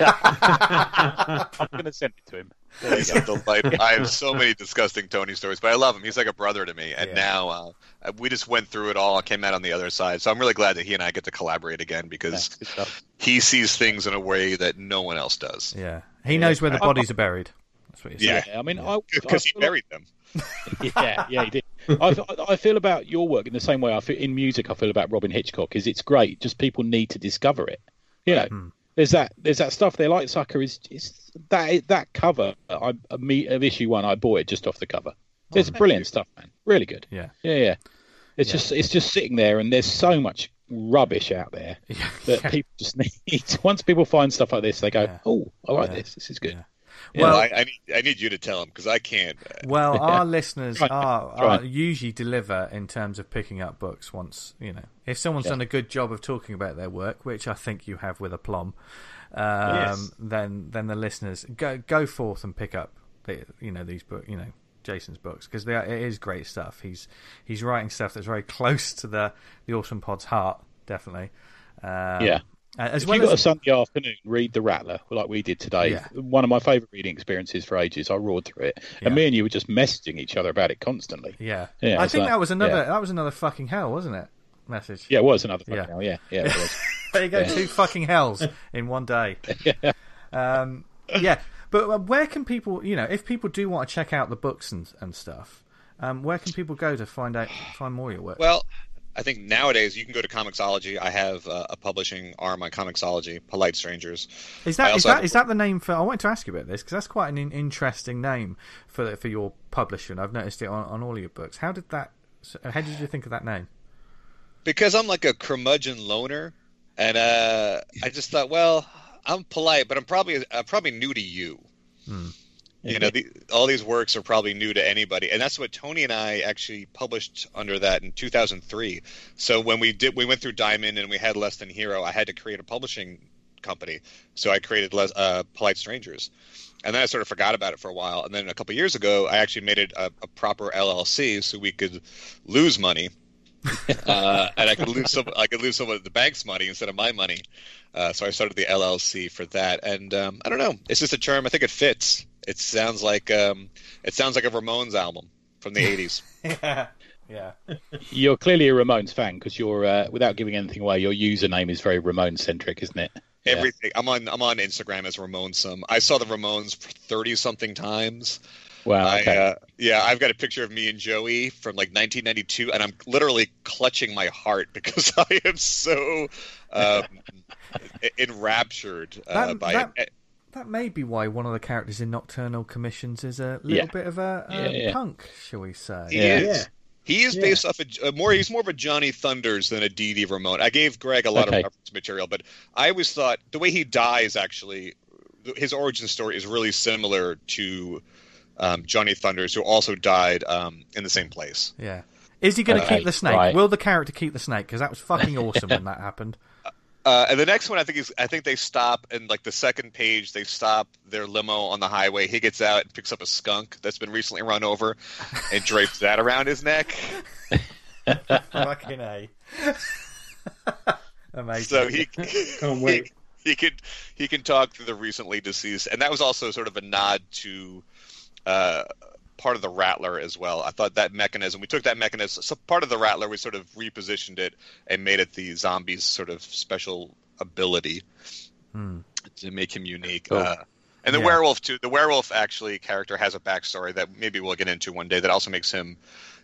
I'm going to send it to him. He's a delight. I have so (laughs) many disgusting Tony stories, but I love him. He's like a brother to me. And Yeah. now uh, we just went through it all and came out on the other side. So I'm really glad that he and I get to collaborate again because That's good stuff. he sees things in a way that no one else does. Yeah, he knows where the bodies are buried. That's what he Yeah. said. I mean, I, I Because he feel like- buried them. (laughs) yeah, yeah, he did. I, I feel about your work in the same way I feel in music. I feel about Robyn Hitchcock. Is it's great. Just people need to discover it. You know, Hmm. there's that there's that stuff they like. Sucker is is that that cover. I me of issue one. I bought it just off the cover. It's brilliant stuff, man. Really good. Yeah. yeah, yeah. It's just it's just sitting there, and there's so much rubbish out there (laughs) Yeah. that people just (laughs) need. Once people find stuff like this, they go, Yeah. "Oh, I like Yeah. this. This is good." Yeah. Yeah. Well- Well, I, I need I need you to tell him because I can't. Well, (laughs) our listeners are, are usually deliver in terms of picking up books once you know if someone's Yeah. done a good job of talking about their work, which I think you have with aplomb. Um, Yes. Then then the listeners go go forth and pick up the, you know these book you know Jason's books because it is great stuff. He's he's writing stuff that's very (laughs) close to the the Awesome Pod's heart, definitely. Um, Yeah. Uh, As if well you got a Sunday afternoon, read The Rattler like we did today. Yeah. One of my favourite reading experiences for ages. I roared through it, Yeah. and me and you were just messaging each other about it constantly. yeah, Yeah, I think like- that was another yeah. that was another fucking hell, wasn't it? Message. Yeah, it was another Yeah. fucking hell. Yeah, yeah, it (laughs) was. There you go, Yeah. two fucking hells in one day. (laughs) Um, yeah, but uh, where can people, you know, if people do want to check out the books and and stuff, um, where can people go to find out find more of your work? Well, I think nowadays you can go to Comixology. I have uh, a publishing arm on Comixology, Polite Strangers. is that is that have- is that the name for? I wanted to ask you about this because that's quite an interesting name for for your publisher, and I've noticed it on, on all your books. How did that? How did you think of that name? because I'm like a curmudgeon loner, and uh, I just thought, well, I'm polite, but I'm probably I'm probably new to you. You know, the, all these works are probably new to anybody, and that's what Tony and I actually published under that in 2003. So when we did, we went through Diamond and we had Less Than Hero. I had to create a publishing company, so I created Les, uh, Polite Strangers, and then I sort of forgot about it for a while. And then a couple years ago, I actually made it a, a proper LLC, so we could lose money (laughs) uh, and I could lose some. I could lose some of the bank's money instead of my money. Uh, so I started the LLC for that, and um, I don't know. It's just a term. I think it fits. It sounds like um, it sounds like a Ramones album from the (laughs) '80s. yeah, yeah, You're clearly a Ramones fan because you're, uh, without giving anything away, your username is very Ramones centric, isn't it? Yeah. Everything. I'm on. I'm on Instagram as Ramonesome. I saw the Ramones thirty something times. Wow. I, uh, yeah, I've got a picture of me and Joey from like 1992, and I'm literally clutching my heart (laughs) because I am so um, (laughs) enraptured uh, That- by that- it. That may be why one of the characters in Nocturnal Commissions is a little Yeah. bit of a, a Yeah, yeah. punk, shall we say? He Yeah. is. He is Yeah. based off a, a more. He's more of a Johnny Thunders than a Dee Dee Ramone. I gave Greg a lot Okay. of reference material, but I always thought the way he dies, actually, his origin story is really similar to um, Johnny Thunders, who also died um, in the same place. Yeah. Is he going to Okay, keep the snake? right. Will the character keep the snake? Because that was fucking (laughs) awesome when that happened. Uh, and the next one, I think is I think they stop and like the second page, they stop their limo on the highway. He gets out and picks up a skunk that's been recently run over, and (laughs) drapes that around his neck. (laughs) fucking a. (laughs) Amazing. So he Can't wait. he could he can talk to the recently deceased, and that was also sort of a nod to uh, part of the Rattler as well. I thought that mechanism we took that mechanism, so part of the Rattler, we sort of repositioned it and made it the zombie's sort of special ability Hmm. to make him unique. Cool. Uh, and the Yeah. werewolf too. The werewolf actually character has a backstory that maybe we'll get into one day. That also makes him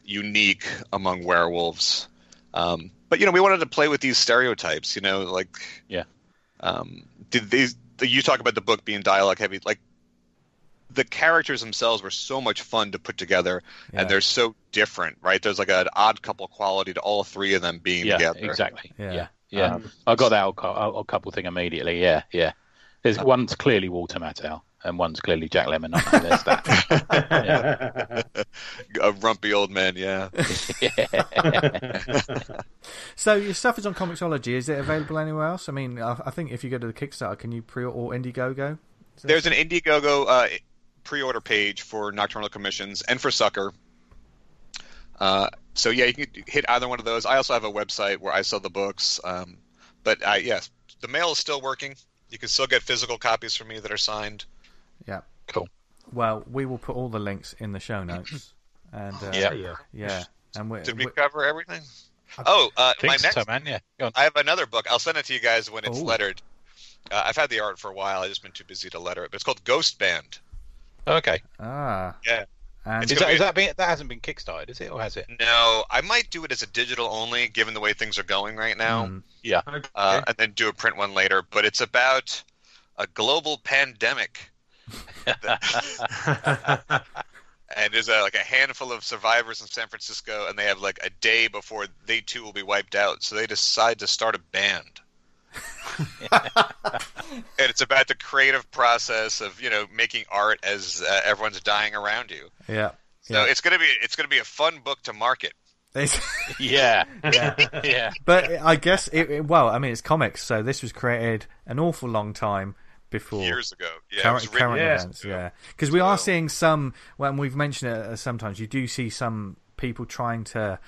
unique among werewolves. Um, but you know, we wanted to play with these stereotypes. You know, like Yeah. Um, did these? You talk about the book being dialogue heavy, like. The characters themselves were so much fun to put together, Yeah. and they're so different, right? There's like an odd couple quality to all three of them being Yeah, together. exactly. Yeah. Yeah, yeah. Um, I got that old, cou- couple thing immediately. Yeah, yeah. There's one's clearly Walter Matthau and one's clearly Jack Lemmon. I know There's that. (laughs) A rumpy old man, yeah. (laughs) (laughs) So your stuff is on Comixology. Is it available anywhere else? I mean, I, I think if you go to the Kickstarter, can you pre or Indiegogo? Is There's an Indiegogo uh, pre-order page for Nocturnal Commissions and for Sucker. Uh, so yeah, you can hit either one of those. I also have a website where I sell the books. Um, but I, yes, the mail is still working. You can still get physical copies from me that are signed. yeah. Cool. Well, we will put all the links in the show notes. (clears throat) And uh, Yeah. yeah. yeah. And we, Did we we- cover everything? Oh, uh, my next, so, man. Yeah. I have another book. I'll send it to you guys when it's Oh. lettered. Uh, I've had the art for a while. I've just been too busy to letter it. But it's called Ghost Band. Okay. ah. Yeah. And Is gonna that, be- is that, hasn't been kickstarted, is it, or has it? No, I might do it as a digital only, given the way things are going right now. Mm. Yeah. uh, and then do a print one later. But it's about a global pandemic, (laughs) and there's a, like a handful of survivors in San Francisco, and they have like a day before they too will be wiped out. So they decide to start a band. (laughs) and it's about the creative process of you know making art as uh, everyone's dying around you. yeah. So Yeah. it's gonna be it's gonna be a fun book to market. (laughs) Yeah. yeah. Yeah. But I guess it, it- well, I mean, it's comics, so this was created an awful long time before Years ago, yeah, it current, was current Yeah. events. Yeah, because we are So- seeing some. Well, and we've mentioned it uh, sometimes. You do see some people trying to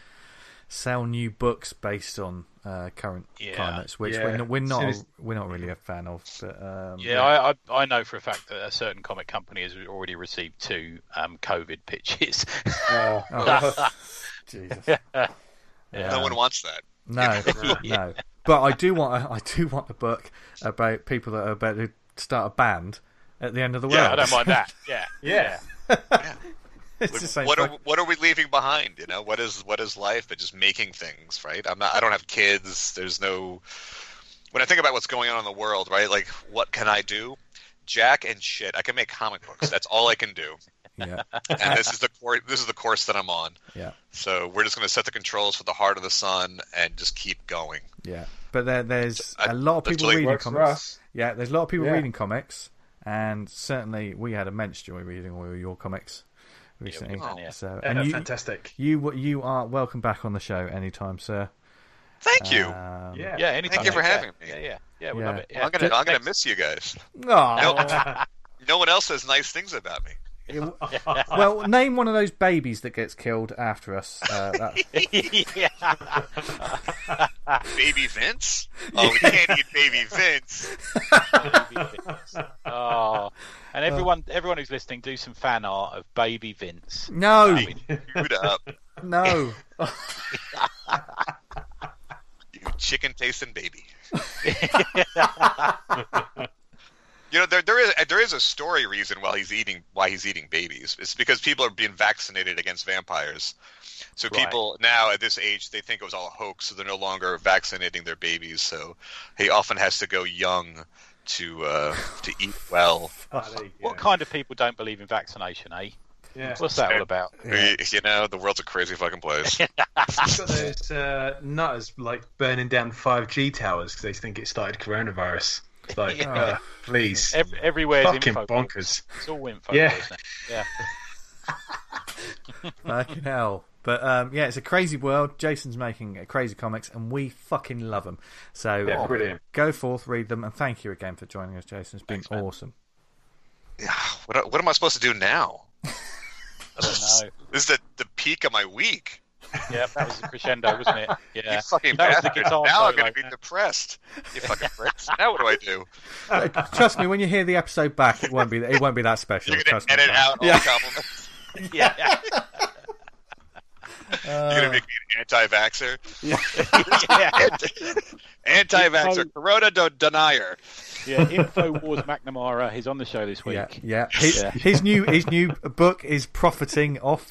sell new books based on uh, current Yeah. climates, which Yeah. we're not, we're not as- we're not really a fan of. But um, Yeah, I, I I know for a fact that a certain comic company has already received two um, COVID pitches. Oh. (laughs) (laughs) Oh, Jesus. Yeah. No one wants that. No, (laughs) no. But I do want a, I do want a book about people that are about to start a band at the end of the world. yeah, I don't mind that. Yeah, Yeah. it's the same (laughs) what are what are we leaving behind? You know, what is what is life but just making things, right? I'm not. I don't have kids. There's no. When I think about what's going on in the world, right? Like, what can I do? Jack and shit. I can make comic books. That's all I can do. yeah, And this is the course. This is the course that I'm on. yeah, So we're just going to set the controls for the heart of the sun and just keep going. yeah. But there, there's I- a lot of people really reading comics. Yeah, there's a lot of people Yeah. reading comics, and certainly we had immense joy reading all your comics recently. did, yeah. So, Yeah, and you, fantastic. you, you are welcome back on the show anytime, sir. Thank you. Um, Yeah. yeah. Anytime. Thank you for yeah. having me. Yeah, yeah, yeah. We Yeah. love it. Yeah. I'm gonna. I'm gonna miss you guys. Aw. No (laughs) one else says nice things about me. (laughs) (laughs) well, name one of those babies that gets killed after us. Uh. (laughs) Baby Vince? Oh, we can't eat Baby Vince. oh, and everyone, everyone who's listening, do some fan art of Baby Vince. no, Dude up. no. You chicken tasting baby. You know, there there is there is a story reason why he's eating why he's eating babies. It's because people are being vaccinated against vampires. So Right. people now at this age they think it was all a hoax, so they're no longer vaccinating their babies. So he often has to go young to uh, to eat well. (laughs) Funny, What yeah. kind of people don't believe in vaccination, eh? Yeah. What's that all about? (laughs) Yeah. You know, the world's a crazy fucking place. (laughs) You've got those uh, nutters like burning down 5G towers because they think it started coronavirus. It's (laughs) like, Yeah. uh, please. Every, everywhere's Fucking info. bonkers. It's all info. Yeah. Isn't it? Yeah. (laughs) Fucking hell. But um, yeah, it's a crazy world. Jason's making uh, crazy comics, and we fucking love them. So Yeah, brilliant. go forth, read them, and thank you again for joining us, Jason. It's been Thanks, awesome. Yeah, what what am I supposed to do now? (laughs) I don't know. This is the, the peak of my week. Yeah, that was the crescendo, wasn't it? (laughs) Yeah. You fucking That was the bastard. guitar Now I'm solo. going to be depressed. You fucking (laughs) pricks. now what do I do? Uh, Trust me, when you hear the episode back, it won't be it won't be that special. You're going Trust to me. edit out all Yeah. the compliments. yeah. (laughs) yeah. You're going to make me an anti-vaxxer. yeah. Anti-vaxxer. Corona do- denier. Yeah, Infowars McNamara. He's on the show this week. Yeah, yeah. His, Yeah. his new his new book is profiting off.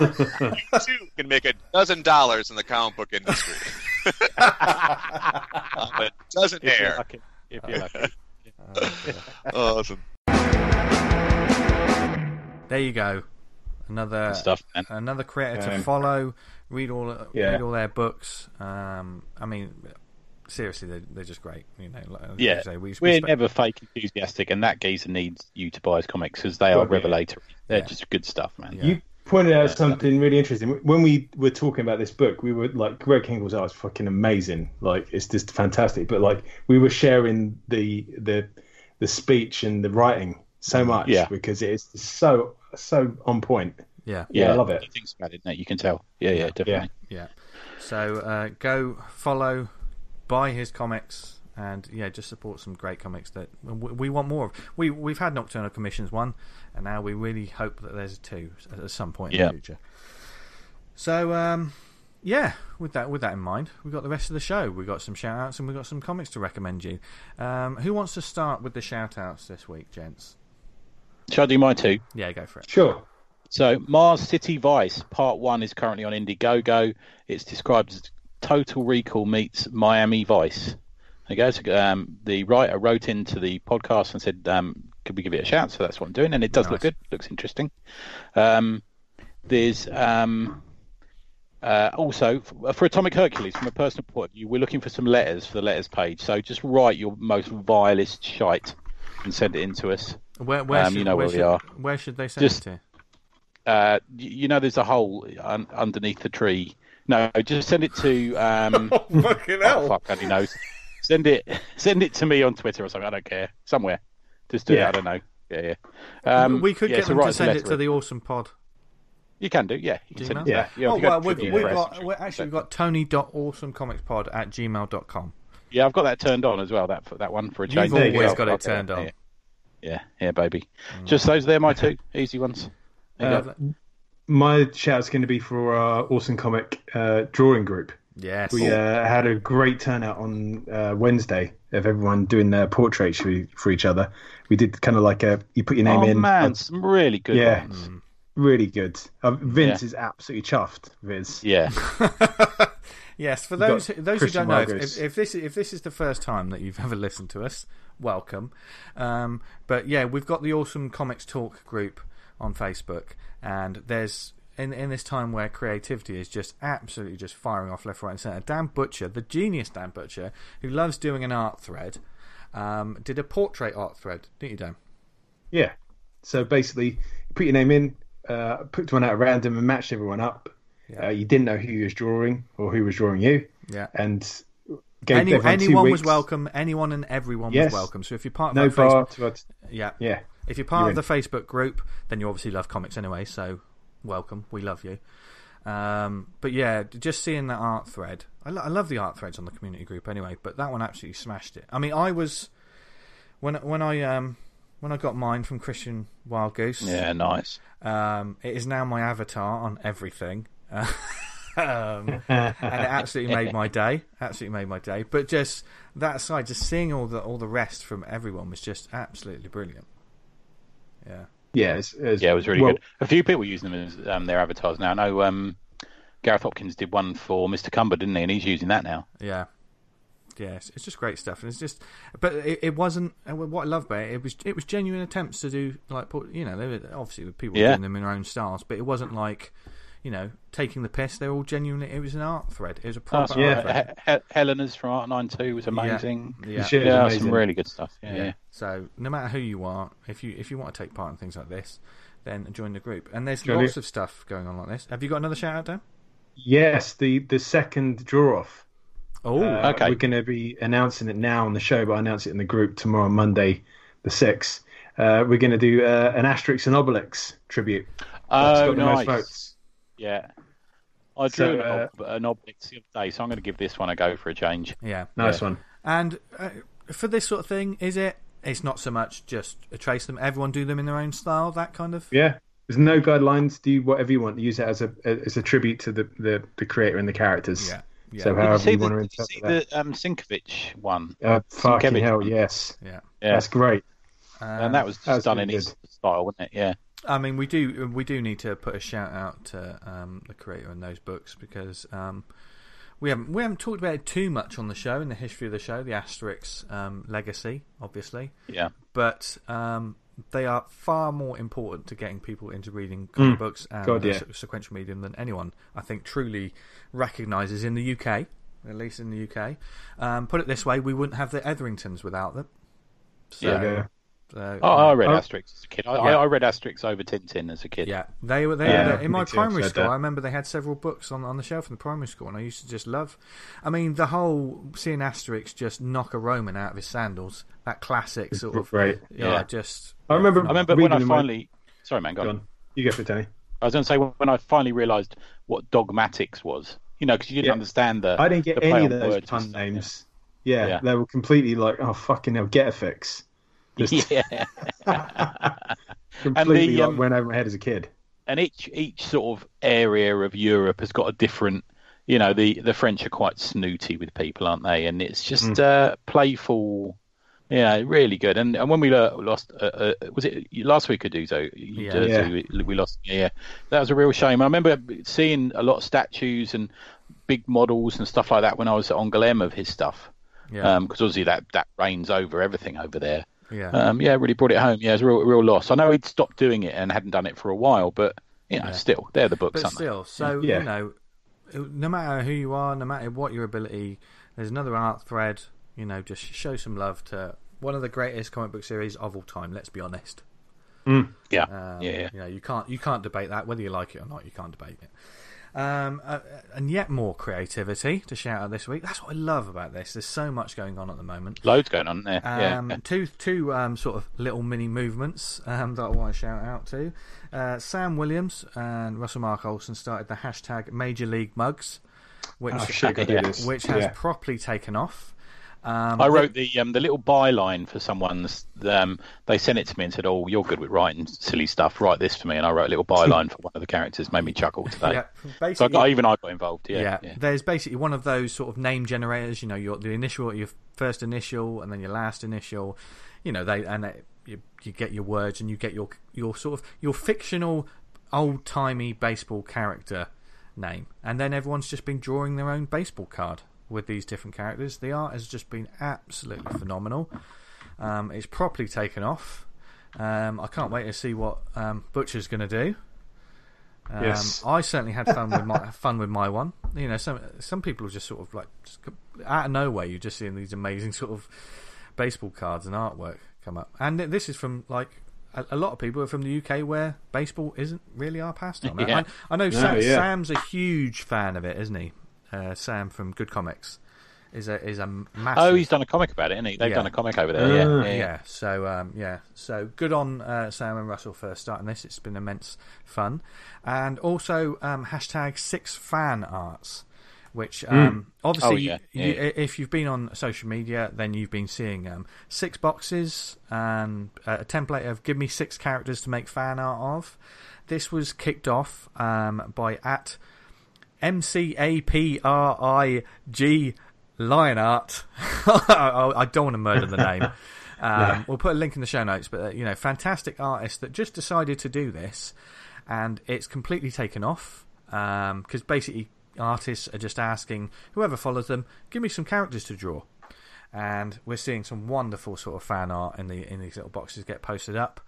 You too can make a dozen dollars in the comic book industry. I'm (laughs) a dozen If you're air. lucky. If you're lucky. (laughs) Awesome. there you go. Another Good stuff, man. another creator to Um, follow. Read all Yeah. read all their books. Um, I mean, seriously, they're, they're just great. You know, like, Yeah, you say, we, we We're spe- never fake enthusiastic, and that geezer needs you to buy his comics because they are Well, yeah. revelatory. They're Yeah. just good stuff, man. Yeah. You pointed out something really interesting. When we were talking about this book, we were like, Greg Hinkle's art is fucking amazing. Like, it's just fantastic. But like, we were sharing the the the speech and the writing so much Yeah. because it is so so on point. yeah, Yeah, I love it. He thinks about it, Nate. You can tell. Yeah, yeah, definitely. yeah. So uh, go follow, buy his comics, and yeah, just support some great comics that we, we want more of. We we've had Nocturnal Commissions one, and now we really hope that there's a two at some point in the future. So um, yeah, with that with that in mind, we've got the rest of the show. We've got some shout outs and we've got some comics to recommend you. Um, who wants to start with the shout outs this week, gents? Shall I do my two? Yeah, go for it. Sure. So, Mars City Vice Part One is currently on Indiegogo. It's described as Total Recall meets Miami Vice. There go. Um, the writer wrote into the podcast and said, um, "Could we give it a shout?" So that's what I'm doing, and it does look good. Looks interesting. Um, there's um, uh, also for Atomic Hercules, from a personal point of view, we're looking for some letters for the letters page. So just write your most vilest shite and send it in to us. Where, where Um, should, you know where, where we should, are. where should they send Just- it to? uh, you know, there's a hole un- underneath the tree. No, just send it to. Um, (laughs) fucking oh, fuck, only knows. Send it, (laughs) send it to me on Twitter or something. I don't care. Somewhere, just do it. I don't know. Yeah, yeah. Um, we could yeah, get so them write to send it letter. to the Awesome Pod. You can do, yeah. You can send it Yeah. Yeah, oh, if you go well, we've, Tribune we've got, we're actually we've got tony.awesomecomicspod at gmail.com. Yeah, I've got that turned on as well. That that one for a change. You've change. There you always go. got I'll it turned on. Yeah, yeah, yeah, baby. Just those. They're my two (laughs) easy ones. There you Uh, go. my shout's going to be for our awesome comic uh, drawing group. Yes. We uh, had a great turnout on uh, Wednesday of everyone doing their portraits for, for each other. We did kind of like a you put your name oh in. man, some really good Yeah. ones. Really good. Uh, Vince Yeah. is absolutely chuffed. Viz. Yeah, (laughs) yes, for We've those got who- those who don't know, if, if this if this is the first time that you've (laughs) ever listened to us, welcome. Um, but yeah, we've got the Awesome Comics Talk group on Facebook, and there's in in this time where creativity is just absolutely just firing off left, right, and centre. Dan Butcher, the genius Dan Butcher, who loves doing an art thread, um, did a portrait art thread, didn't you, Dan? Yeah. So basically, you put your name in, uh, picked one out at random, and matched everyone up. Yeah. Uh, you didn't know who you was drawing or who was drawing you, Yeah. and gave Any, anyone was welcome. Anyone and everyone Yes. was welcome. So if you're part of No that bar. Facebook, yeah, yeah. If you're part You're of the Facebook group, then you obviously love comics anyway, so welcome. We love you. Um, but yeah, just seeing that art thread. I, lo- I love the art threads on the community group anyway, but that one absolutely smashed it. I mean, I was when when I um when I got mine from Christian Wildgoose. yeah, nice. Um, it is now my avatar on everything. (laughs) um, and it absolutely made my day. Absolutely made my day. But just that side, just seeing all the all the rest from everyone was just absolutely brilliant. Yeah. Yeah, it's, it's, Yeah, it was really well, good. A few people using them as um, their avatars now. I know um, Gareth Hopkins did one for Mr. Cumber, didn't he? And he's using that now. Yeah. Yes, it's just great stuff, and it's just, but it, it wasn't. What I love about it, it was it was genuine attempts to do like, put- you know, they were obviously the people Yeah. doing them in their own styles, but it wasn't like, you know, taking the piss. They're all genuinely. It was an art thread. It was a proper yeah. art thread. He- He- Helena's from Art Nine 92 was amazing. Yeah. shit is Yeah, amazing. some really good stuff. Yeah, yeah. So no matter who you are, if you if you want to take part in things like this, then join the group. And there's Join lots of stuff going on like this. Have you got another shout out, Dan? Yes, the the second draw off. Oh, Uh, okay. We're going to be announcing it now on the show, but I announce it in the group tomorrow, Monday, the sixth. Uh, we're going to do uh, an Asterix and Obelix tribute. That's Oh, got the nice. Most votes. Yeah. I drew So, an, uh, ob- an object the other day, so I'm going to give this one a go for a change. Yeah. Nice one. And uh, for this sort of thing, is it? It's not so much just a trace them. Everyone do them in their own style. That kind of. Yeah. There's no guidelines. Do whatever you want. Use it as a as a tribute to the, the, the creator and the characters. Yeah. Yeah. So Did you see you the, want to did you see interpret the um, Sienkiewicz one? Uh, fucking Sienkiewicz hell, one? yes. yeah. Yeah, That's great. Um, and that was just That's done really in his style, wasn't it? Yeah. I mean, we do we do need to put a shout out to um, the creator in those books because um, we haven't we haven't talked about it too much on the show in the history of the show, the Asterix um, legacy, obviously, Yeah. but um, they are far more important to getting people into reading comic books and God, yeah. sequential medium than anyone I think truly recognises in the UK, at least in the UK. Um, put it this way, we wouldn't have the Etheringtons without them. So, There you go. So, Oh, I read Oh. Asterix as a kid. I, Yeah. I, I read Asterix over Tintin as a kid. Yeah, they were. They Yeah, were in my me too, primary school. that. I remember they had several books on on the shelf in the primary school, and I used to just love. I mean, the whole seeing Asterix just knock a Roman out of his sandals. That classic sort of. Great. Yeah, Yeah. just. I remember. I remember when I in my- finally. Sorry, man. Go Go on. on. You go for it, Danny. I was going to say when I finally realised what Dogmatix was. You know, because you didn't Yeah. understand the. I didn't get any of those pun names. Yeah. Yeah. they were completely like, oh fucking hell, get a fix. Just (laughs) Yeah. (laughs) completely the, like um, went over my head as a kid. and each each sort of area of Europe has got a different. You know, the the French are quite snooty with people, aren't they? And it's just Mm. uh, playful. Yeah, really good. And and when we lo- lost, uh, uh, was it last week, Uderzo? Yeah. Uh, Yeah. we, we lost. Yeah, that was a real shame. I remember seeing a lot of statues and big models and stuff like that when I was at Angoulême of his stuff. Yeah, Because obviously that that reigns over everything over there. Yeah. Um, yeah, really brought it home. Yeah, it was a real, real loss. I know he'd stopped doing it and hadn't done it for a while, but you know, Yeah. still, they're the books, but aren't still, so Yeah. you know, no matter who you are, no matter what your ability, there's another art thread. You know, just show some love to one of the greatest comic book series of all time. Let's be honest. they? Yeah, Um, yeah, yeah. You know, you can't you can't debate that whether you like it or not. You can't debate it. Um, uh, and yet more creativity to shout out this week. That's what I love about this. There's so much going on at the moment. Loads going on there. Um, yeah. (laughs) Two two um, sort of little mini movements um, that I want to shout out to. Uh, Sam Williams and Russell Mark Olsen started the hashtag Major League Mugs, which Oh shit, yeah. which has yeah. properly taken off. Um, I wrote the um, the little byline for someone's. Um, they sent it to me and said, "Oh, you're good with writing silly stuff. Write this for me." And I wrote a little byline (laughs) for one of the characters. Made me chuckle today. yeah, So I got, even I got involved. Yeah, yeah, yeah. there's basically one of those sort of name generators. You know, your the initial, your first initial, and then your last initial. You know, they and they, you you get your words and you get your your sort of your fictional old timey baseball character name, and then everyone's just been drawing their own baseball card with these different characters. The art has just been absolutely phenomenal. Um, it's properly taken off. Um, I can't wait to see what um, Butcher's going to do. Um, Yes. I certainly had fun with my (laughs) fun with my one. You know, some some people are just sort of like out of nowhere. You're just seeing these amazing sort of baseball cards and artwork come up, and this is from like a, a lot of people are from the UK where baseball isn't really our pastime. Yeah. (laughs) I, I know No, Sam, yeah. Sam's a huge fan of it, isn't he? Uh, Sam from Good Comics is a is a massive. Oh, he's done a comic about it, hasn't he? They've Yeah. done a comic over there. Ah. yeah, yeah, yeah, yeah. So um, yeah, so good on uh, Sam and Russell for starting this. It's been immense fun, and also um, hashtag six fan arts, which um, obviously Oh, yeah. you, if you've been on social media, then you've been seeing um, six boxes and uh, a template of give me six characters to make fan art of. This was kicked off um, by at M C A P R I G Lionart. (laughs) I I don't want to murder the name. (laughs) Um, We'll put a link in the show notes, but uh, you know, fantastic artist that just decided to do this, and it's completely taken off because basically artists are just asking whoever follows them, give me some characters to draw, and we're seeing some wonderful sort of fan art in the in these little boxes get posted up.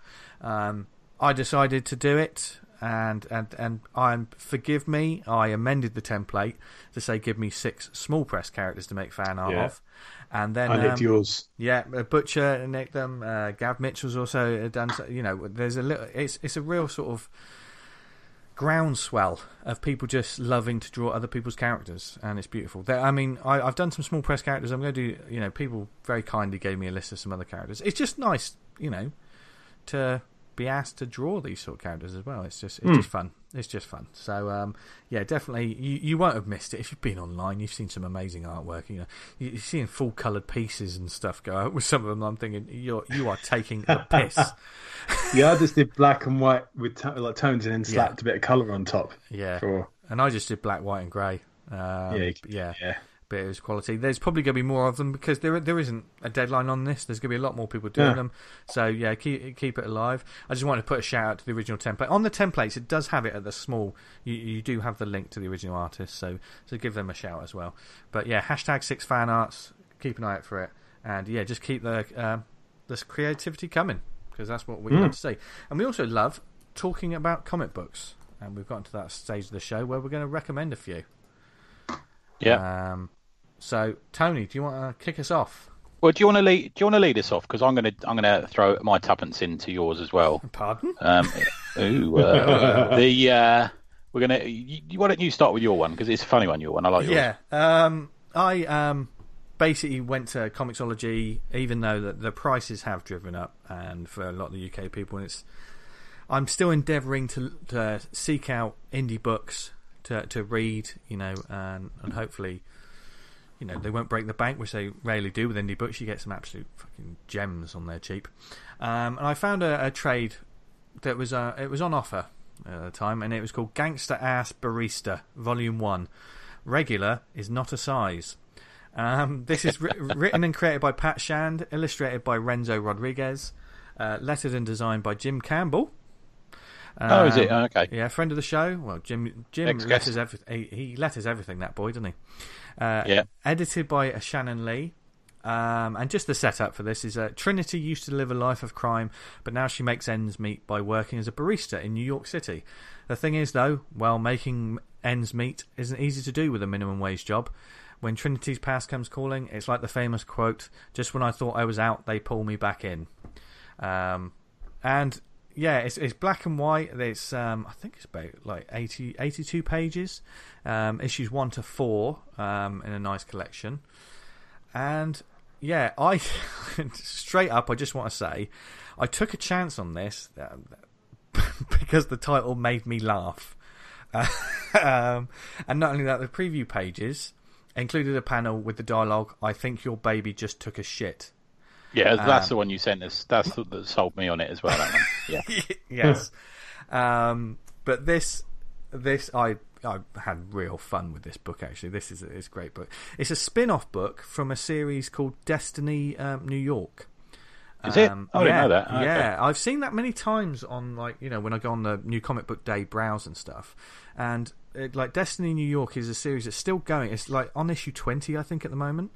Um, I decided to do it, and and and I'm forgive me. I amended the template to say give me six small press characters to make fan art Yeah. of, and then I nicked um, yours. yeah, uh, Butcher nicked them. Uh, Gav Mitchell's also done. You know, there's a little. It's it's a real sort of groundswell of people just loving to draw other people's characters, and it's beautiful. There, I mean, I, I've done some small press characters. I'm going to do. You know, people very kindly gave me a list of some other characters. It's just nice, you know, to be asked to draw these sort of characters as well. It's just it's just fun. It's just fun. So um, yeah, definitely you, you won't have missed it if you've been online. You've seen some amazing artwork. You know, you- you're seeing full coloured pieces and stuff go out with some of them. I'm thinking you're you are taking the piss. (laughs) Yeah, I just did black and white with to- like tones and then slapped a bit of colour on top. Yeah, For and I just did black, white, and grey. Um, Yeah, yeah, yeah. But it was quality. There's probably going to be more of them because there there isn't a deadline on this. There's going to be a lot more people doing Yeah. them. So yeah, keep keep it alive. I just wanted to put a shout out to the original template. On the templates, it does have it at the small. You, you do have the link to the original artist, so so give them a shout as well. But yeah, hashtag six fan arts. Keep an eye out for it, and yeah, just keep the um, this creativity coming because that's what we love to see. And we also love talking about comic books. And we've gotten to that stage of the show where we're going to recommend a few. Yeah. Um, so, Tony, do you want to kick us off? well, do you want to lead? Do you want to lead us off? Because I'm gonna I'm gonna throw my tuppence into yours as well. Pardon? Um, (laughs) ooh, uh, the uh, we're. You, you- why don't you start with your one? Because it's a funny one. Your one. I like yours. Yeah. Um, I um, basically went to Comixology, even though the, the prices have driven up, and for a lot of the UK people, and it's. I'm still endeavouring to to seek out indie books to to read, you know, and and hopefully, you know, they won't break the bank, which they rarely do with indie books. You get some absolute fucking gems on there cheap. Um, and I found a, a trade that was uh, it was on offer at the time, and it was called Gangster Ass Barista Volume One. Regular is not a size. Um, this is ri- (laughs) written and created by Pat Shand, illustrated by Renzo Rodriguez, uh, lettered and designed by Jim Campbell. Oh, is it? Um, Oh, okay. Yeah, friend of the show. Well, Jim Jim letters everything. He, he letters everything. That boy, doesn't he? Uh, Yeah. Edited by uh, Shannon Lee. Um, and just the setup for this is uh, Trinity used to live a life of crime, but now she makes ends meet by working as a barista in New York City. The thing is, though, while making ends meet isn't easy to do with a minimum wage job, when Trinity's past comes calling, it's like the famous quote: "Just when I thought I was out, they pull me back in." Um, and yeah, it's it's black and white. It's um, I think it's about like 80, 82 pages, um, issues one to four um, in a nice collection. And yeah, I (laughs) straight up, I just want to say, I took a chance on this um, (laughs) because the title made me laugh. (laughs) um, and not only that, the preview pages included a panel with the dialogue, "I think your baby just took a shit." Yeah, that's Um, the one you sent us. That's the, that sold me on it as well. That one. Yeah. (laughs) (laughs) yes. um, but this, this I I had real fun with this book. Actually, this is a, it's a great book. It's a spin-off book from a series called Destiny um, New York. Is it? Um, I didn't yeah, know that. Okay. Yeah, I've seen that many times on like you know when I go on the New Comic Book Day browse and stuff, and it, like Destiny New York is a series that's still going. It's like on issue twenty, I think, at the moment.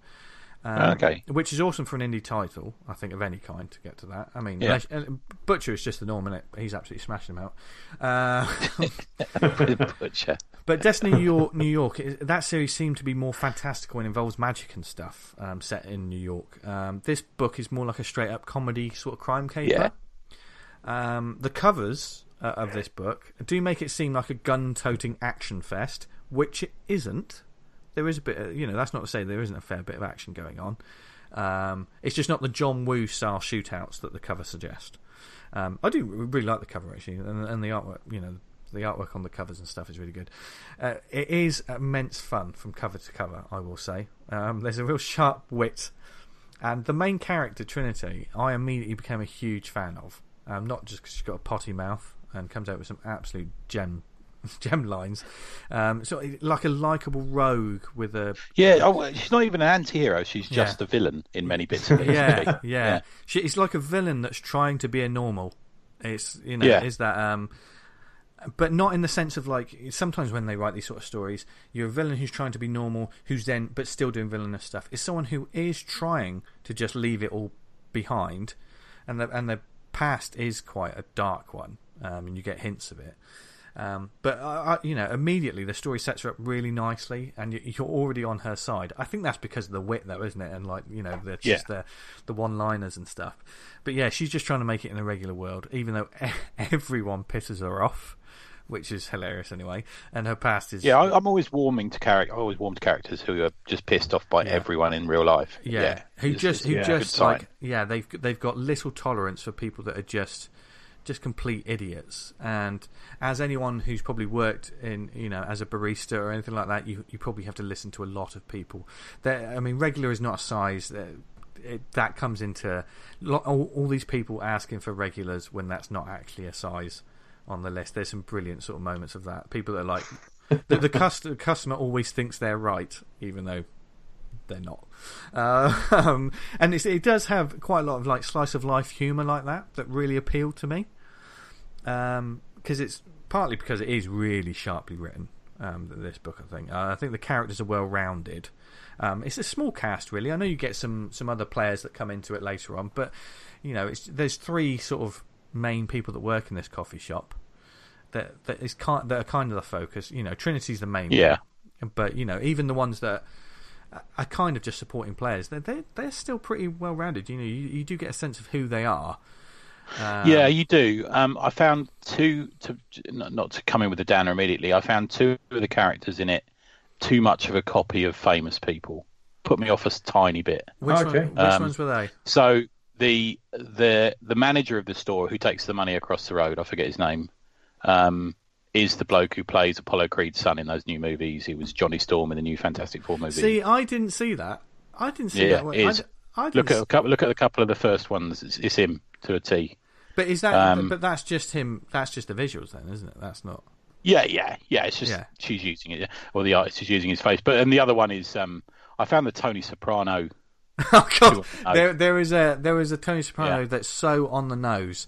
Um, Okay. Which is awesome for an indie title, I think, of any kind to get to that. I mean, Yeah. Butcher is just the norm, is He's absolutely smashing them out. Uh, (laughs) Butcher. but Destiny New York, New York, that series seemed to be more fantastical and involves magic and stuff um, set in New York. Um, this book is more like a straight up comedy sort of crime caper. Um, the covers uh, of this book do make it seem like a gun toting action fest, which it isn't. There is a bit, of, you know, that's not to say there isn't a fair bit of action going on. Um, it's just not the John Woo style shootouts that the cover suggest. Um, I do really like the cover actually, and, and the artwork. You know, the artwork on the covers and stuff is really good. Uh, it is immense fun from cover to cover. I will say, um, there's a real sharp wit, and the main character Trinity, I immediately became a huge fan of. Um, not just because she's got a potty mouth and comes out with some absolute gem. (laughs) Gem lines, um, so like a likable rogue with a Yeah. Oh, she's not even an anti-hero. She's just Yeah. a villain in many bits (laughs) of it. yeah, yeah. she? She, it's like a villain that's trying to be a normal. It's you know, Yeah. is that um, but not in the sense of like sometimes when they write these sort of stories, you're a villain who's trying to be normal, who's then but still doing villainous stuff. It's someone who is trying to just leave it all behind, and the and the past is quite a dark one, um, and you get hints of it. Um, but I, I, you know, immediately the story sets her up really nicely, and you, you're already on her side. I think that's because of the wit, though, isn't it? And like you know, the just the the one-liners and stuff. But yeah, she's just trying to make it in the regular world, even though (laughs) everyone pisses her off, which is hilarious anyway. And her past is Yeah, I, I'm always warming to character. I always warm to characters who are just pissed off by everyone in real life. yeah, who It's- just who just like yeah they've they've got little tolerance for people that are just just complete idiots. And as anyone who's probably worked in, you know, as a barista or anything like that, you you probably have to listen to a lot of people. They're, I mean, regular is not a size. That, it, that comes into all, all these people asking for regulars when that's not actually a size on the list. There's some brilliant sort of moments of that. People that are like, the, the customer always thinks they're right, even though they're not. Uh, (laughs) um, and it does have quite a lot of like slice of life humour like that that really appealed to me. Because um, it's partly because it is really sharply written. Um, this book, I think. Uh, I think the characters are well rounded. Um, it's a small cast, really. I know you get some some other players that come into it later on, but you know, it's there's three sort of main people that work in this coffee shop that that is kind that are kind of the focus. You know, Trinity's the main. Yeah. One, but you know, even the ones that are kind of just supporting players, they're they're, they're still pretty well rounded. You know, you, you do get a sense of who they are. Um, yeah, you do. Um, I found two to not, not to come in with a downer immediately. I found two of the characters in it too much of a copy of famous people. Put me off a tiny bit. Which, okay. one, which um, ones were they? So the the the manager of the store who takes the money across the road, I forget his name, um, is the bloke who plays Apollo Creed's son in those new movies. He was Johnny Storm in the new Fantastic Four movie. See, I didn't see that. I didn't see yeah, that. Is. I, I look at a couple. Look at a couple of the first ones. It's, it's him to a T. But is that? Um, but that's just him. That's just the visuals, then, isn't it? That's not. Yeah, yeah, yeah. It's just yeah. she's using it, or the artist is using his face. But and the other one is, um, I found the Tony Soprano. (laughs) oh God, (laughs) there there is a there is a Tony Soprano yeah. that's so on the nose.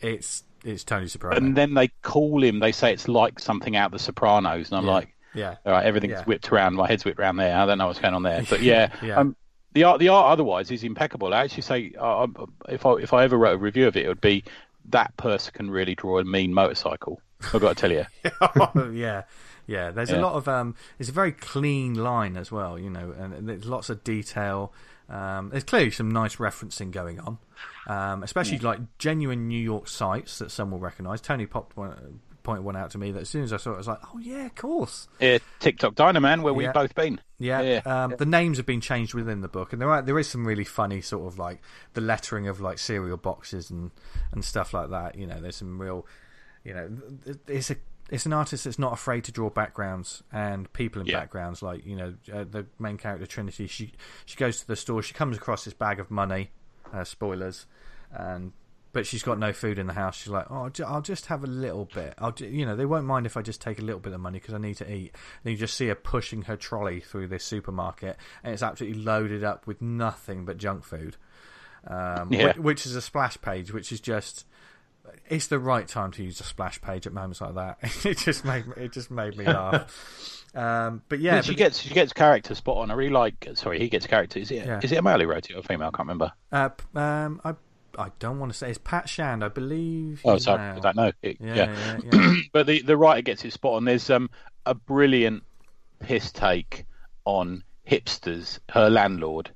It's it's Tony Soprano. And then they call him. They say it's like something out of the Sopranos, and I'm yeah. like, yeah, all right, everything's yeah. whipped around. My head's whipped around there. I don't know what's going on there, but (laughs) yeah, yeah. Um, the art, the art otherwise is impeccable. I actually say, uh, if I if I ever wrote a review of it, it would be that person can really draw a mean motorcycle. I've got to tell you. (laughs) oh, yeah, yeah. There's yeah. a lot of um. It's a very clean line as well, you know, and there's lots of detail. Um, there's clearly some nice referencing going on, um, especially yeah. like genuine New York sites that some will recognise. Tony popped one, pointed one out to me that as soon as I saw it, I was like, "Oh yeah, of course." Yeah, TikTok Dynaman, where we've both been. Yeah, yeah. Um, yeah, the names have been changed within the book, and there are there is some really funny sort of like the lettering of like cereal boxes and and stuff like that. You know, there's some real you know, it's a it's an artist that's not afraid to draw backgrounds and people in yeah. backgrounds. Like you know, uh, the main character Trinity, she she goes to the store, she comes across this bag of money, uh, spoilers, and but she's got no food in the house. She's like, oh, I'll just have a little bit. I'll, you know, they won't mind if I just take a little bit of money because I need to eat. And you just see her pushing her trolley through this supermarket, and it's absolutely loaded up with nothing but junk food. Um, yeah. which, which is a splash page, which is just it's the right time to use a splash page at moments like that. (laughs) it just made me, it just made me laugh. (laughs) Um, but yeah, but, she gets she gets character spot on. I really like. Sorry, he gets character. Is it yeah. is it a male who wrote it or a female? I can't remember. Uh, um, I I don't want to say it's Pat Shand. I believe. Oh, sorry, male. I don't know. It, yeah, yeah. (clears throat) yeah but the the writer gets it spot on. There's um a brilliant piss take on hipsters. Her landlord.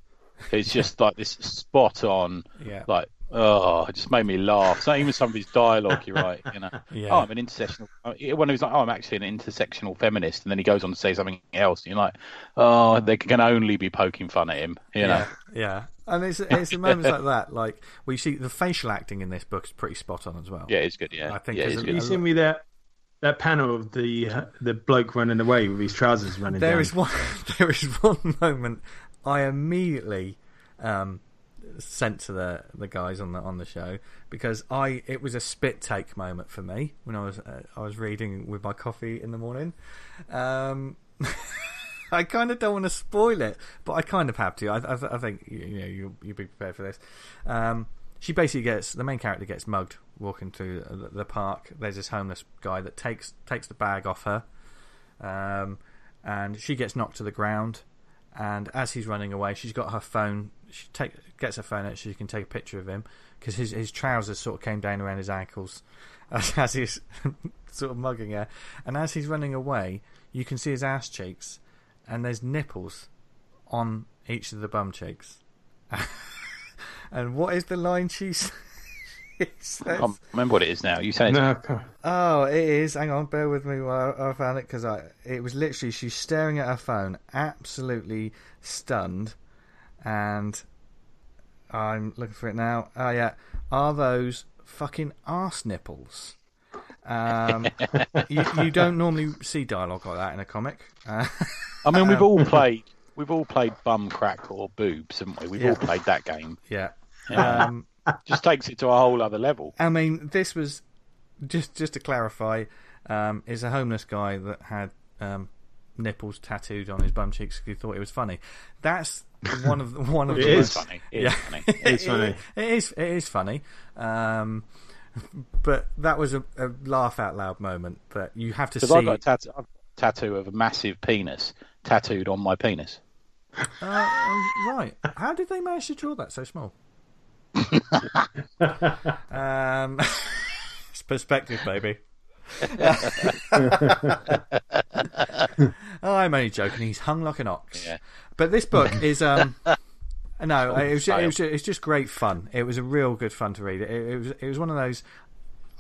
It's (laughs) just like this spot on. Yeah. Like Oh, it just made me laugh. It's not even some of his dialogue. You're right. You know, (laughs) yeah. oh, I'm an intersectional. When he was like, oh, I'm actually an intersectional feminist, and then he goes on to say something else, and you're like, oh, they can only be poking fun at him. You know. Yeah. yeah. And it's it's moments like that, like where you see the facial acting in this book is pretty spot on as well. Yeah, it's good. Yeah, I think. Yeah, it's good. You seen me that that panel of the uh, the bloke running away with his trousers running There down. is one. (laughs) There is one moment I immediately. Um, sent to the the guys on the on the show because I it was a spit take moment for me when I was uh, I was reading with my coffee in the morning. Um, (laughs) I kind of don't want to spoil it, but I kind of have to. I, I, I think you, you know you'll, you'll be prepared for this. Um, she basically gets the main character gets mugged walking through the, the, park. There's this homeless guy that takes takes the bag off her, um, and she gets knocked to the ground. And as he's running away, she's got her phone she take, gets her phone out so she can take a picture of him because his his trousers sort of came down around his ankles (laughs) as, as he's (laughs) sort of mugging her. And as he's running away, you can see his ass cheeks, and there's nipples on each of the bum cheeks. (laughs) and what is the line she says? I can't remember what it is now. You say no, Oh, it is. Hang on, bear with me while I, I found it because I it was literally she's staring at her phone, absolutely stunned and I'm looking for it now. Oh yeah, are those fucking arse nipples. Um, (laughs) you, you don't normally see dialogue like that in a comic. Uh, (laughs) I mean, we've all played. We've all played bum crack or boobs, haven't we? We've Yeah. all played that game. yeah. Yeah. Um, Just takes it to a whole other level. I mean, this was just just to clarify. Um, is a homeless guy that had um, nipples tattooed on his bum cheeks because he thought it was funny. That's one of the, one of It the is. It's most- funny. It's Yeah. funny. (laughs) It's funny. it is. It is funny. Um, but that was a, a laugh out loud moment. But you have to see. I've got a tattoo, I've got a tattoo of a massive penis tattooed on my penis. Uh, oh, right. How did they manage to draw that so small? (laughs) um, (laughs) it's perspective, baby. Oh, I'm only joking. He's hung like an ox. Yeah. But this book (laughs) is um. No, it was, it was it's just great fun. It was a real good fun to read. It, it was it was one of those.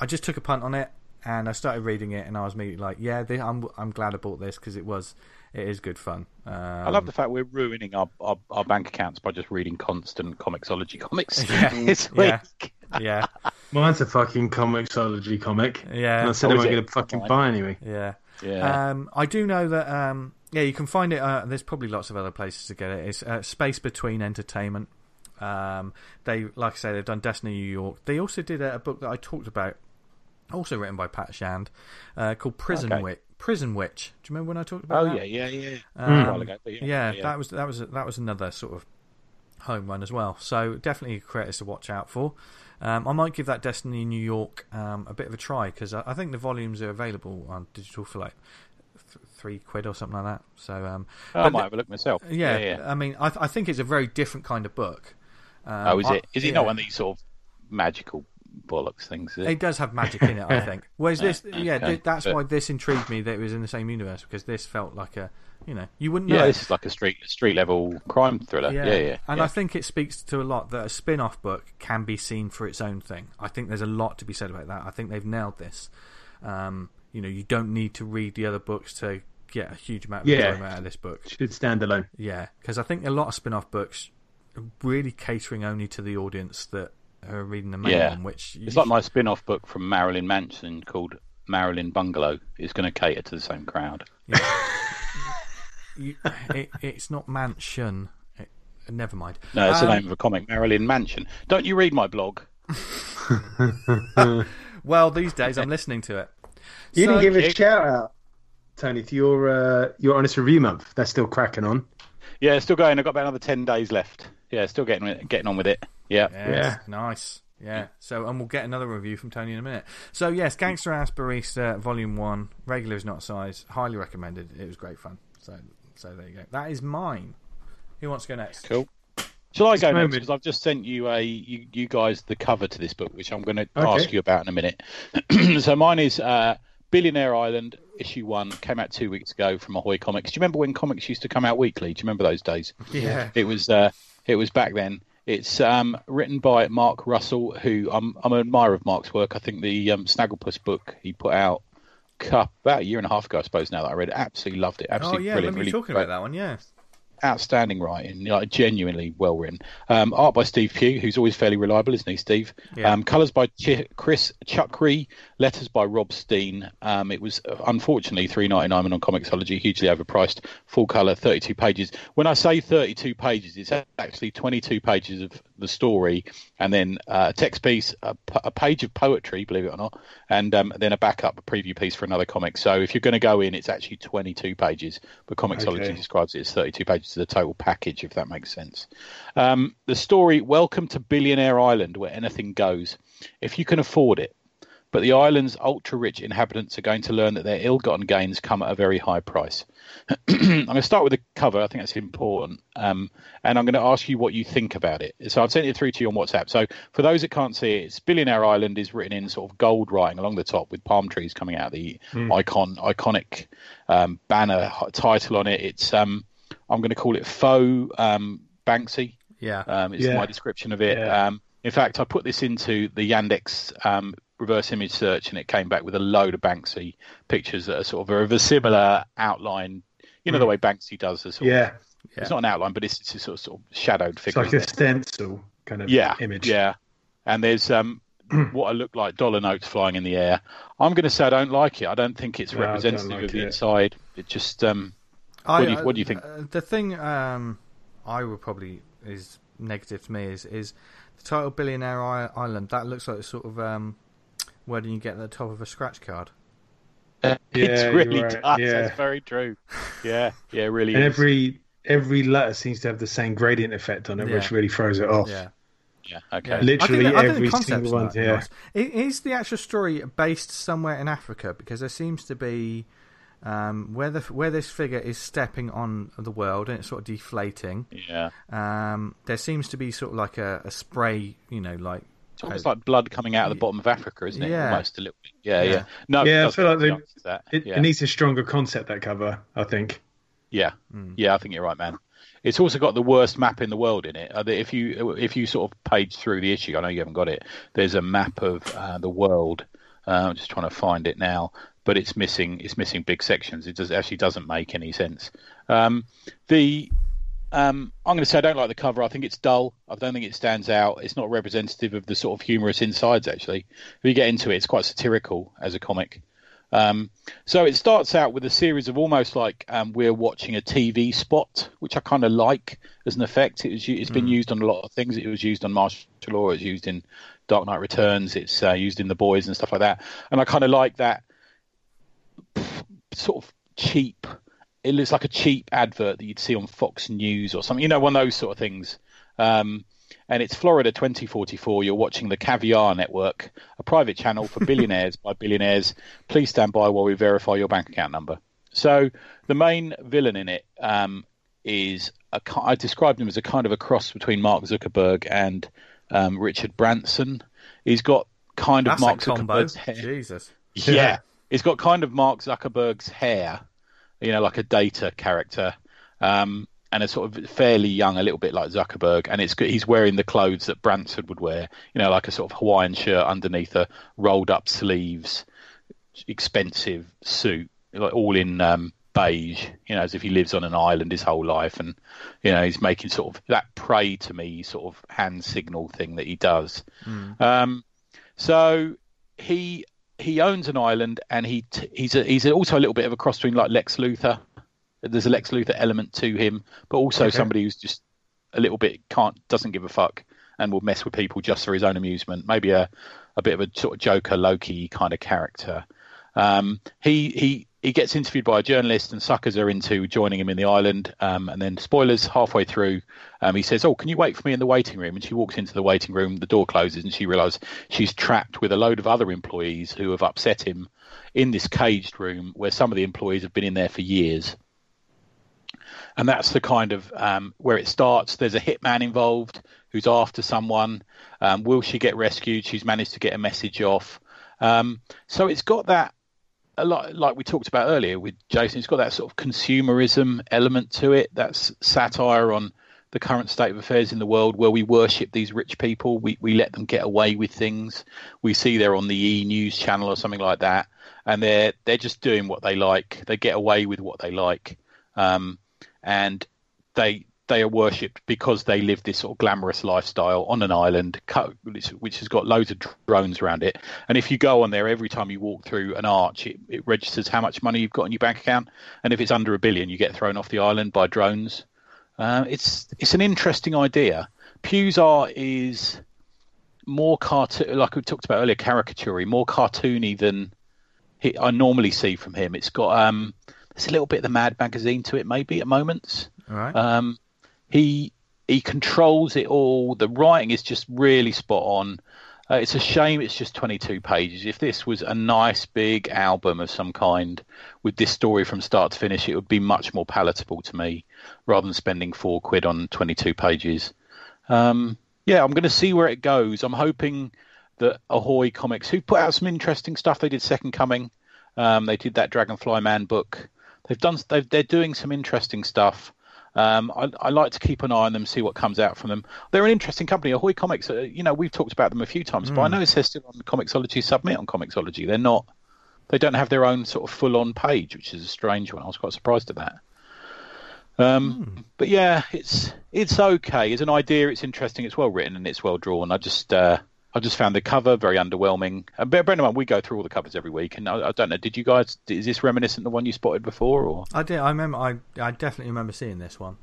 I just took a punt on it and I started reading it, and I was immediately like, "Yeah, thi- I'm I'm glad I bought this because it was it is good fun." Um, I love the fact we're ruining our, our, our bank accounts by just reading constant Comixology comics. (laughs) Yeah. (laughs) this Yeah. week. yeah, Mine's a fucking Comixology comic. Yeah. And I said Oh, I is wasn't it? going to fucking Fine. buy anyway. yeah. Yeah. Um, I do know that. Um, yeah, you can find it. Uh, there's probably lots of other places to get it. It's uh, Space Between Entertainment. Um, they, like I say, they've done Destiny New York. They also did a, a book that I talked about, also written by Pat Shand, uh, called Prison Okay. Witch. Prison Witch. Do you remember when I talked about oh that? yeah, yeah, yeah. Um, ago, but yeah, yeah, that was that was that was another sort of home run as well. So definitely creators to watch out for. Um, I might give that Destiny New York um, a bit of a try because I, I think the volumes are available on digital for like th- three quid or something like that. So um, Oh, I might have a look myself. yeah, yeah. I mean, I, I think it's a very different kind of book. Um, oh, is it? Is it yeah. not one of these sort of magical bollocks things? It? It does have magic in it, I (laughs) think. Whereas this, yeah, okay, th- that's but- why this intrigued me that it was in the same universe because this felt like a, you know, you wouldn't know. yeah, this is like a street street level crime thriller. Yeah, yeah. And yeah. I think it speaks to a lot that a spin off book can be seen for its own thing. I think there's a lot to be said about that. I think they've nailed this. Um, you know, you don't need to read the other books to get a huge amount of Yeah. out of this book. Should stand alone. Yeah, because I think a lot of spin off books are really catering only to the audience that are reading the main Yeah. one, which It's like my spin off book from Marilyn Manson called Marilyn Bungalow is going to cater to the same crowd. (laughs) you, it, it's not mansion. It, never mind. No, it's Um, the name of a comic, Marilyn Mansion. Don't you read my blog? (laughs) Well, these days I'm listening to it. You So- didn't give a Kick. shout out, Tony, to your uh, your honest review month. They're still cracking on. Yeah, still going. I've got about another 10 days left. Yeah, still getting getting on with it. Yeah. Yes, Yeah. nice. Yeah. So, and we'll get another review from Tony in a minute. So, yes, Gangster Ass Barista Volume One, regular is not size, highly recommended. It was great fun. So, so there you go. That is mine. Who wants to go next? Cool. Shall I go next? Because I've just sent you a you, you guys the cover to this book, which I'm going to Okay. ask you about in a minute. (clears throat) so mine is uh, Billionaire Island issue one. Came out two weeks ago from Ahoy Comics. Do you remember when comics used to come out weekly? Do you remember those days? Yeah. It was uh, it was back then. It's um, written by Mark Russell, who I'm I'm an admirer of Mark's work. I think the um, Snagglepuss book he put out cup about a year and a half ago, I suppose. Now that I read it, absolutely loved it. Absolutely Oh, yeah. brilliant. Really talking great about that one? Yeah. outstanding writing, like genuinely well written. Um, art by Steve Pugh, who's always fairly reliable, isn't he, Steve? Yeah. Um, colors by Ch- Chris Chuckry, letters by Rob Steen. Um, it was uh, unfortunately three ninety nine on Comixology, hugely overpriced. Full color, thirty two pages. When I say thirty two pages, it's actually twenty two pages of the story, and then uh, a text piece, a, p- a page of poetry, believe it or not, and um, then a backup, a preview piece for another comic. So if you're going to go in, it's actually 22 pages, but Comixology Okay. describes it as 32 pages to the total package, if that makes sense. Um, the story Welcome to Billionaire Island, where anything goes. If you can afford it, but the island's ultra rich inhabitants are going to learn that their ill gotten gains come at a very high price. (clears throat) I'm going to start with the cover. I think that's important. Um, and I'm going to ask you what you think about it. So I've sent it through to you on WhatsApp. So for those that can't see it, it's Billionaire Island is written in sort of gold writing along the top with palm trees coming out of the icon, iconic um, banner title on it. It's um, I'm going to call it faux um, Banksy. Yeah. Um, it's Yeah. my description of it. Yeah. Um, in fact, I put this into the Yandex um, reverse image search, and it came back with a load of Banksy pictures that are sort of of a similar outline. You know the way Banksy does. this. sort of, Yeah, it's not an outline, but it's, it's a sort of, sort of shadowed figure. it's figure. like a it? stencil kind of yeah, image. Yeah, and there's um, (clears throat) what I look like dollar notes flying in the air. I'm going to say I don't like it. I don't think it's No, representative like of the it. inside. It just um, I- What do you- what do you think? uh, the thing um, I would probably is negative to me is is the title Billionaire Island. That looks like the sort of um, wording you get the top of a scratch card. (laughs) it you're really right, does. yeah. That's very true. Yeah, yeah, it really. And is. every every letter seems to have the same gradient effect on it, which really throws it off. Yeah. Yeah, okay. Literally I think, the- I think every the single one, yeah. I- Is the actual story based somewhere in Africa? Because there seems to be um, where the where this figure is stepping on the world and it's sort of deflating. Yeah, Um, there seems to be sort of like a, a spray, you know, like it's almost like blood coming out of the bottom of Africa, isn't it? Yeah. Almost a little bit. Yeah, Yeah. yeah. No, Yeah, it I feel like they- the that. It, yeah. it needs a stronger concept that cover, I think. Yeah, Mm. yeah, I think you're right, man. It's also got the worst map in the world in it. Uh, If you if you sort of page through the issue, I know you haven't got it. There's a map of uh, the world. Uh, I'm just trying to find it now, but it's missing. It's missing big sections. It does actually doesn't make any sense. Um, the um, I'm going to say I don't like the cover. I think it's dull. I don't think it stands out. It's not representative of the sort of humorous insides. Actually, if you get into it, it's quite satirical as a comic. Um, so it starts out with a series of almost like um, we're watching a TV spot, which I kind of like as an effect. It was, it's been used on a lot of things. It was used on Martial Law. It's used in Dark Knight Returns. It's uh, used in The Boys and stuff like that. And I kind of like that sort of cheap. It looks like a cheap advert that you'd see on Fox News or something. You know, one of those sort of things. Um, and it's Florida 2044. You're watching the Caviar Network, a private channel for (laughs) billionaires by billionaires. Please stand by while we verify your bank account number. So the main villain in it um, is a, I described him as a kind of a cross between Mark Zuckerberg and um, Richard Branson. He's got kind of that's Mark a combo. Zuckerberg's hair. Jesus. Yeah, it's got kind of Mark Zuckerberg's hair, you know, like a data character, um, and a sort of fairly young, a little bit like Zuckerberg. And it's good. He's wearing the clothes that Branson would wear, you know, like a sort of Hawaiian shirt underneath a rolled up sleeves, expensive suit, like all in um, beige, you know, as if he lives on an island his whole life, and you know, he's making sort of that pray to me sort of hand signal thing that he does. Um, so he he owns an island, and he t- he's a, he's also a little bit of a cross between like Lex Luthor. There's a Lex Luthor element to him, but also Okay. somebody who's just a little bit can't doesn't give a fuck and will mess with people just for his own amusement. Maybe a a bit of a sort of Joker Loki kind of character. Um, he he he gets interviewed by a journalist, and suckers are into joining him in the island. Um, and then spoilers halfway through, um, he says, "Oh, can you wait for me in the waiting room?" And she walks into the waiting room. The door closes, and she realizes she's trapped with a load of other employees who have upset him in this caged room where some of the employees have been in there for years. And that's the kind of um, where it starts. There's a hitman involved who's after someone. Um, will she get rescued? She's managed to get a message off. Um, so it's got that lot like we talked about earlier with Jason. It's got that sort of consumerism element to it. That's satire on the current state of affairs in the world, where we worship these rich people. We we let them get away with things. We see they're on the E News channel or something like that, and they're they're just doing what they like. They get away with what they like, um, and they they are worshipped because they live this sort of glamorous lifestyle on an island, which, has got loads of drones around it. And if you go on there every time you walk through an arch, it, it registers how much money you've got in your bank account. And if it's under a billion, you get thrown off the island by drones. Uh, it's it's an interesting idea. Pugh's art is more cartoon, like we talked about earlier, caricature more cartoony than he, I normally see from him. It's got um, there's a little bit of the Mad magazine to it, maybe at moments. All right. Um, he he controls it all. The writing is just really spot on. Uh, it's a shame it's just 22 pages. If this was a nice big album of some kind with this story from start to finish, it would be much more palatable to me rather than spending four quid on 22 pages. Um, yeah, I'm going to see where it goes. I'm hoping that Ahoy Comics, who put out some interesting stuff, they did Second Coming, um, they did that Dragonfly Man book. They've done. They've, they're doing some interesting stuff. Um, I, I like to keep an eye on them, see what comes out from them. They're an interesting company. Ahoy Comics, uh, you know, we've talked about them a few times, but I know they're still on Comixology Submit on Comixology. They're not. They don't have their own sort of full-on page, which is a strange one. I was quite surprised at that. Um, But yeah, it's it's okay as an idea. It's interesting. It's well written and it's well drawn. I just uh, I just found the cover very underwhelming. And bear bear in mind, we go through all the covers every week, and I, I don't know. Did you guys? Is this reminiscent of the one you spotted before, or I did. I remember. I I definitely remember seeing this one.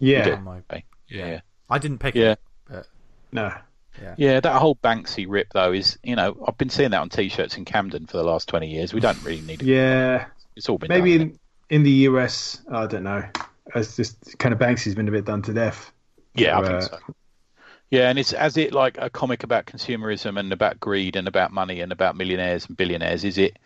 Yeah. my- Okay. yeah. yeah, I didn't pick yeah, it. But No. yeah? yeah, That whole Banksy rip though is, you know, I've been seeing that on T-shirts in Camden for the last twenty years. We don't really need it. Yeah. It's all been Maybe done. in, in the US, I don't know. It's just kind of Banksy's been a bit done to death. Yeah, I Uh, think so. Yeah, and it's as it like a comic about consumerism and about greed and about money and about millionaires and billionaires. Is it?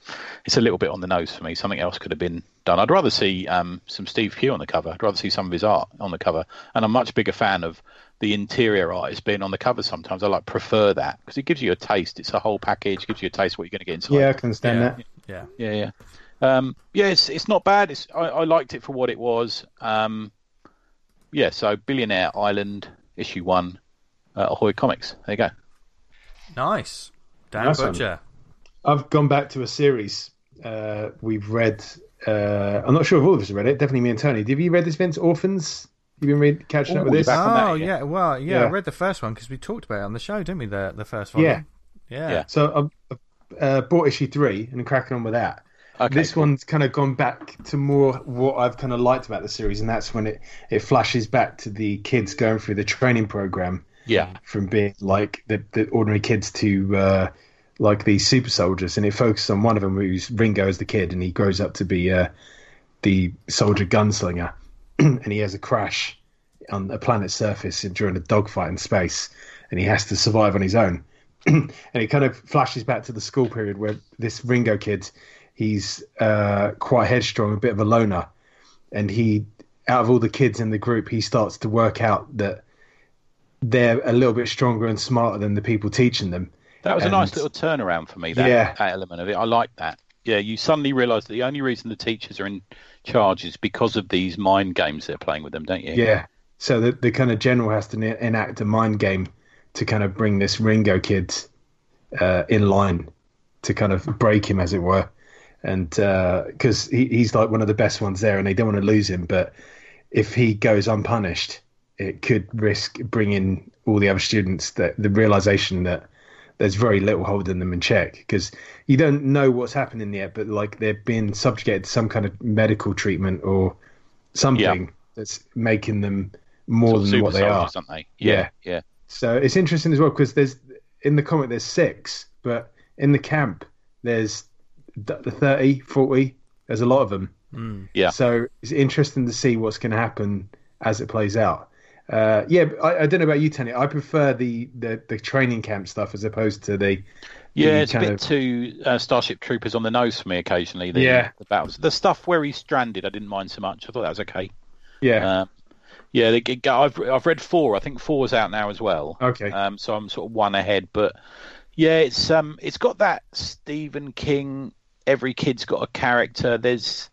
It's a little bit on the nose for me. Something else could have been done. I'd rather see um, some Steve Pugh on the cover. I'd rather see some of his art on the cover. And I'm much bigger fan of the interior artist being on the cover. Sometimes I like prefer that because it gives you a taste. It's a whole package. Gives you a taste of what you're going to get inside. Yeah, I can understand yeah, that. yeah. yeah, yeah. Um, yeah, it's it's not bad. It's I, I liked it for what it was. Um, yeah, so Billionaire Island issue one, uh, Ahoy Comics. There you go. Nice. Dan Nice one. I've gone back to a series uh, we've read. Uh, I'm not sure if all of us have read it. Definitely me and Tony. Have you read this, Vince? Orphans? You've been read, catching up with this? back that Oh yeah, well yeah, I read the first one because we talked about it on the show, didn't we? The the first one. Yeah. yeah, Yeah. So I've uh, bought issue three and cracking on with that. Okay, this cool. one's kind of gone back to more what I've kind of liked about the series, and that's when it, it flashes back to the kids going through the training program Yeah, from being like the, the ordinary kids to uh, like these super soldiers, and it focuses on one of them who's Ringo as the kid, and he grows up to be uh, the soldier gunslinger, (clears throat) and he has a crash on a planet's surface during a dogfight in space, and he has to survive on his own. (clears throat) and it kind of flashes back to the school period where this Ringo kid, he's uh, quite headstrong, a bit of a loner, and he, out of all the kids in the group, he starts to work out that they're a little bit stronger and smarter than the people teaching them. that was a nice little turnaround for me. That, Yeah. that element of it, I like that. Yeah, you suddenly realise that the only reason the teachers are in charge is because of these mind games they're playing with them, don't you? Yeah. So the the kind of general has to ne- enact a mind game to kind of bring this Ringo kid uh, in line to kind of break him, as it were, and because he, he's like one of the best ones there, and they don't want to lose him. But if he goes unpunished, it could risk bringing all the other students that the realization that there's very little holding them in check because you don't know what's happening yet, but like they're being subjugated to some kind of medical treatment or something that's making them more Sort than what they are. soldiers, aren't they? Yeah, yeah. So it's interesting as well because there's in the comic there's six, but in the camp there's the 30, 40. There's a lot of them. Mm. Yeah. So it's interesting to see what's going to happen as it plays out. Uh, yeah, I, I don't know about you, Tony. I prefer the, the, the training camp stuff as opposed to the Yeah, the it's a bit of- too uh, Starship Troopers on the nose for me occasionally. The, Yeah. the battles, the stuff where he's stranded, I didn't mind so much. I thought that was okay. yeah. Um, yeah, they, I've I've read four. I think four's out now as well. okay. Um, so I'm sort of one ahead. But yeah, it's um, it's got that Stephen King. Every kid's got a character. There's,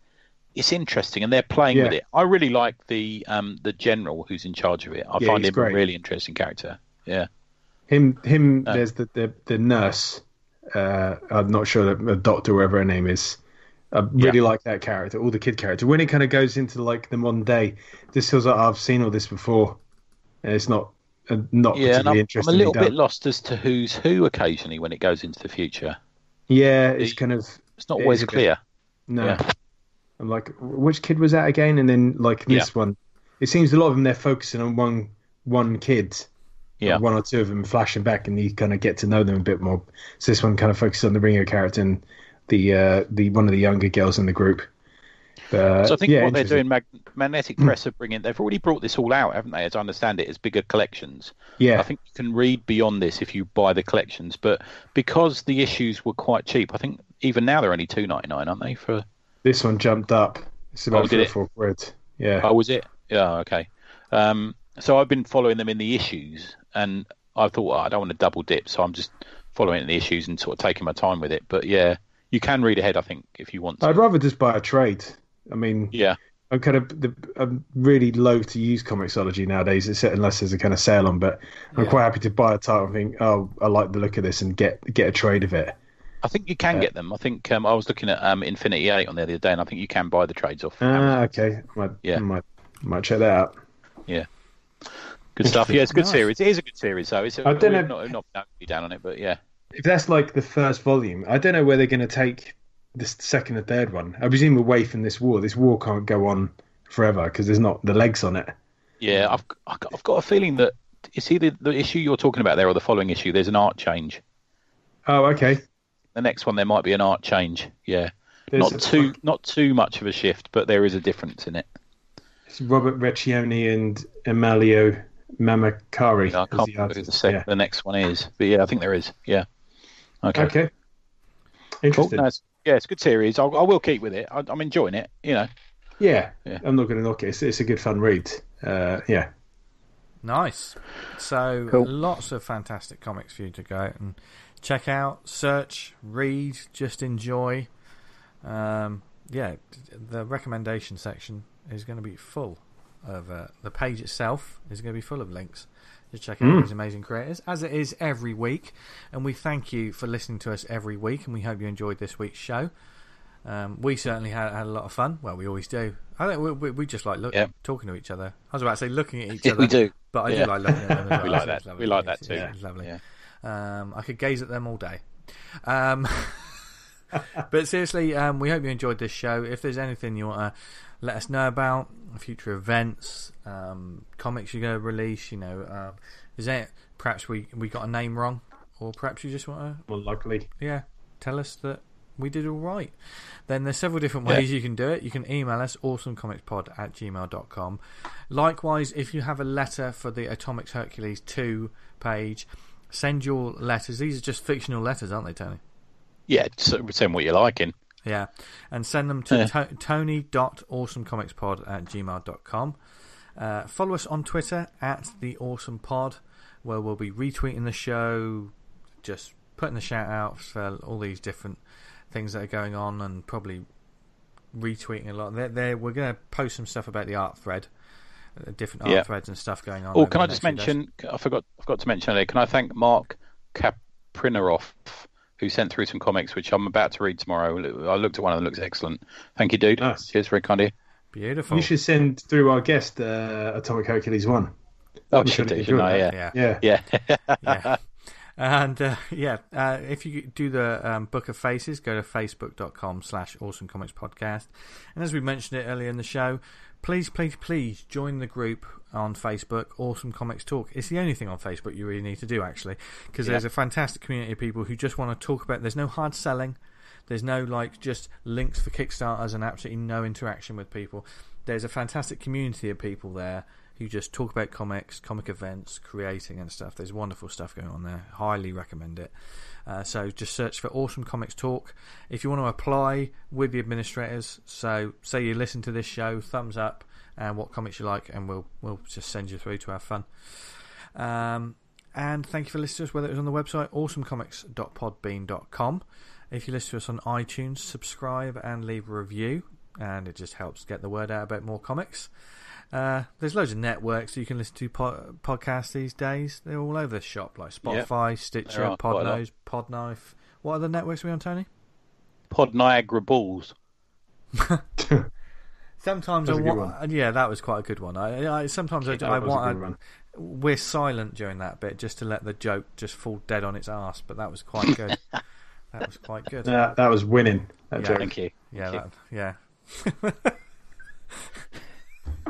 it's interesting, and they're playing with it. I really like the um, the general who's in charge of it. I Yeah, find him great. a really interesting character. Yeah, Him, him. Uh, there's the, the the nurse. Uh, I'm not sure the, doctor, whatever her name is. I really like that character, all the kid character. When it kind of goes into like the modern day, this feels like I've seen all this before, and it's not uh, not yeah. Particularly I'm, I'm a interesting. little bit lost as to who's who occasionally when it goes into the future. Yeah, it's It- kind of It's not always bit- clear. no. Yeah. I'm like, which kid was that again? And then like this one, it seems a lot of them they're focusing on one one kid. Yeah. one or two of them flashing back, and you kind of get to know them a bit more. So this one kind of focuses on the Ringo character and the uh, the one of the younger girls in the group. Uh, So I think yeah, what they're doing, Mag- Magnetic Press are bringing. They've already brought this all out, haven't they? As I understand it, as bigger collections. yeah, I think you can read beyond this if you buy the collections, but because the issues were quite cheap, I think even now they're only two ninety nine, aren't they? For this one jumped up. It's about Oh, three or four quid. Yeah, oh, was it? Yeah, okay. Um, so I've been following them in the issues, and I thought oh, I don't want to double dip, so I'm just following it in the issues and sort of taking my time with it. But yeah, you can read ahead, I think, if you want to. I'd rather just buy a trade. I mean, yeah, I'm kind of the, I'm really low to use Comixology nowadays, except unless there's a kind of sale on. But I'm Yeah. quite happy to buy a title and think, oh, I like the look of this, and get get a trade of it. I think you can get them. I think um, I was looking at um, Infinity Eight on the other day, and I think you can buy the trades off. Ah, okay. Might, Yeah. might might check that out. Yeah, good stuff. Yeah, it's a good Nice. series. It is a good series, though. It's a, I don't know- Not, not, down on it, but yeah. If that's like the first volume, I don't know where they're going to take this second and third one. I presume away from this war. This war can't go on forever because there's not the legs on it. Yeah, I've, I've got- I've got a feeling that it's either the issue you're talking about there or the following issue. There's an art change. Oh, okay. The next one there might be an art change. Yeah, There's not too not too much of a shift, but there is a difference in it. It's Robert Recchioni and Emilio Mammucari. I can't the remember who the, artists. sec- Yeah. the next one is, but yeah, I think there is. Yeah. Okay. Okay. Cool. Interesting. No, it's, yeah, it's a good series. I'll, I will keep with it. I, I'm enjoying it. You know. Yeah. Yeah. I'm not going to knock it. It's, it's a good fun read. Uh, yeah. Nice. So Cool. lots of fantastic comics for you to go out and check out, search, read, just enjoy. Um, yeah, the recommendation section is going to be full of uh, the page itself is going to be full of links to check out Mm. these amazing creators as it is every week. And we thank you for listening to us every week, and we hope you enjoyed this week's show. Um, we certainly had, had a lot of fun. Well, we always do. I think we, we, we just like look, Yeah. talking to each other. I was about to say looking at (laughs) each other. we do. But I Yeah. do like looking at them. (laughs) Well. We like that. We like that too. yeah, lovely. Yeah. Um, I could gaze at them all day. Um, (laughs) but seriously, um, we hope you enjoyed this show. If there's anything you want to let us know about, future events, um, comics you're going to release, you know, um, is that perhaps we we got a name wrong, or perhaps you just want to Well, luckily. yeah, tell us that we did all right. Then there's several different Yeah. ways you can do it. You can email us, awesomecomicspod at gmail.com. Likewise, if you have a letter for the Atomics Hercules 2 page, send your letters. These are just fictional letters, aren't they, Tony? Yeah, so send what you're liking. Yeah. And send them to Yeah. to- tony.awesomecomicspod at gmail.com. Uh, follow us on Twitter at the Awesome Pod, where we'll be retweeting the show, just putting the shout outs for all these different things that are going on, and probably retweeting a lot. There, we're going to post some stuff about the art thread, different art Yeah. threads and stuff going on. Oh, can I just next few days. mention? I forgot. I forgot to mention earlier. Can I thank Mark Kaprinaroff, who sent through some comics, which I'm about to read tomorrow. I looked at one of them; looks excellent. Thank you, dude. Nice. Cheers, very kind of you. Beautiful. You should send through our guest, uh, Atomic Hercules 1. Oh, I'm should sure do, you shouldn't I? Yeah. yeah. Yeah. Yeah. (laughs) yeah. And uh, yeah, uh, if you do the um, Book of Faces, go to facebook.com slash awesome comics podcast. And as we mentioned it earlier in the show, please, please, please join the group on Facebook, Awesome Comics Talk. It's the only thing on Facebook you really need to do, actually, because there's a fantastic community of people who just want to talk about There's no hard selling. There's no like just links for Kickstarters and absolutely no interaction with people. There's a fantastic community of people there who just talk about comics, comic events, creating and stuff. There's wonderful stuff going on there. Highly recommend it. Uh, so just search for Awesome Comics Talk. If you want to apply with the administrators, so say you listen to this show, thumbs up and what comics you like, and we'll we'll just send you through to have fun. Um, and thank you for listening to us, whether it was on the website awesomecomics.podbean.com. If you listen to us on iTunes, subscribe and leave a review, and it just helps get the word out about more comics. Uh, there's loads of networks you can listen to po- podcasts these days. They're all over the shop, like Spotify, There Stitcher, are quite a lot. Podnose, Podknife. What other networks are we on, Tony? Pod Niagara Balls. (laughs) Sometimes That's I a want, yeah, that was quite a good one. I, I sometimes I, I want. good we're silent during that bit just to let the joke just fall dead on its ass, but that was quite good. (laughs) that was quite good. That, that was winning. That Yeah, joke. Thank you. yeah, Thank that, yeah. (laughs)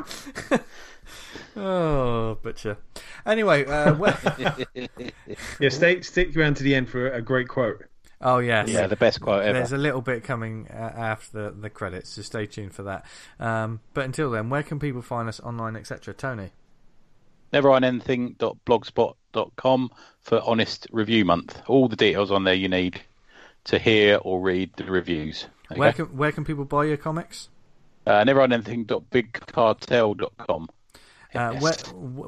(laughs) oh, butcher. Anyway, uh, (laughs) where, (laughs) Yeah, stay stick around to the end for a great quote. oh yes, Yeah, the best quote ever. There's a little bit coming uh, after the, the credits, so stay tuned for that. Um, but until then, where can people find us online, etc.? Tony. neverindanything.blogspot.com for honest review month. All the details on there you need to hear or read the reviews. Okay? Where can where can people buy your comics? Uh, neverindanything.bigcartel.com. Uh, Yes. where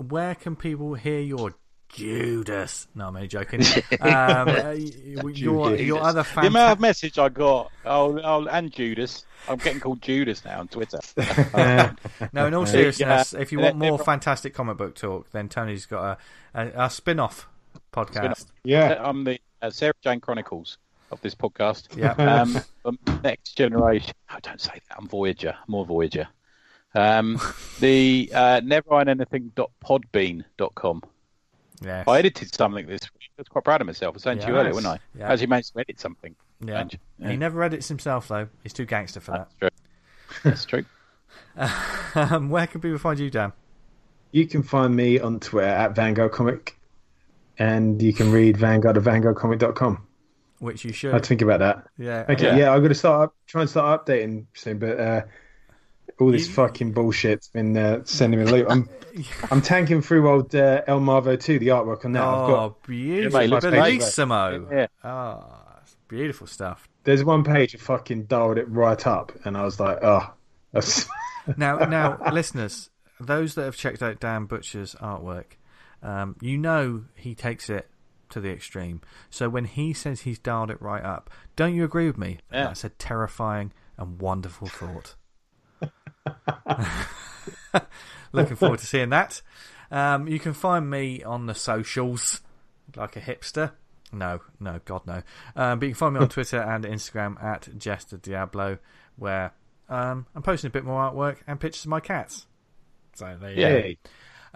where can people hear your Judas? No, I'm only joking. um, (laughs) uh, your your other The amount of message I got, oh, oh, and Judas. I'm getting called Judas now on Twitter. (laughs) Uh, No, in all seriousness, if you want more everyone- fantastic comic book talk, then Tony's got a a, a spin off podcast. Spin-off. yeah. I'm the uh, Sarah Jane Chronicles of this podcast. Yeah. (laughs) Um, next generation. Oh, don't say that. I'm Voyager. More Voyager. Um, (laughs) the uh, neverwrineanything.podbean.com. Yeah. I edited something this week. I was quite proud of myself. I was saying to you earlier, wasn't I? Yeah. I actually managed to edit something. Yeah. Ange. He never edits himself though. He's too gangster for that. That's true. That's true. (laughs) Um, where can people find you, Dan? You can find me on Twitter at Vanguard Comic, and you can read Vanguard at VanguardComic.com. Which you should. I'd think about that. yeah. Okay, Yeah. yeah, I'm going to start up, try and start updating soon, but uh, all this You- fucking bullshit's been uh, sending me a loop. I'm, (laughs) I'm tanking through old uh, El Marvo 2, the artwork on that. I've got, Oh, beautiful. mate, looks Bellissimo. Yeah. Oh, beautiful stuff. there's one page I fucking dialed it right up, and I was like, oh, that's. (laughs) Now, now, listeners, those that have checked out Dan Butcher's artwork, um, you know he takes it to the extreme. So when he says he's dialed it right up, don't you agree with me? Yeah. That's a terrifying and wonderful thought. (laughs) (laughs) Looking forward to seeing that. Um, you can find me on the socials like a hipster. No, no, God no. Um, but you can find me on (laughs) Twitter and Instagram at Jester Diablo, where um, I'm posting a bit more artwork and pictures of my cats. So there you Yeah. go.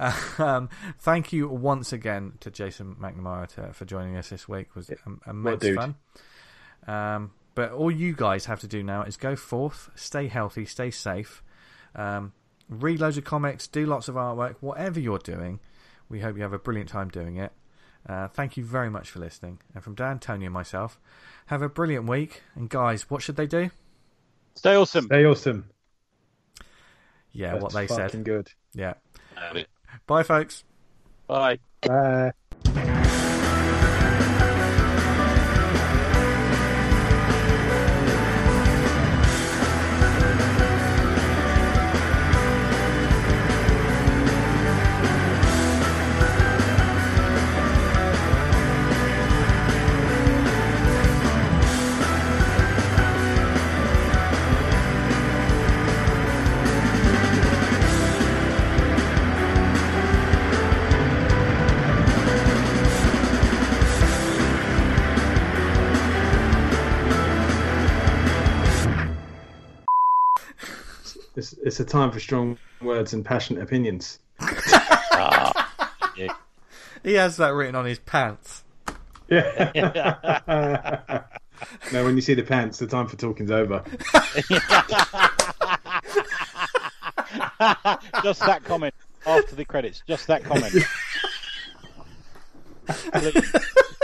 Hey, (laughs) Um, thank you once again to Jason McNamara to, for joining us this week. It was um, immense fun. Um, but all you guys have to do now is go forth, stay healthy, stay safe, um, read loads of comics, do lots of artwork, whatever you're doing. We hope you have a brilliant time doing it. Uh, thank you very much for listening. And from Dan, Tony, and myself, have a brilliant week. And guys, what should they do? Stay awesome. stay awesome. Yeah, That's what they said. good. Yeah. Nailed it. Bye, folks. Bye. Bye. It's, it's a time for strong words and passionate opinions. Ah. He has that written on his pants. Yeah. (laughs) now, when you see the pants, the time for talking's over. (laughs) just that comment after the credits. Just that comment. Please. (laughs)